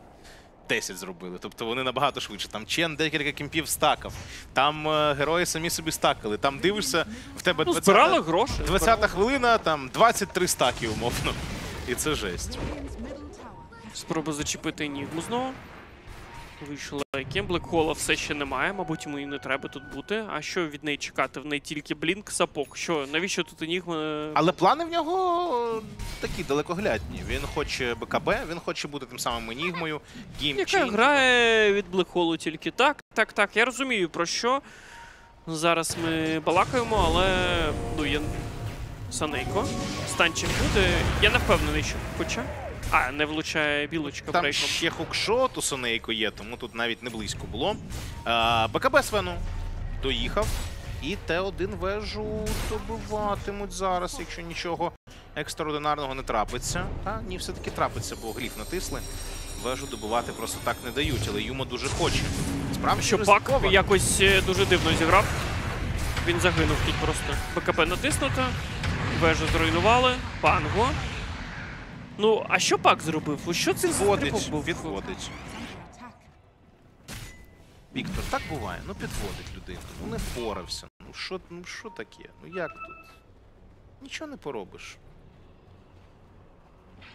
10 зробили. Тобто вони набагато швидше. Там Чен декілька кімпів стакав, там е, герої самі собі стакали. Там дивишся, в тебе
Ну,
20
збирали гроші.
20 хвилина, там 23 стаки, умовно. І це жесть.
Спроба зачепити нігму знову. Вийшла Екем. Блекхола все ще немає, мабуть, йому і не треба тут бути. А що від неї чекати? В неї тільки блінк, сапок. Що, навіщо тут Енігма?
Але плани в нього такі далекоглядні. Він хоче БКБ, він хоче бути тим самим Енігмою,
Яка грає від Блекхолу тільки так. Так, так, я розумію про що. Зараз ми балакаємо, але ну є Санейко. Станчик буде. Я не впевнений, що хоча. А, не влучає білочка
Там
брейком.
ще Hookshot у Сонейко є, тому тут навіть не близько було. А, БКБ Свену доїхав. І Т1 вежу добиватимуть зараз, якщо нічого екстраординарного не трапиться. А, ні, все-таки трапиться, бо гліф натисли. Вежу добивати просто так не дають, але Юма дуже хоче. Справді
Що пак якось е, дуже дивно зіграв. Він загинув тут просто. БКП натиснуто. Вежу зруйнували. Панго. Ну, а що пак зробив? Ну, Що це за був?
відводить. Віктор, так буває. Ну підводить людину. Ну не впорався. Ну що, ну що таке? Ну як тут? Нічого не поробиш.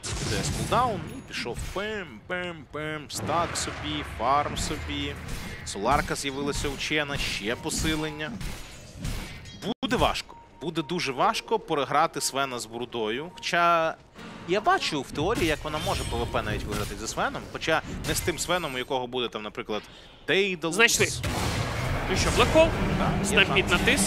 Це cooldown і пішов пем, пем, пем, стак собі, фарм собі. Соларка з'явилася у Чена, ще посилення. Буде важко. Буде дуже важко переграти Свена з Брудою. Хоча я бачу в теорії, як вона може ПВП навіть виграти зі Свеном. Хоча не з тим Свеном, у якого буде там, наприклад, Daedalus.
Знайшли. Ну що, Black Hole?
є
Stampede
шанс.
натис.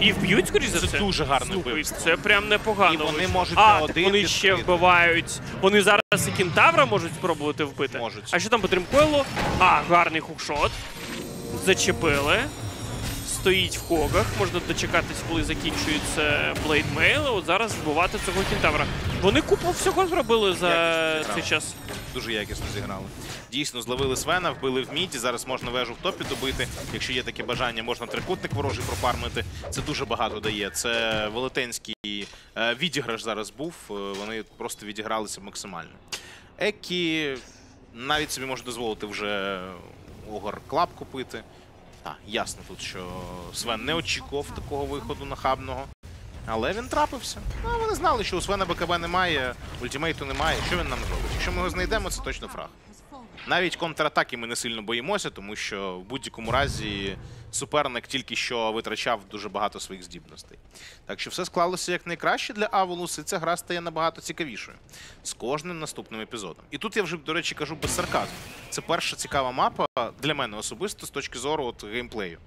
І вб'ють, скоріш за
Це
все.
дуже
Слухай,
вбивство.
це прям непогано.
І вони можуть
а,
на один
вони ще вбивають. Вони зараз і кентавра можуть спробувати вбити.
Можуть.
А що там по Дрімкойлу? А, гарний Hookshot. Зачепили. Стоїть в когах. Можна дочекатись, коли закінчується Blade Mail. От зараз вбивати цього кентавра. Вони купу всього зробили за
Якісно
цей час.
Дуже якісно зіграли. Дійсно, зловили Свена, вбили в міді. Зараз можна вежу в топі добити. Якщо є таке бажання, можна трикутник ворожий профармити. Це дуже багато дає. Це велетенський е, відіграш зараз був. Е, Вони просто відігралися максимально. Екі навіть собі може дозволити вже Ogre Club купити. Так, ясно тут, що Свен не очікував такого виходу нахабного. Але він трапився. Ну, вони знали, що у Свена БКБ немає, ультимейту немає. Що він нам зробить? Якщо ми його знайдемо, це точно фраг. Навіть контратаки ми не сильно боїмося, тому що в будь-якому разі суперник тільки що витрачав дуже багато своїх здібностей. Так що все склалося як найкраще для Аволус, і ця гра стає набагато цікавішою з кожним наступним епізодом. І тут я вже, до речі, кажу без сарказму. Це перша цікава мапа для мене особисто з точки зору от, геймплею.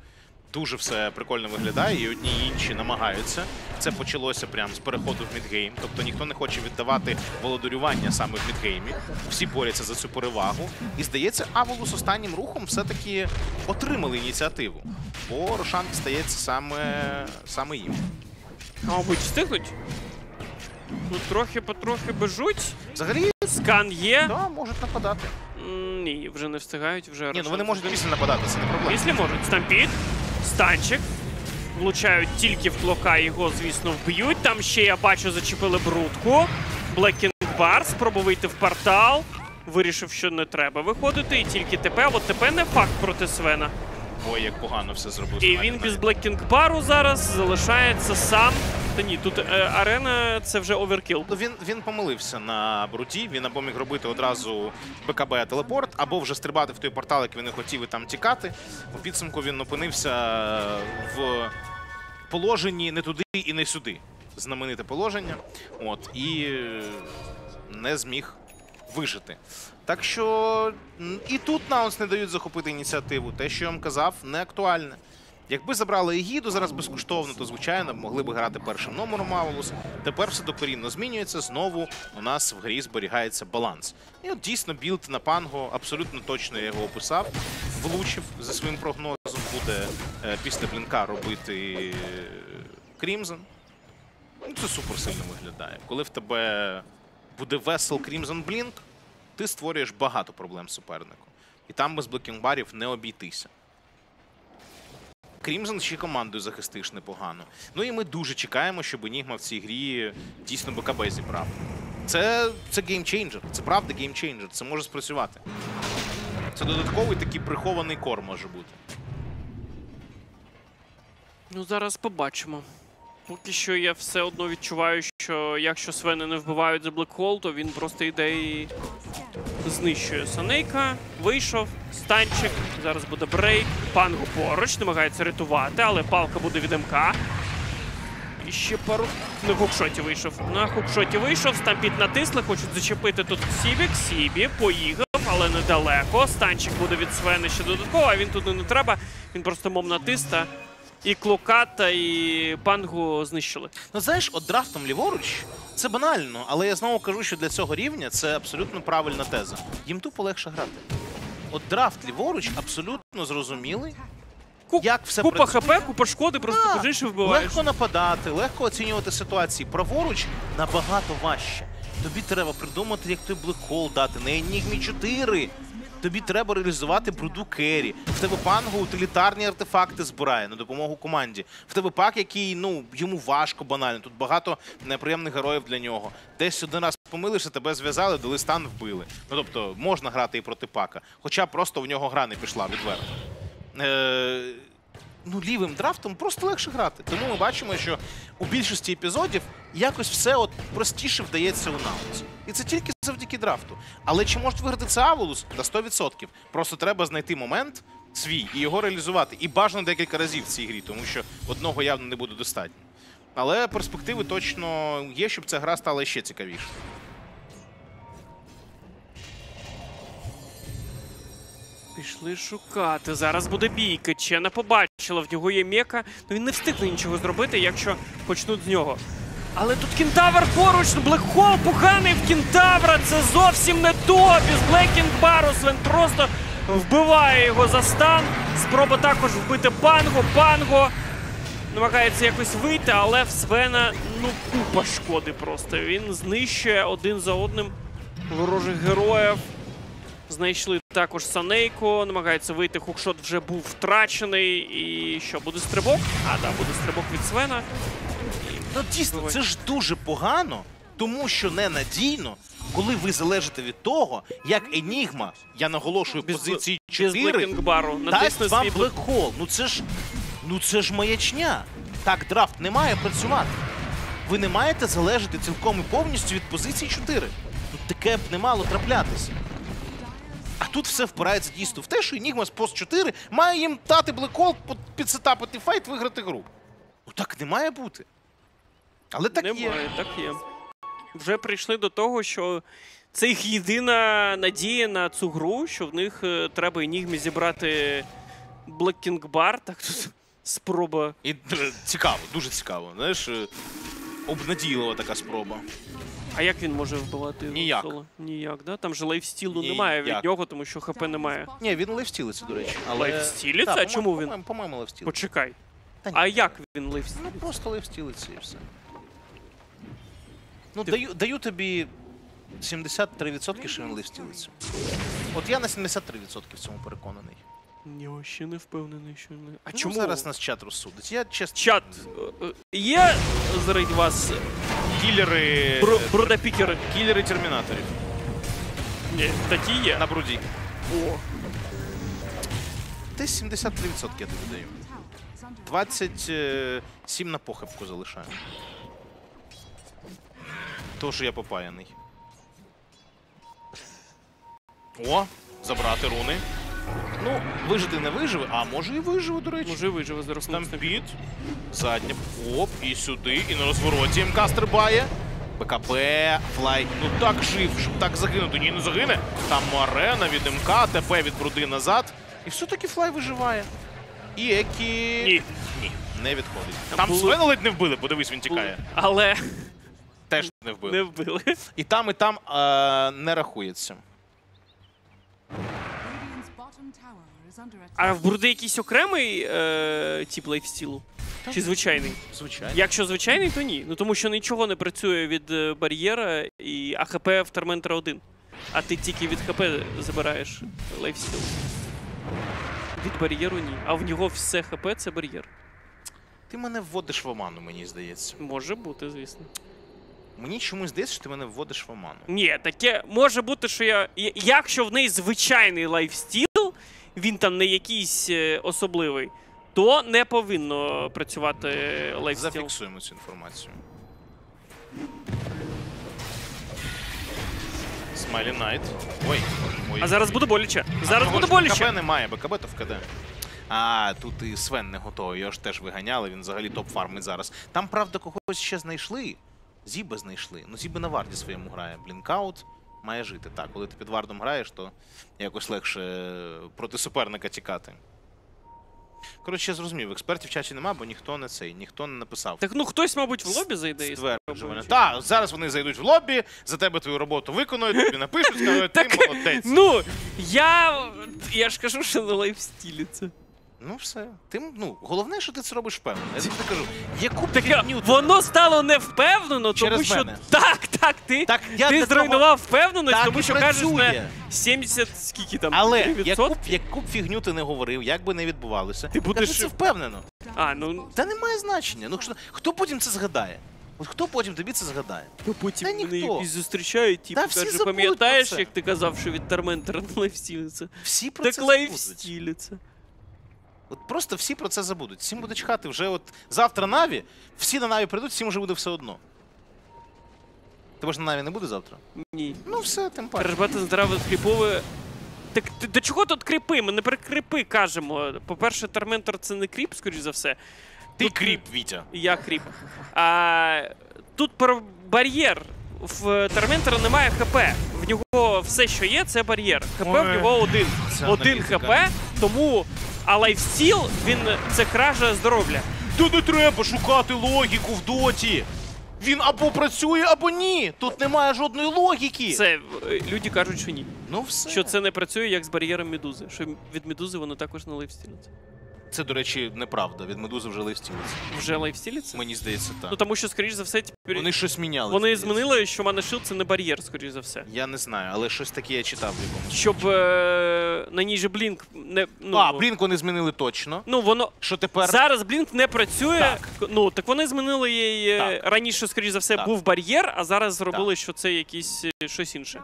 Дуже все прикольно виглядає, і одні і інші намагаються. Це почалося прямо з переходу в midgame. Тобто ніхто не хоче віддавати володарювання саме в мідгеймі. Всі борються за цю перевагу. І здається, Аволус останнім рухом все-таки отримали ініціативу. Бо Рошан стається саме, саме їм.
А, мабуть, встигнуть? Ну, трохи потрохи бежуть.
Взагалі,
Скан є.
да, можуть нападати.
М, Ні, вже не встигають, вже
Ні, ну вони можуть після нападати, це не проблема.
Після можуть. Stampede, станчик. Влучають тільки в клока, його, звісно, вб'ють. Там ще я бачу, зачепили брудку. Black King Bar спробував вийти в портал. Вирішив, що не треба виходити, і тільки ТП. От ТП не факт проти Свена.
Ой, як погано все зробив.
І він без
навіть.
Black King Bar у зараз залишається сам. Та ні, тут е, арена це вже overkill.
Ну, він, він помилився на бруті. Він або міг робити одразу БКБ телепорт, або вже стрибати в той портал, як він не хотів і там тікати. У підсумку він опинився в положенні не туди і не сюди. Знамените положення. От, і не зміг вижити. Так що і тут Наунс не дають захопити ініціативу. Те, що я вам казав, не актуальне. Якби забрали Егіду зараз безкоштовно, то звичайно могли б грати першим номером Аволус. Тепер все докорінно змінюється. Знову у нас в грі зберігається баланс. І от дійсно build на панго абсолютно точно я його описав. Влучив за своїм прогнозом. Буде е, після блінка робити Crimson. Ну, це супер сильно виглядає. Коли в тебе буде Vessel, Crimson, Blink, ти створюєш багато проблем супернику. І там без блекінгбарів не обійтися. Crimson ще командою захистиш непогано. Ну і ми дуже чекаємо, щоб Енігма в цій грі дійсно БКБ зібрав. Це, це gamechanger, це правда gamechanger, це може спрацювати. Це додатковий такий прихований core може бути.
Ну, зараз побачимо. Поки що я все одно відчуваю, що якщо Свени не вбивають за Black Hole, то він просто йде і знищує Санейка. Вийшов, станчик, зараз буде брейк. Пангу поруч, намагається рятувати, але палка буде від МК. І ще пару. На хукшоті вийшов. На хукшоті вийшов, стампіт натисли, хочуть зачепити тут Сібік. Сібі поїхав, але недалеко. Станчик буде від Свени ще додатково, а він туди не треба. Він просто мом натиста. І Клоката, і Пангу знищили.
Ну, знаєш, от драфтом ліворуч це банально, але я знову кажу, що для цього рівня це абсолютно правильна теза. Їм тупо легше грати. От драфт ліворуч абсолютно зрозумілий.
Ку-
Як все
купа
працює?
ХП, купа шкоди, просто
Так,
біжиш і вбиваєш.
Легко нападати, легко оцінювати ситуації. Праворуч набагато важче. Тобі треба придумати, як той блекхол дати на Енігмі 4. Тобі треба реалізувати бруду керрі. В тебе панго утилітарні артефакти збирає на допомогу команді. В тебе пак, який ну йому важко банально. Тут багато неприємних героїв для нього. Десь один раз помилився, тебе зв'язали, дали стан, вбили. Ну тобто можна грати і проти пака. Хоча просто в нього гра не пішла відверто. Е- ну, лівим драфтом просто легше грати. Тому ми бачимо, що у більшості епізодів якось все от простіше вдається у Наутс. І це тільки завдяки драфту. Але чи можуть виграти це Аволус? На 100%. Просто треба знайти момент свій і його реалізувати. І бажано декілька разів в цій грі, тому що одного явно не буде достатньо. Але перспективи точно є, щоб ця гра стала ще цікавіше.
Пішли шукати. Зараз буде бійка. Чена побачила, в нього є мека. Ну він не встигне нічого зробити, якщо почнуть з нього. Але тут кентавр поруч, Блекхол поганий в кентавра. Це зовсім не то. Блекінг Барус він просто вбиває його за стан. Спроба також вбити Панго. Панго намагається якось вийти, але в Свена ну купа шкоди просто. Він знищує один за одним ворожих героїв. Знайшли також Санейко, намагається вийти. Хукшот вже був втрачений. І що, буде стрибок? А, да, буде стрибок від Свена.
Ну дійсно, це ж дуже погано, тому що ненадійно, коли ви залежите від того, як Енігма, я наголошую,
Без,
позиції
без
4,
блекінг-бару,
дасть вам
свій блек-
блекхол. Ну це ж ну це ж маячня. Так драфт не має працювати. Ви не маєте залежати цілком і повністю від позиції 4. Ну таке б не мало траплятися. А тут все впирається дійсно в те, що Енігма з пост 4 має їм дати блекхол, підсетапити файт, виграти гру. Ну так не має бути. Але так є.
Немає, так є. Вже прийшли до того, що це їх єдина надія на цю гру, що в них е, треба Енігмі зібрати Блекінг-бар. Так тут спроба.
І е, цікаво, дуже цікаво. Знаєш, е, обнадійлива така спроба.
А як він може вбивати
Ніяк.
соло? Ніяк, да? Там же лейфстілу
Ніяк.
немає від нього, тому що ХП немає.
Ні, він левстілиться, до речі. Але...
Лейфстілиться?
Да,
А чому він?
По-моєму, по-моєму.
Почекай.
Та ні.
А як він лейфстілиться?
Ну просто левстілиться і все. Ну, даю, даю тобі 73% що він. От я на 73% в цьому переконаний.
Ні, ще не впевнений, що не. А
Ну,
чому
зараз нас чат розсудить? Я чесно.
чат е, е, є серед вас
Кілери.
бро- бродапікери?
Кілери термінаторів.
Ні, такі є.
На бруді.
О,
Десь 73% я тобі даю. 27 на похибку залишаю. То, що я попаяний. О, забрати руни. Ну, вижити не виживе, а може і виживе, до речі.
може виживе зараз.
Там
Мустафі.
під. Задня. Оп, і сюди, і на розвороті МК стрибає. БКБ, флай. Ну так жив, щоб так загинути. Ні, не загине. Там арена від МК, ТП від Бруди назад. І все-таки флай виживає. І Екі.
Ні.
Ні, не відходить.
Там
Там
були-
Свена ледь не вбили, подивись, він тікає.
Але
Теж не вбили.
не вбили.
І там, і там е, не рахується.
А в Бруди якийсь окремий е, тип лейфстілу? Чи звичайний?
Звичайно.
Якщо звичайний, то ні. Ну тому що нічого не працює від е, бар'єра і АХП в Торментера 1. А ти тільки від ХП забираєш лейфстіл. Від бар'єру ні. А в нього все ХП це бар'єр.
Ти мене вводиш в оману, мені здається.
Може бути, звісно.
Мені чомусь здається, що ти мене вводиш в оману.
Ні, таке може бути, що я. Якщо в неї звичайний лайфстіл, він там не якийсь е, особливий, то не повинно працювати лайфстіл.
Зафіксуємо цю інформацію. Смайлі Найт. Ой, ой.
А зараз буде боляче. Зараз буде боляче.
БКБ немає, БКБ то в КД. А, тут і Свен не готовий, його ж теж виганяли, він взагалі топ фармить зараз. Там, правда, когось ще знайшли. Зіби знайшли. Ну, Зіби на варді своєму грає. Блінкаут має жити. Так, коли ти під вардом граєш, то якось легше е, проти суперника тікати. Коротше, я зрозумів, експертів в чаті нема, бо ніхто не цей, ніхто не написав.
Так ну хтось, мабуть, в лобі зайде і
Стверджування. Так, зараз вони зайдуть в лобі, за тебе твою роботу виконують, тобі напишуть, скажуть, ти молодець.
Ну, я. Я ж кажу, що на лайфстілі це.
Ну все. Ти, ну, головне, що ти це робиш впевнено. Я тобі кажу, яку
Так
фігню ти-
воно стало невпевнено, тому
Через
що.
мене.
Так, так, ти,
Так, я
ти
для того-
зруйнував впевненість,
Так
тому
і
що кажеш
працює.
на 70 скільки там
Але
3%?
яку, б- яку б фігню ти не говорив, як би не відбувалося,
Ти будеш-
кажи це впевнено.
А, ну
Та немає значення. Ну що, хто потім це згадає? От хто потім тобі це згадає?
Ну, потім
Та
мене
ніхто.
якісь зустрічають, типу,
Та всі
каже,
забудуть
пам'ятаєш,
це.
як ти казав, що від Торментера на лайфстілі це?
Всі про
Так
це забудуть.
лайфстілі це.
От просто всі про це забудуть. Всім буде чхати вже от завтра Наві, всі на Наві прийдуть, всім вже буде все одно. Тебе ж на Наві не буде завтра?
Ні.
Ну все, тим паче.
Пережбати здраво кріпове. Так ти- до чого тут кріпи? Ми не про кріпи кажемо. По-перше, Торментор це не кріп, скоріш за все.
Ти
Тут-
кріп, Вітя.
Я кріп. А, тут про бар'єр. В Торментора немає ХП. В нього все, що є, це бар'єр. ХП в
Ой,
нього один.
це
Один
аналітика.
ХП, тому. А лайфстіл, він це кража здоров'я.
Та не треба шукати логіку в доті. Він або працює, або ні. Тут немає жодної логіки.
Це е, люди кажуть, що ні.
Ну все.
Що це не працює як з бар'єром медузи. Що від медузи воно також не лайфстілиться.
Це, до речі, неправда. Від медузи вже лайфстілиться.
Вже лайфстілиться?
Мені здається, так.
Ну тому що, скоріш за все, тепер
Вони щось міняли.
вони
здається.
змінили, що Mana Shield це не бар'єр, скоріш за все.
Я не знаю, але щось таке я читав в якомусь.
Щоб е, на ній же Блінк не. Ну,
А, Блінк вони змінили точно.
Ну, воно.
Що тепер?
Зараз Блінк не працює.
Так.
Ну, так вони змінили її. е,
Так.
Раніше, скоріш за все,
Так.
був бар'єр, а зараз зробили, що це якийсь е, щось інше.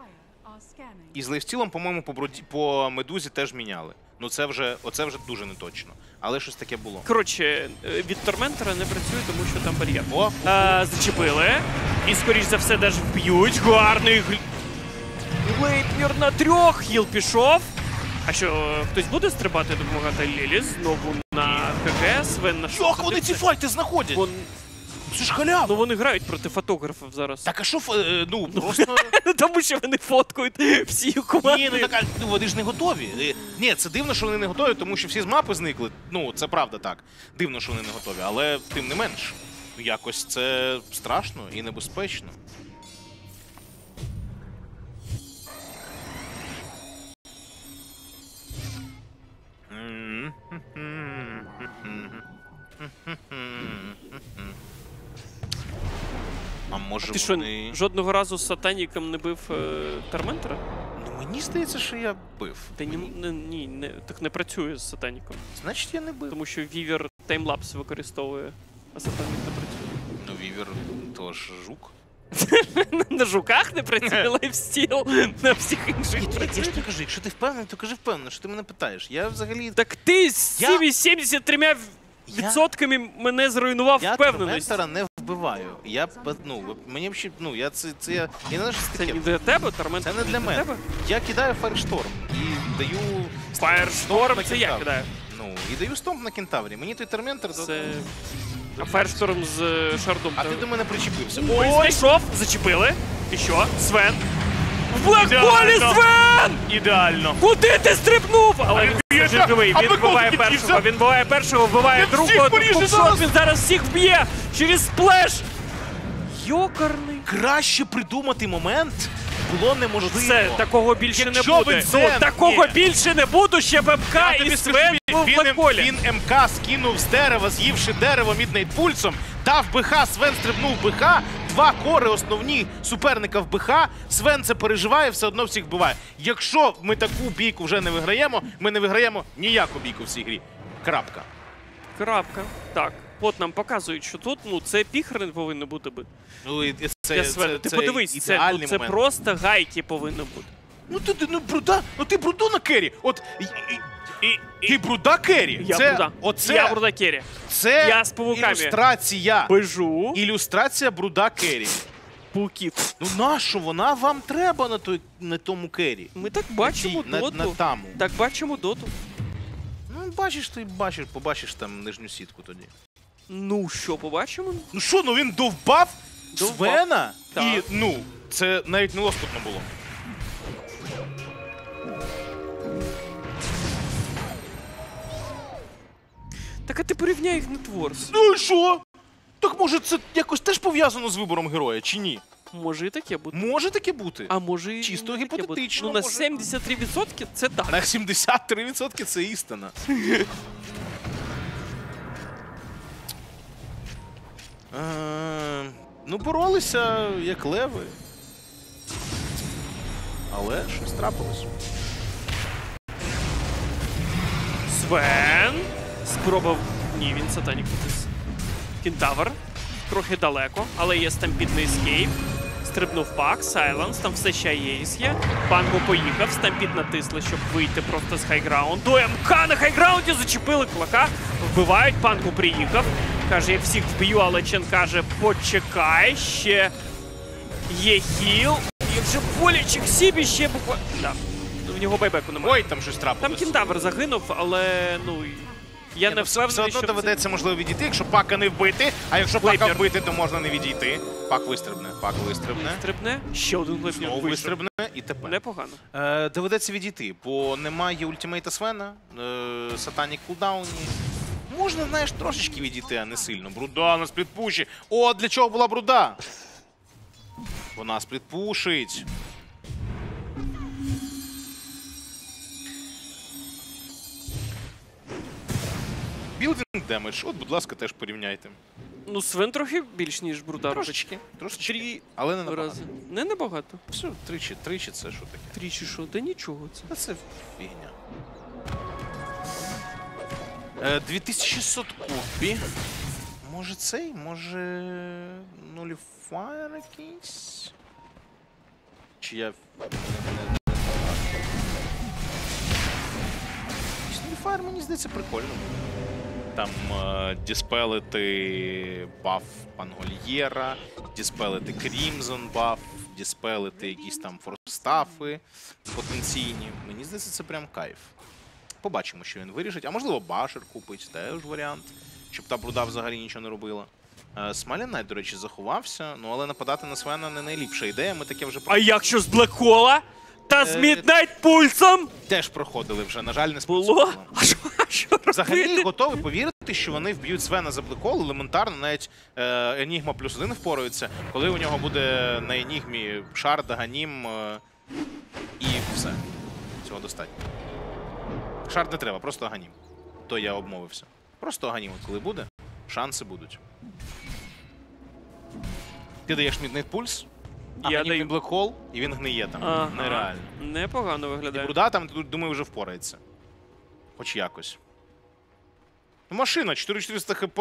І з лейфстілом, по-моєму, по, по медузі теж міняли. Ну це вже, оце вже дуже неточно. Але щось таке було.
Коротше, е, від Торментора не працює, тому що там бар'єр.
О,
А, зачепили. І, скоріш за все, навіть вб'ють. Гарний гл... Глейпнір на трьох. Хіл пішов. А що, е, хтось буде стрибати допомагати Лілі? Знову на КГС, Вен на
як вони ці файти знаходять?
Вон...
Це ж халява.
Ну вони грають проти фотографів зараз.
Так а що, е, ну, просто...
Тому що вони фоткають всі команди.
Ні, ну так, ну, вони ж не готові. Е, Ні, це дивно, що вони не готові, тому що всі з мапи зникли. Ну, це правда так. Дивно, що вони не готові, але тим не менш. ну, Якось це страшно і небезпечно. А може
Ти що,
вони...
жодного разу з сатаніком не бив е, Торментора?
Ну мені здається, що я бив.
Та ні, не, ні, не, так не працює з сатаніком.
Значить, я не бив.
Тому що Вівер таймлапс використовує, а сатанік не працює.
Ну, Вівер тож жук.
На жуках не працює лайфстіл, на всіх інших
Я
працює.
ж не кажу, якщо ти впевнений, то кажи впевнено, що ти мене питаєш. Я взагалі.
Так ти з
Я-
цими 73 відсотками мене зруйнував
Я
впевненість.
Торментора не вбиваю. Я б- ну, мені взагалі, ну, я це, це я. Я не знаю, що це
Це
таке.
не для тебе, Торментор?
Це не для мене.
тебе?
Я кидаю Firestorm і даю.
Firestorm це я кидаю.
Ну, і даю стомп на кентаврі. Мені той Торментор. то-
Це... А Firestorm з е, шардом.
А ти до мене причепився.
Ой, знайшов, зачепили. І що? Свен. В блекхолі Свен!
Ідеально.
Куди ти стрибнув? Але він
б'є,
все ж живий.
а
Він вбиває першого, він вбиває першого, вбиває
Він всіх
другого.
поріже
Хукшот,
зараз.
Він зараз всіх вб'є через сплеш. Йокарний.
Краще придумати момент було неможливо.
Це такого більше
Якщо
не буде.
Венцен-
Ну, такого
Ні.
більше не буде, ще БМК
Я
і Свен
скажу,
був в
він,
блекхолі.
він МК скинув з дерева, з'ївши дерево Міднейт пульсом, дав БХ, Свен стрибнув БХ, два кори основні суперника в БХ, Свен це переживає, все одно всіх вбиває. Якщо ми таку бійку вже не виграємо, ми не виграємо ніяку бійку в цій грі. Крапка.
Крапка. Так. От нам показують, що тут ну це піхер не повинно бути.
Ну, і це, це, це,
Ти подивись, це, ну, це
момент.
просто гайки повинно бути.
Ну ти, ти ну бруда, ну ти бруду на кері. От і, і, і, ти бруда кері.
Я
це,
бруда.
Оце,
Я бруда Керрі.
це
Я з павуками.
ілюстрація.
Бежу.
Ілюстрація бруда кері.
Пауків.
Ну нащо вона вам треба на той на тому кері?
Ми так бачимо
на,
доту.
на таму.
Так бачимо доту.
Ну бачиш, ти бачиш, побачиш там нижню сітку тоді.
Ну що, побачимо?
Ну що, ну він довбав
Довбав.
Свена?
Так.
І ну, це навіть не лоскутно було.
Так а ти порівняй їх на Творс.
Ну і що? Так може це якось теж пов'язано з вибором героя, чи ні?
Може і таке бути.
Може таке бути?
А може і
Чисто
таке бути.
гіпотетично
Ну на
може.
73% це так.
На 73% це істина. Е, Ну, боролися як леви. Але щось трапилось.
Свен. Спробував. Ні, він сатанік Футис. Кентавр. Трохи далеко, але є стампідний ескейп. Стрибнув пак, Сайленс, там все ще єйс є. Панго поїхав, стампід натисли, щоб вийти просто з хайграунду. МК на хайграунді зачепили кулака. Вбивають, Панго приїхав. Каже, я всіх вб'ю, але Чен каже, почекай, ще є хіл. І вже боляче Зібі ще буквально. Да. В нього байбеку немає.
Ой, там щось трапилось.
Там кентавр загинув, але ну. Я не
ну, все, одно
що це-
доведеться, можливо, відійти, якщо пака не вбити. А якщо пака
Клейпер.
вбити, то можна не відійти. Пак вистрибне, пак вистрибне.
Стрибне. Ще один
Знову вистрибне і тепер.
Непогано.
Е, доведеться відійти, бо немає ультимейта Свена, е, сатанік кулдауні. Можна, знаєш, трошечки відійти, а не сильно. Бруда на сплітпуші. О, для чого була бруда? Вона сплітпушить. Building damage. От, будь ласка, теж порівняйте.
Ну, Свен трохи більш, ніж робить.
Трошечки. Трошечки. Але не набагато.
Рази. Не небагато.
Все, тричі, тричі це що таке?
Тричі що? Та нічого це.
Та це фігня. Е, 2600 копій. Може цей? Може. Нуліфаєр якийсь? Чи я. Нуліфаєр, мені здається, прикольно. Там е, діспелити баф Пангольєра, діспелити Крімзон баф, діспелити якісь там форстафи потенційні. Мені здається, це прям кайф. Побачимо, що він вирішить. А можливо, башер купить, теж варіант, щоб та бруда взагалі нічого не робила. Е, до речі, заховався, ну але нападати на Свена не найліпша ідея. Ми таке вже
А якщо з Блекхола? Та з
Midnight
Pulse 'ом?
теж проходили вже. На жаль, не
Було?
спрацювало.
А що, а що
Взагалі
робити?
готовий повірити, що вони вб'ють Свена за блекхол, елементарно, навіть е, Енігма плюс один впораються, коли у нього буде на Енігмі Shard, Аганім е, і все. Цього достатньо. Shard не треба, просто Аганім. То я обмовився. Просто Аганім, от коли буде, шанси будуть. Ти даєш Midnight Pulse,
Я
Аганім
даю.
і Black Hole, і він гниє там.
Ага.
Нереально.
Непогано
І
виглядає.
Бруда там, думаю, вже впорається. Хоч якось. Ну, машина, 4400 хп,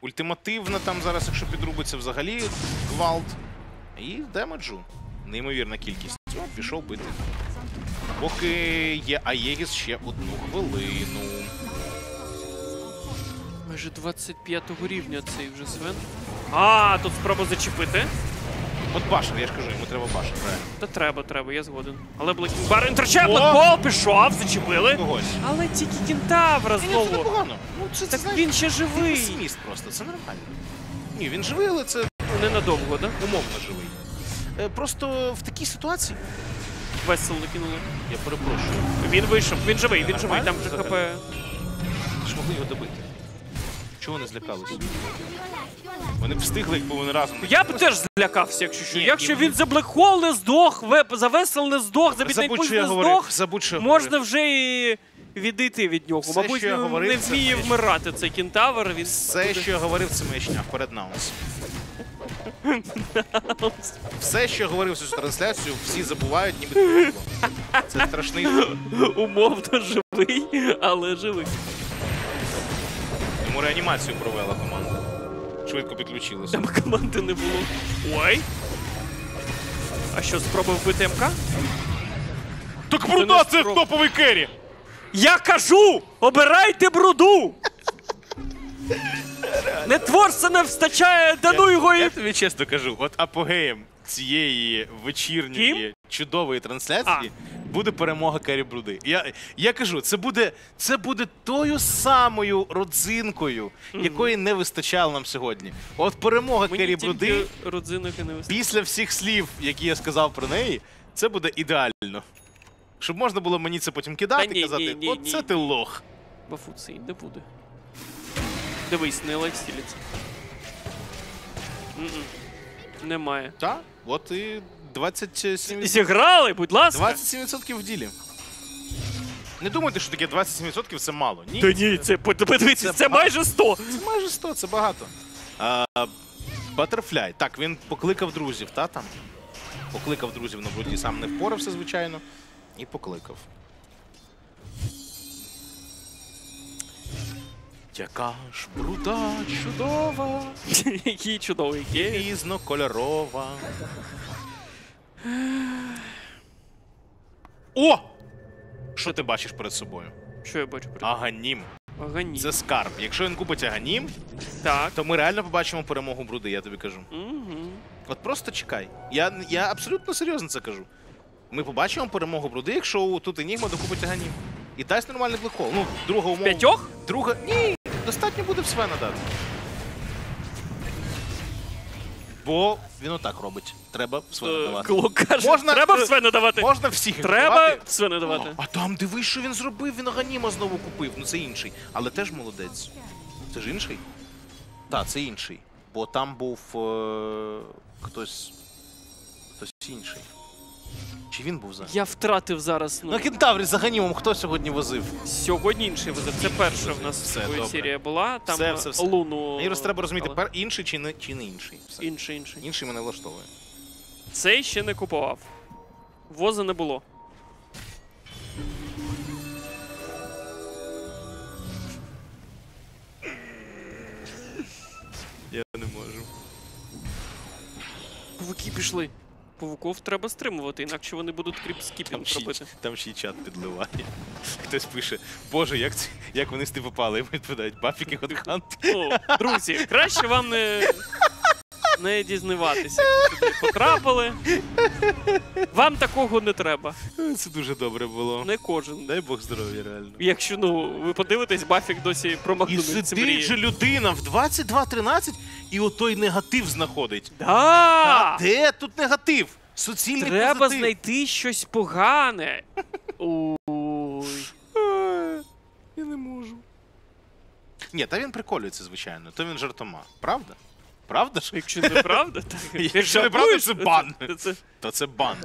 ультимативна там зараз, якщо підрубиться взагалі гвалт. І демеджу. Неймовірна кількість. О, пішов бити. Поки є Аєгіс ще одну хвилину.
Майже 25 рівня цей вже Свен. А, тут спроба зачепити.
От Башер, я ж кажу, йому треба Башер, правильно.
Та треба, треба, я згоден. Але Блекінг Бар інтерчеп,
О!
Блекхол пішов, зачепили.
Когось.
Але тільки кентавра
Ні, ні, це
знову.
непогано. Ну, це, це
Так
знаєш,
він ще
він
живий.
песиміст просто, це нормально. Ні, він живий, але це
Ненадовго, да?
умовно живий. Е, Просто в такій ситуації,
Весело кинули.
я перепрошую,
Він вийшов, він живий, він живий, там
Нормально
же ХП.
ж могли його добити. Чого вони злякалися? Вони б встигли, якби вони разом.
Я б теж злякався, якщо що.
Ні,
Якщо
ні,
він за Блекхол не здох, веб- за весел не здох, за
що я
не здох,
Забудь, що я
можна
говорив.
вже і відійти від нього.
Все,
Мабуть,
що я
він
говорив,
не
це
вміє
маячня.
вмирати цей кентавр. Він
Все, що я говорив, це маячня. Вперед наунс. Все, що я говорив цю трансляцію, всі забувають, ніби не було. Це страшний.
умовно живий, але живий.
Йому реанімацію провела команда. Швидко підключилася.
Там команди не було. Ой. А що, спробував вбити МК?
Так
Бруда, це
топовий керрі!
Я кажу! Обирайте бруду! Не творця не встачає, да ну його
Я тобі чесно кажу, от апогеєм цієї вечірньої чудової трансляції буде перемога Керрі Бруди. Я, я кажу, це буде, це буде тою самою родзинкою, якої не вистачало нам сьогодні. От перемога
Мені
Бруди
родзинок і не вистачає.
після всіх слів, які я сказав про неї, це буде ідеально. Щоб можна було мені це потім кидати
Та
і казати,
ні, ні,
оце
ні.
ти лох.
Бафу цей не буде. Дивись, не лайфстіліться. М-м. Немає.
Так, от і 27%.
Зіграли, будь ласка.
27% в ділі. Не думайте, що таке 27% це мало. Ні,
Та ні, це подивіться,
це
це майже 100.
це майже 100, це багато. Батерфляй. Так, він покликав друзів, та там? Покликав друзів на бруді, сам не впорався, звичайно. І покликав. Яка ж бруда чудова,
Який чудовий
різнокольорова. О! Що ти бачиш перед собою?
Що я бачу? при-
Аганім.
Агані.
Це скарб. Якщо він купить аганім,
Так.
то ми реально побачимо перемогу бруди, я тобі кажу.
Угу.
От просто чекай. Я, я абсолютно серйозно це кажу. Ми побачимо перемогу бруди, якщо тут Енігма докупить аганім. І дасть нормальний блекхол. Ну, друга умова.
П'ятьох?
Друга. Ні, достатньо буде в Свена дати. Бо він отак робить. Треба в Свена давати.
Клок каже,
Можна-
треба в надавати. давати.
Можна всіх
Треба
давати.
в надавати. давати.
А там дивись, що він зробив, він Аганіма знову купив. Ну це інший. Але теж молодець. Це ж інший? Так, це інший. Бо там був е- хтось. Хтось інший. Чи він був за?
Я втратив зараз. Ну,
На кентаврі з Аганімом хто сьогодні возив?
сьогодні інший визив. Це перша в нас
Все, добре.
серія була. Там
Все, все, все.
луну.
Мені просто треба розуміти,
але-
пер інший чи не, чи не інший. Все.
Інший, інший.
Інший мене влаштовує.
Цей ще не купував. Воза не було.
Я не можу.
Павуки пішли. Павуков треба стримувати, інакше вони будуть кріпскіпінг робити.
там ще й чат підливає. Хтось пише, боже, як, ці- як вони з ти попали? І відповідають, бафіки.
Ну, друзі, краще вам не, не дізнаватися. Сюди потрапили. Вам такого не треба.
Це дуже добре було.
Не кожен.
Дай Бог здоров'я, реально.
Якщо ну ви подивитесь, Бафік досі
І
промахнув від
сидить же людина в 22.13 і отой негатив знаходить.
Да!
А де тут негатив? Суцільний
Треба
позитив.
знайти щось погане. Ой.
Е, Я не можу. Ні, та він приколюється, звичайно. То він жартома. Правда? Правда ж?
Якщо це правда, так.
Якщо не правда, це бан.
Це,
То це бан.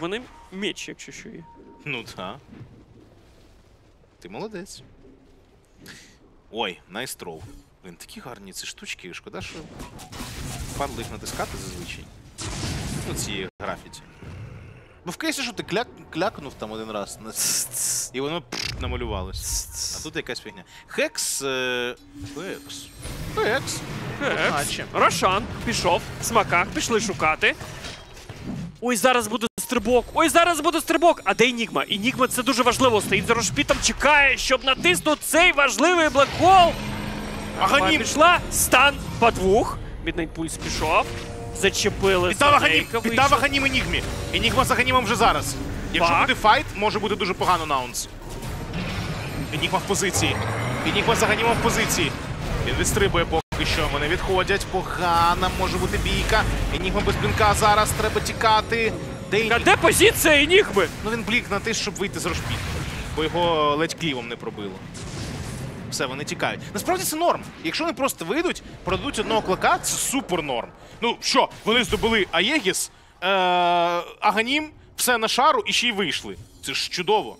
Вони мене меч, якщо що є.
Ну так. Ти молодець. Ой, найстров. Блин, такі гарні ці штучки. Шкода, що падло їх натискати зазвичай. Ну, ці графіті. Ну, в кейсі, що ти кляк, клякнув там один раз, на- і воно намалювалось. А тут якась фігня. Хекс. Е... Хекс. Хекс. Одначе.
Рошан пішов, смаках, пішли шукати. Ой, зараз буде стрибок. Ой, зараз буде стрибок. А де Енігма? Енігма це дуже важливо. Стоїть за рошпітом, чекає, щоб натиснути цей важливий блекхол.
Аганім!
Пішла, стан по двох. Midnight Pulse пішов. Зачепили.
Піддав Аганім! Піддав. Аганім Енігмі! Енігма з Аганімом вже зараз. Якщо буде fight, може бути дуже погано nouns. Енігма в позиції. Енігма з Аганімом в позиції. Він відстрибує поки що. Вони відходять. Погана може бути бійка. Енігма без блінка зараз. Треба тікати. Де
А де позиція Енігми?
Ну він блінк на те, щоб вийти з рошпіту. Бо його ледь клівом не пробило. Все, вони тікають. Насправді це норм. Якщо вони просто вийдуть, продадуть одного клака, це супер норм. Ну що, вони здобули Аєгіс, е- Аганім, все на шару і ще й вийшли. Це ж чудово.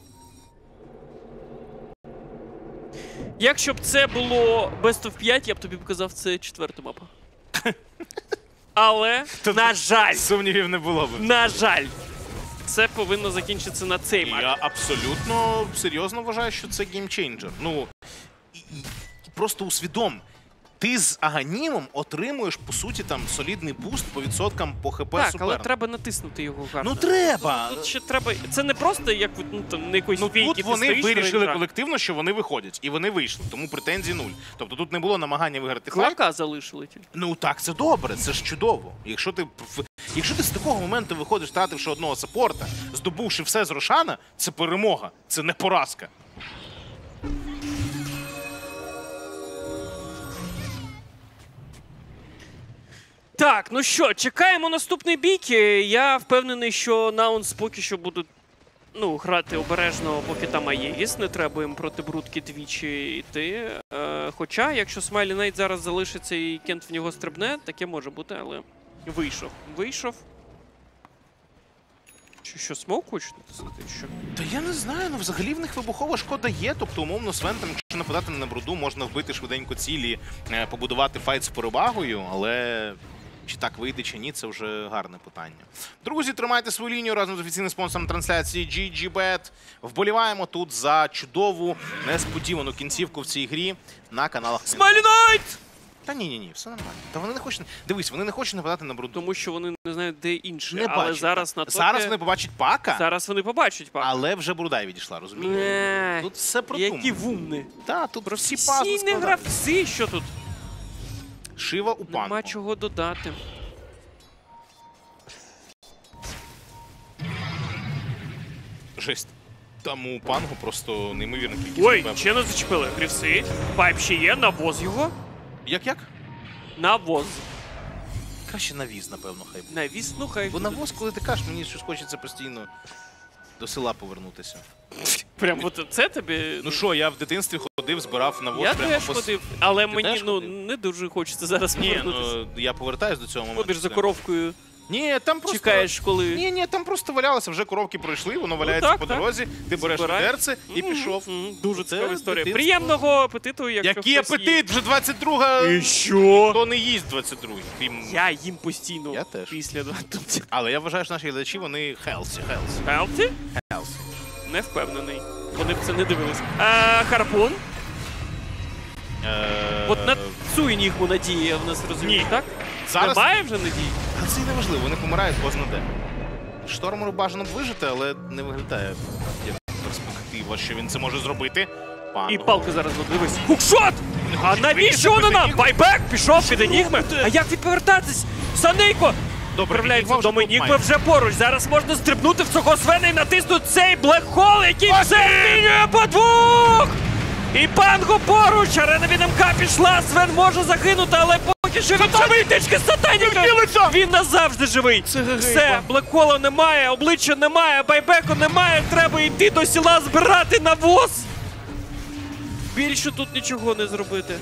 Якщо б це було Best of 5, я б тобі показав, це четверта мапа. Але, на жаль,
Сумнівів не було б.
на жаль, це повинно закінчитися на цей матч.
Я абсолютно серйозно вважаю, що це gamechanger. Ну просто усвідом. Ти з Аганімом отримуєш, по суті, там солідний буст по відсоткам по ХП
Так, але треба натиснути його гарно.
Ну треба.
Тут ще треба. Це не просто як ну, там, на якоїсь
Ну тут вони вирішили колективно, що вони виходять, і вони вийшли, тому претензій нуль. Тобто тут не було намагання виграти fight.
Клака залишили тільки.
Ну так, це добре, це ж чудово. Якщо ти якщо ти з такого моменту виходиш, втративши одного саппорта, здобувши все з Рошана, це перемога, це не поразка.
Так, ну що, чекаємо наступний бійки. Я впевнений, що nouns поки що будуть ну, грати обережно, поки там Aegis. Не треба їм проти брудки двічі йти. Е, хоча, якщо Смайлі Найт зараз залишиться і Кент в нього стрибне, таке може бути, але вийшов. Вийшов. Що, що смок хочуть натиснути? Що?
Та я не знаю, ну взагалі в них вибухова шкода є. Тобто, умовно, Свен, там, якщо нападати на бруду, можна вбити швиденько цілі, е, побудувати файт з перевагою, але Чи так вийде, чи ні, це вже гарне питання. Друзі, тримайте свою лінію разом з офіційним спонсором трансляції GGBet. Вболіваємо тут за чудову, несподівану кінцівку в цій грі на каналах.
Смайлі Найт!
Та ні, ні, ні, все нормально. Та вони не хочуть. Дивись, вони не хочуть нападати на бруду.
Тому що вони не знають, де інше.
Не
але
бачать.
зараз на топі...
Зараз вони побачать пака,
Зараз вони побачать пак.
але вже Бруда й відійшла, розумієш?
Не,
Тут все продумано.
Які вумни.
Та, тут всі пазли
Всі не гравці, що тут?
Шива у панку.
Нема чого додати.
Жесть. Там у пангу просто неймовірна кількість.
Ой,
БП.
ще не зачепили. Грівси. Пайп ще є, навоз його.
Як як?
Навоз.
Краще навіз, напевно, хай буде.
Навіс, ну хай.
Бо
буде.
навоз, коли ти кажеш, мені щось хочеться постійно до села повернутися.
Прям от це тобі.
Ну що, я в дитинстві ходив, збирав навоз
я
прямо
теж
по с-
ходив, але
Ти
мені
теж
ну
ходив?
не дуже хочеться зараз
Ні,
повернутися.
ну я повертаюсь до цього моменту.
Ходиш за коровкою,
Ні, там просто...
чекаєш, коли.
Ні, ні, там просто валялося, вже коровки пройшли, воно валяється
так,
по
так.
дорозі, ти береш
Збираєш.
відерце і
Мгм,
пішов.
мгм, Дуже
Це
цікава історія.
дитинство.
Приємного апетиту, якщо
Який
хтось
апетит? Вже 22-га.
І що?
Хто не їсть 22-й? Крім...
Я їм постійно
Я теж.
після тут.
Але я вважаю, що наші глядачі, вони healthy, healthy,
Хелті?
healthy.
Не впевнений. Вони б це не дивились. А, харпун?
Е,
От на цю енігму надії в нас розумію, так?
Зараз
Немає вже надії?
А це й не важливо, вони помирають кожен де. Штормеру бажано б вижити, але не виглядає як перспектива, що він це може зробити. Пан.
І палка зараз буде, дивись. Hookshot! А навіщо
без
нам? Buyback пішов під енігми. А як відповертатись? Санейко!
Добре,
Відправляється
Енігма
до
вже
поруч. Зараз можна стрибнути в цього Свена і натиснути цей Black Hole, який все змінює по двох! І панго поруч! Арена від МК пішла, Свен може загинути, але поки що він живий тички сатаніка! Він назавжди живий! Все, блекхола немає, обличчя немає, байбеку немає, треба йти до села збирати навоз! Більше тут нічого не зробити.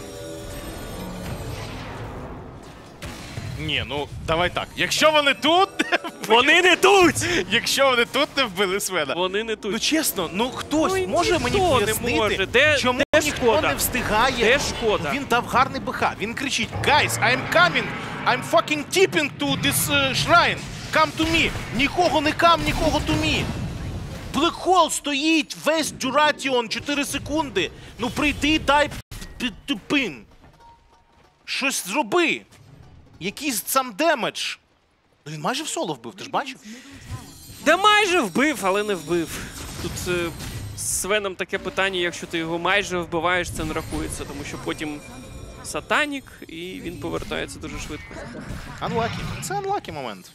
Ні, ну давай так. Якщо вони тут,
Вони не тут!
якщо вони тут не вбили Свена.
Вони не тут.
Ну чесно, ну хтось
Ну, і
може мені
не
пояснити,
може. Де-
чому
де
ніхто
шкода?
не встигає.
Де шкода?
Він дав гарний БХ. Він кричить: Guys, I'm coming! I'm fucking TPing to this uh, shrine! Come to me! Нікого не come, нікого to me! Black Hole стоїть, весь duration 4 секунди. Ну прийди, дай тупин. Щось зроби. Якийсь сам damage. Ну він майже в соло вбив, ти ж бачив?
Да майже вбив, але не вбив. Тут е, з Свеном таке питання, якщо ти його майже вбиваєш, це не рахується, тому що потім Satanic і він повертається дуже швидко.
Unlucky. Це unlucky момент.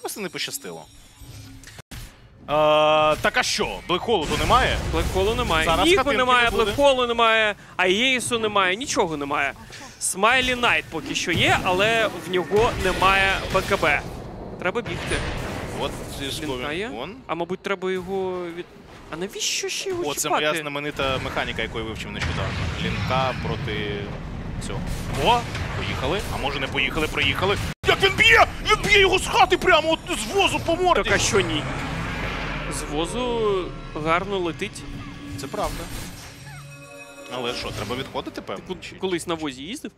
Просто не пощастило. Е, так а що? Блекхолу то немає?
Блекхолу немає.
Зараз
Ніку немає,
не буде.
Блекхолу немає, Аєїсу немає, нічого немає. Смайлі Найт поки що є, але в нього немає БКБ. Треба бігти.
От з
Лінка. А мабуть, треба його від. А навіщо ще його
О, це
чіпати?
моя знаменита механіка, яку я вивчив нещодавно. Лінка проти цього. О, поїхали. А може не поїхали, проїхали. Як він б'є! Він б'є його з хати прямо от з возу по морді.
Так а що ні? З возу гарно летить.
Це правда. Але що, треба відходити, певно? Чи-
Колись на возі їздив?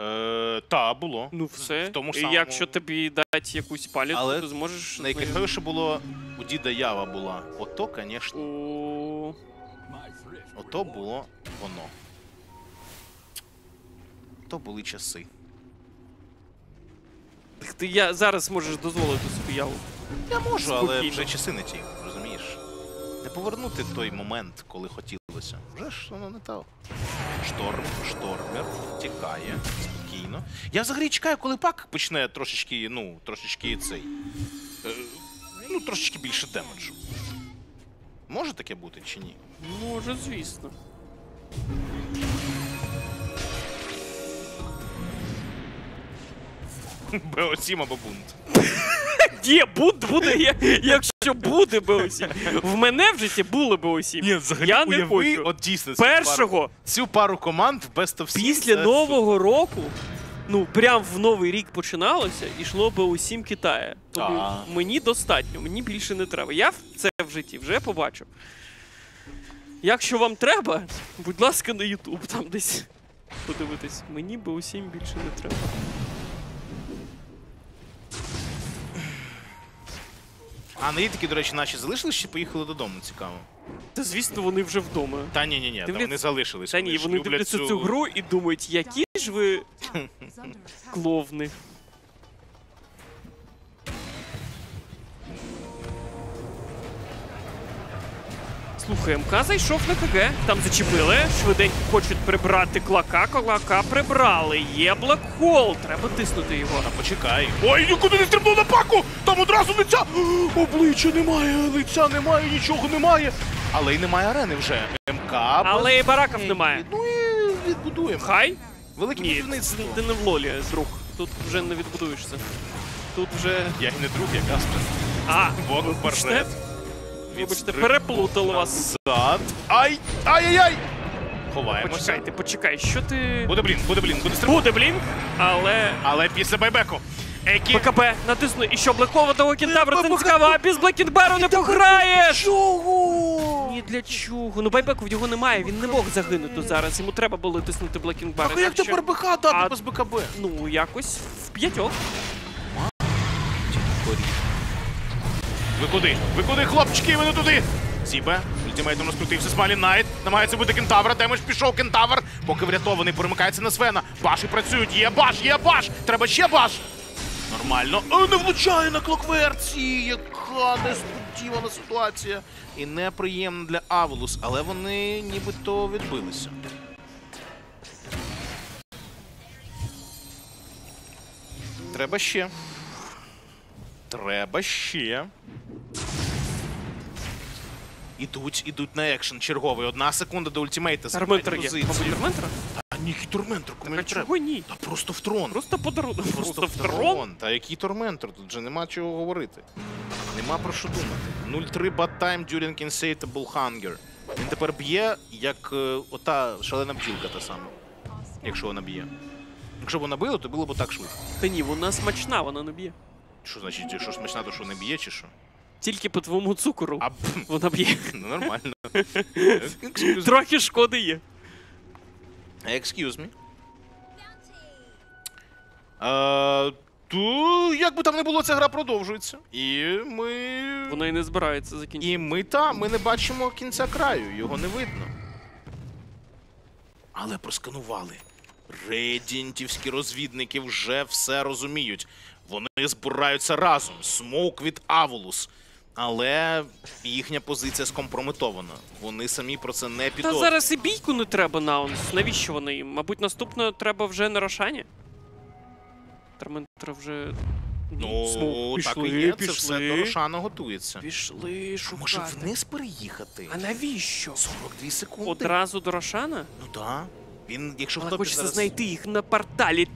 Е, та, було.
Ну все.
В тому
І
самому-
якщо тобі дать якусь палітку,
Але
то зможеш.
Найкайфовіше було у діда Ява була. Ото, звісно,
О,
ото було воно. То були часи.
так ти я зараз можеш дозволити собі яву.
Я можу, але
Спокійно.
вже часи не ті? Не повернути той момент, коли хотілося. Вже ж воно не так. Шторм, штормер, тікає спокійно. Я взагалі чекаю, коли пак почне трошечки, ну, трошечки цей. Е, ну, трошечки більше демеджу. Може таке бути чи ні?
Може, звісно.
БО сім або бунт.
Є, буде, буде, якщо буде БО7. В мене в житті були БО7.
Ні, взагалі
я не
уяви,
хочу.
от дійсно цю пару,
Першого,
цю пару команд в Best of Seven
після
це
Нового року, ну, прям в Новий рік починалося, йшло БО7 Китая. Тому
А.
мені достатньо, мені більше не треба. Я це в житті вже побачив. Якщо вам треба, будь ласка, на YouTube там десь подивитись. Мені БО7 більше не треба.
А аналітики, до речі, наші залишились чи поїхали додому, цікаво.
Та звісно, вони вже вдома.
Та ні, ні, ні,
Дивляться-
вони залишились.
Та ні, вони дивляться цю гру і думають, які ж ви кловни. Слухай, МК зайшов на КГ, там зачепили, швиденько хочуть прибрати клака, клака прибрали. Є блекхол, треба тиснути його.
Та почекай. Ой, нікуди не стрибнув на паку! Там одразу лиця! Обличчя немає, лиця немає, нічого немає. Але й немає арени вже. МК.
Але і бараків немає.
Ну і відбудуємо.
Хай?
Велике
Ні,
будівництво.
ти не в лолі, друг. Тут вже не відбудуєшся. Тут вже.
Я й не друг, я Каспер.
А,
Бог вперед.
Вибачте, переплутали вас.
Назад. Ай! Ай-яй-яй! Ховаємося.
Почекайте, почекай, що ти.
Буде блін, буде блін, буде стрибок.
Буде блінк, але
Але після байбеку. Екі.
БКБ натисну. І що Блекова того кентавра, це не цікаво, а без Блекінберу не пограєш!
Чого?
Ні для чого? Ну байбеку в його немає, він не мог загинути зараз. Йому треба було тиснути Блекінбер.
А як тепер БК дати без БКБ?
Ну, якось в п'ятьох.
Ви куди? Ви куди, хлопчики? Ви не туди! Сіпе, ultimate ом розкрутився Smiling Knight. Намагається бити кентавра. Damage пішов кентавр. Поки врятований, перемикається на Свена. Bash і працюють. Є bash, є bash! Треба ще bash! Нормально. О, не влучає на клокверці! Яка несподівана ситуація. І неприємна для Авулус, але вони нібито відбилися. Треба ще. Треба ще. Ідуть, ідуть на екшен черговий. Одна секунда до ультимейта.
Арментер є. Мабуть, Арментера?
Та ні, який торментор, кому не треба.
чого ні?
Та просто в трон.
Просто подарунок.
Просто
Просто в трон.
Та який торментор? Тут же нема чого говорити. Нема про що думати. 0-3 bad time during insatiable hunger. Він тепер б'є, як е, ота шалена бджілка та сама. Якщо вона б'є. Якщо б вона била, то було б так швидко.
Та ні, вона смачна, вона не б'є.
Що значить, що смачна, то що не б'є, чи що?
Тільки по твоєму цукору
А
вона б'є.
ну нормально.
Трохи шкоди є.
Excuse me. Е, то, як би там не було, ця гра продовжується. І ми.
Вона і не збирається закінчити.
І ми та, ми не бачимо кінця краю, його не видно. Але просканували. Редінтівські розвідники вже все розуміють. Вони збираються разом. Смоук від Аволус. Але їхня позиція скомпрометована. Вони самі про це не
Та
підозрюють.
зараз і бійку не треба наунс. Навіщо вони їм? Мабуть, наступно треба вже на Рошані. Терментра вже.
Ну,
Смоук.
так
пішли,
і є,
пішли.
це все до Рошана готується.
Пішли
А
шукати.
може вниз переїхати?
А навіщо?
42 секунди.
Одразу до Рошана?
Ну так. Він, якщо
Але
хлопець
хочеться
зараз
знайти їх на порталі,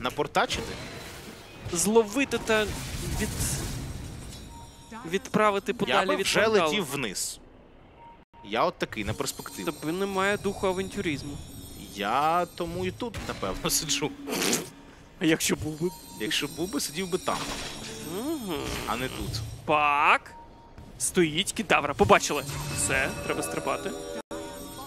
напортачити,
зловити та від... відправити
я
подалі від
вже
порталу.
летів вниз. Я от такий на перспективу.
Тобі немає духу авантюризму.
Я тому і тут, напевно, сиджу.
А якщо був би?
Якщо був би, сидів би там,
Угу.
а не тут.
Пак. Стоїть кідавра. Побачили. Все, треба стрибати.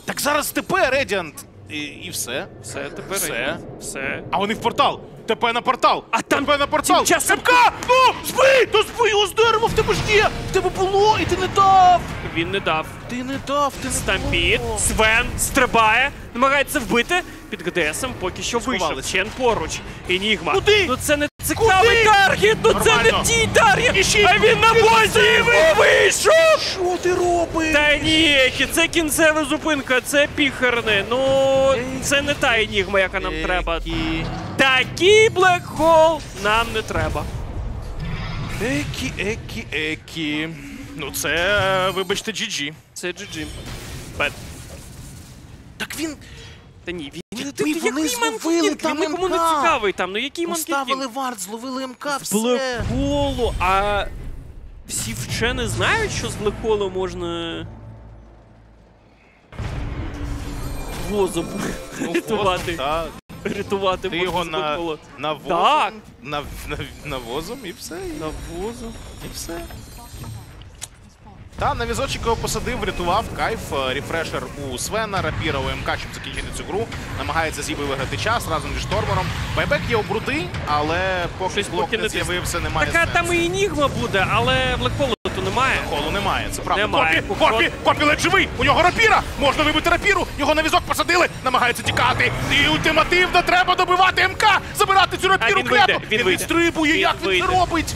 Так зараз ТП, Редіант! І, і все.
Все, тепер.
Все.
Все.
А вони в портал! ТП на портал!
А там
ТП на портал!
Час
МК! Ну! Збий! То збий його з дерева! В тебе ж є! В тебе було, і ти не дав!
Він не дав.
Ти не дав, ти не дав.
Свен стрибає, намагається вбити. Під ГДСом поки що вийшов. Чен поруч. Енігма.
Куди?
Ну це не цікавий
Куди?
таргет, ну це не тій таргет! А він на бозі вийшов!
Що ти робиш?
Та ні, це кінцева зупинка, це піхерни. Ну, це не та енігма, яка нам треба. Такий блекхол нам не треба.
Екі, екі, екі. Ну це, вибачте, GG.
Це GG. Бет.
Так він
Та ні, він
Якби
ти-
вони
який
зловили
манкінг?
там
Він нікому не
МК.
цікавий там. Ну який
поставили вард, зловили МК, все.
Блекхолу, а всі вчені знають, що з блекхолу можна возом
Ну,
рятувати.
Так.
Рятувати
Ти
можна
його
з
на,
блекхолу.
навозом,
Так.
на, на, навозом і все, і,
На возом.
і все. Та на візочок його посадив, врятував кайф, е, рефрешер у Свена, рапіра у МК, щоб закінчити цю гру. Намагається зіби виграти час разом зі штормером. Байбек є у бруди, але поки блок не з'явився, немає
Така
сенсу.
там і енігма буде, але блекхолу то немає. немає.
Немає, це правда.
Немає.
Копі, копі, копі ледь живий! У нього рапіра! Можна вибити рапіру! Його на візок посадили, намагається тікати. І ультимативно треба добивати МК! Забирати цю рапіру
він вийде,
кляту!
він вийде.
відстрибує,
Він
як він це робить!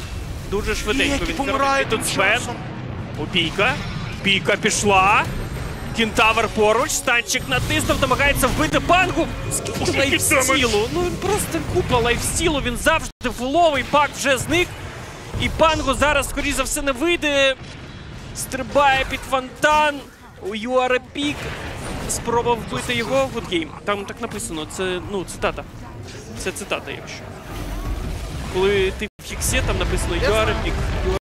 Дуже швиденько він
помирає
тут
часом.
Опійка. Пійка пішла. Кентавр поруч, stun чик натиснув, намагається вбити пангу. Скільки lifesteal у? Ну він просто купа lifesteal у, він завжди full овий, пак вже зник. І пангу зараз, скоріш за все, не вийде. Стрибає під фонтан. У You are a pig. Спроба вбити його. Good game. Там так написано. Це ну, цитата. Це цитата, якщо. Коли ти в hex і, там написано You are a pig.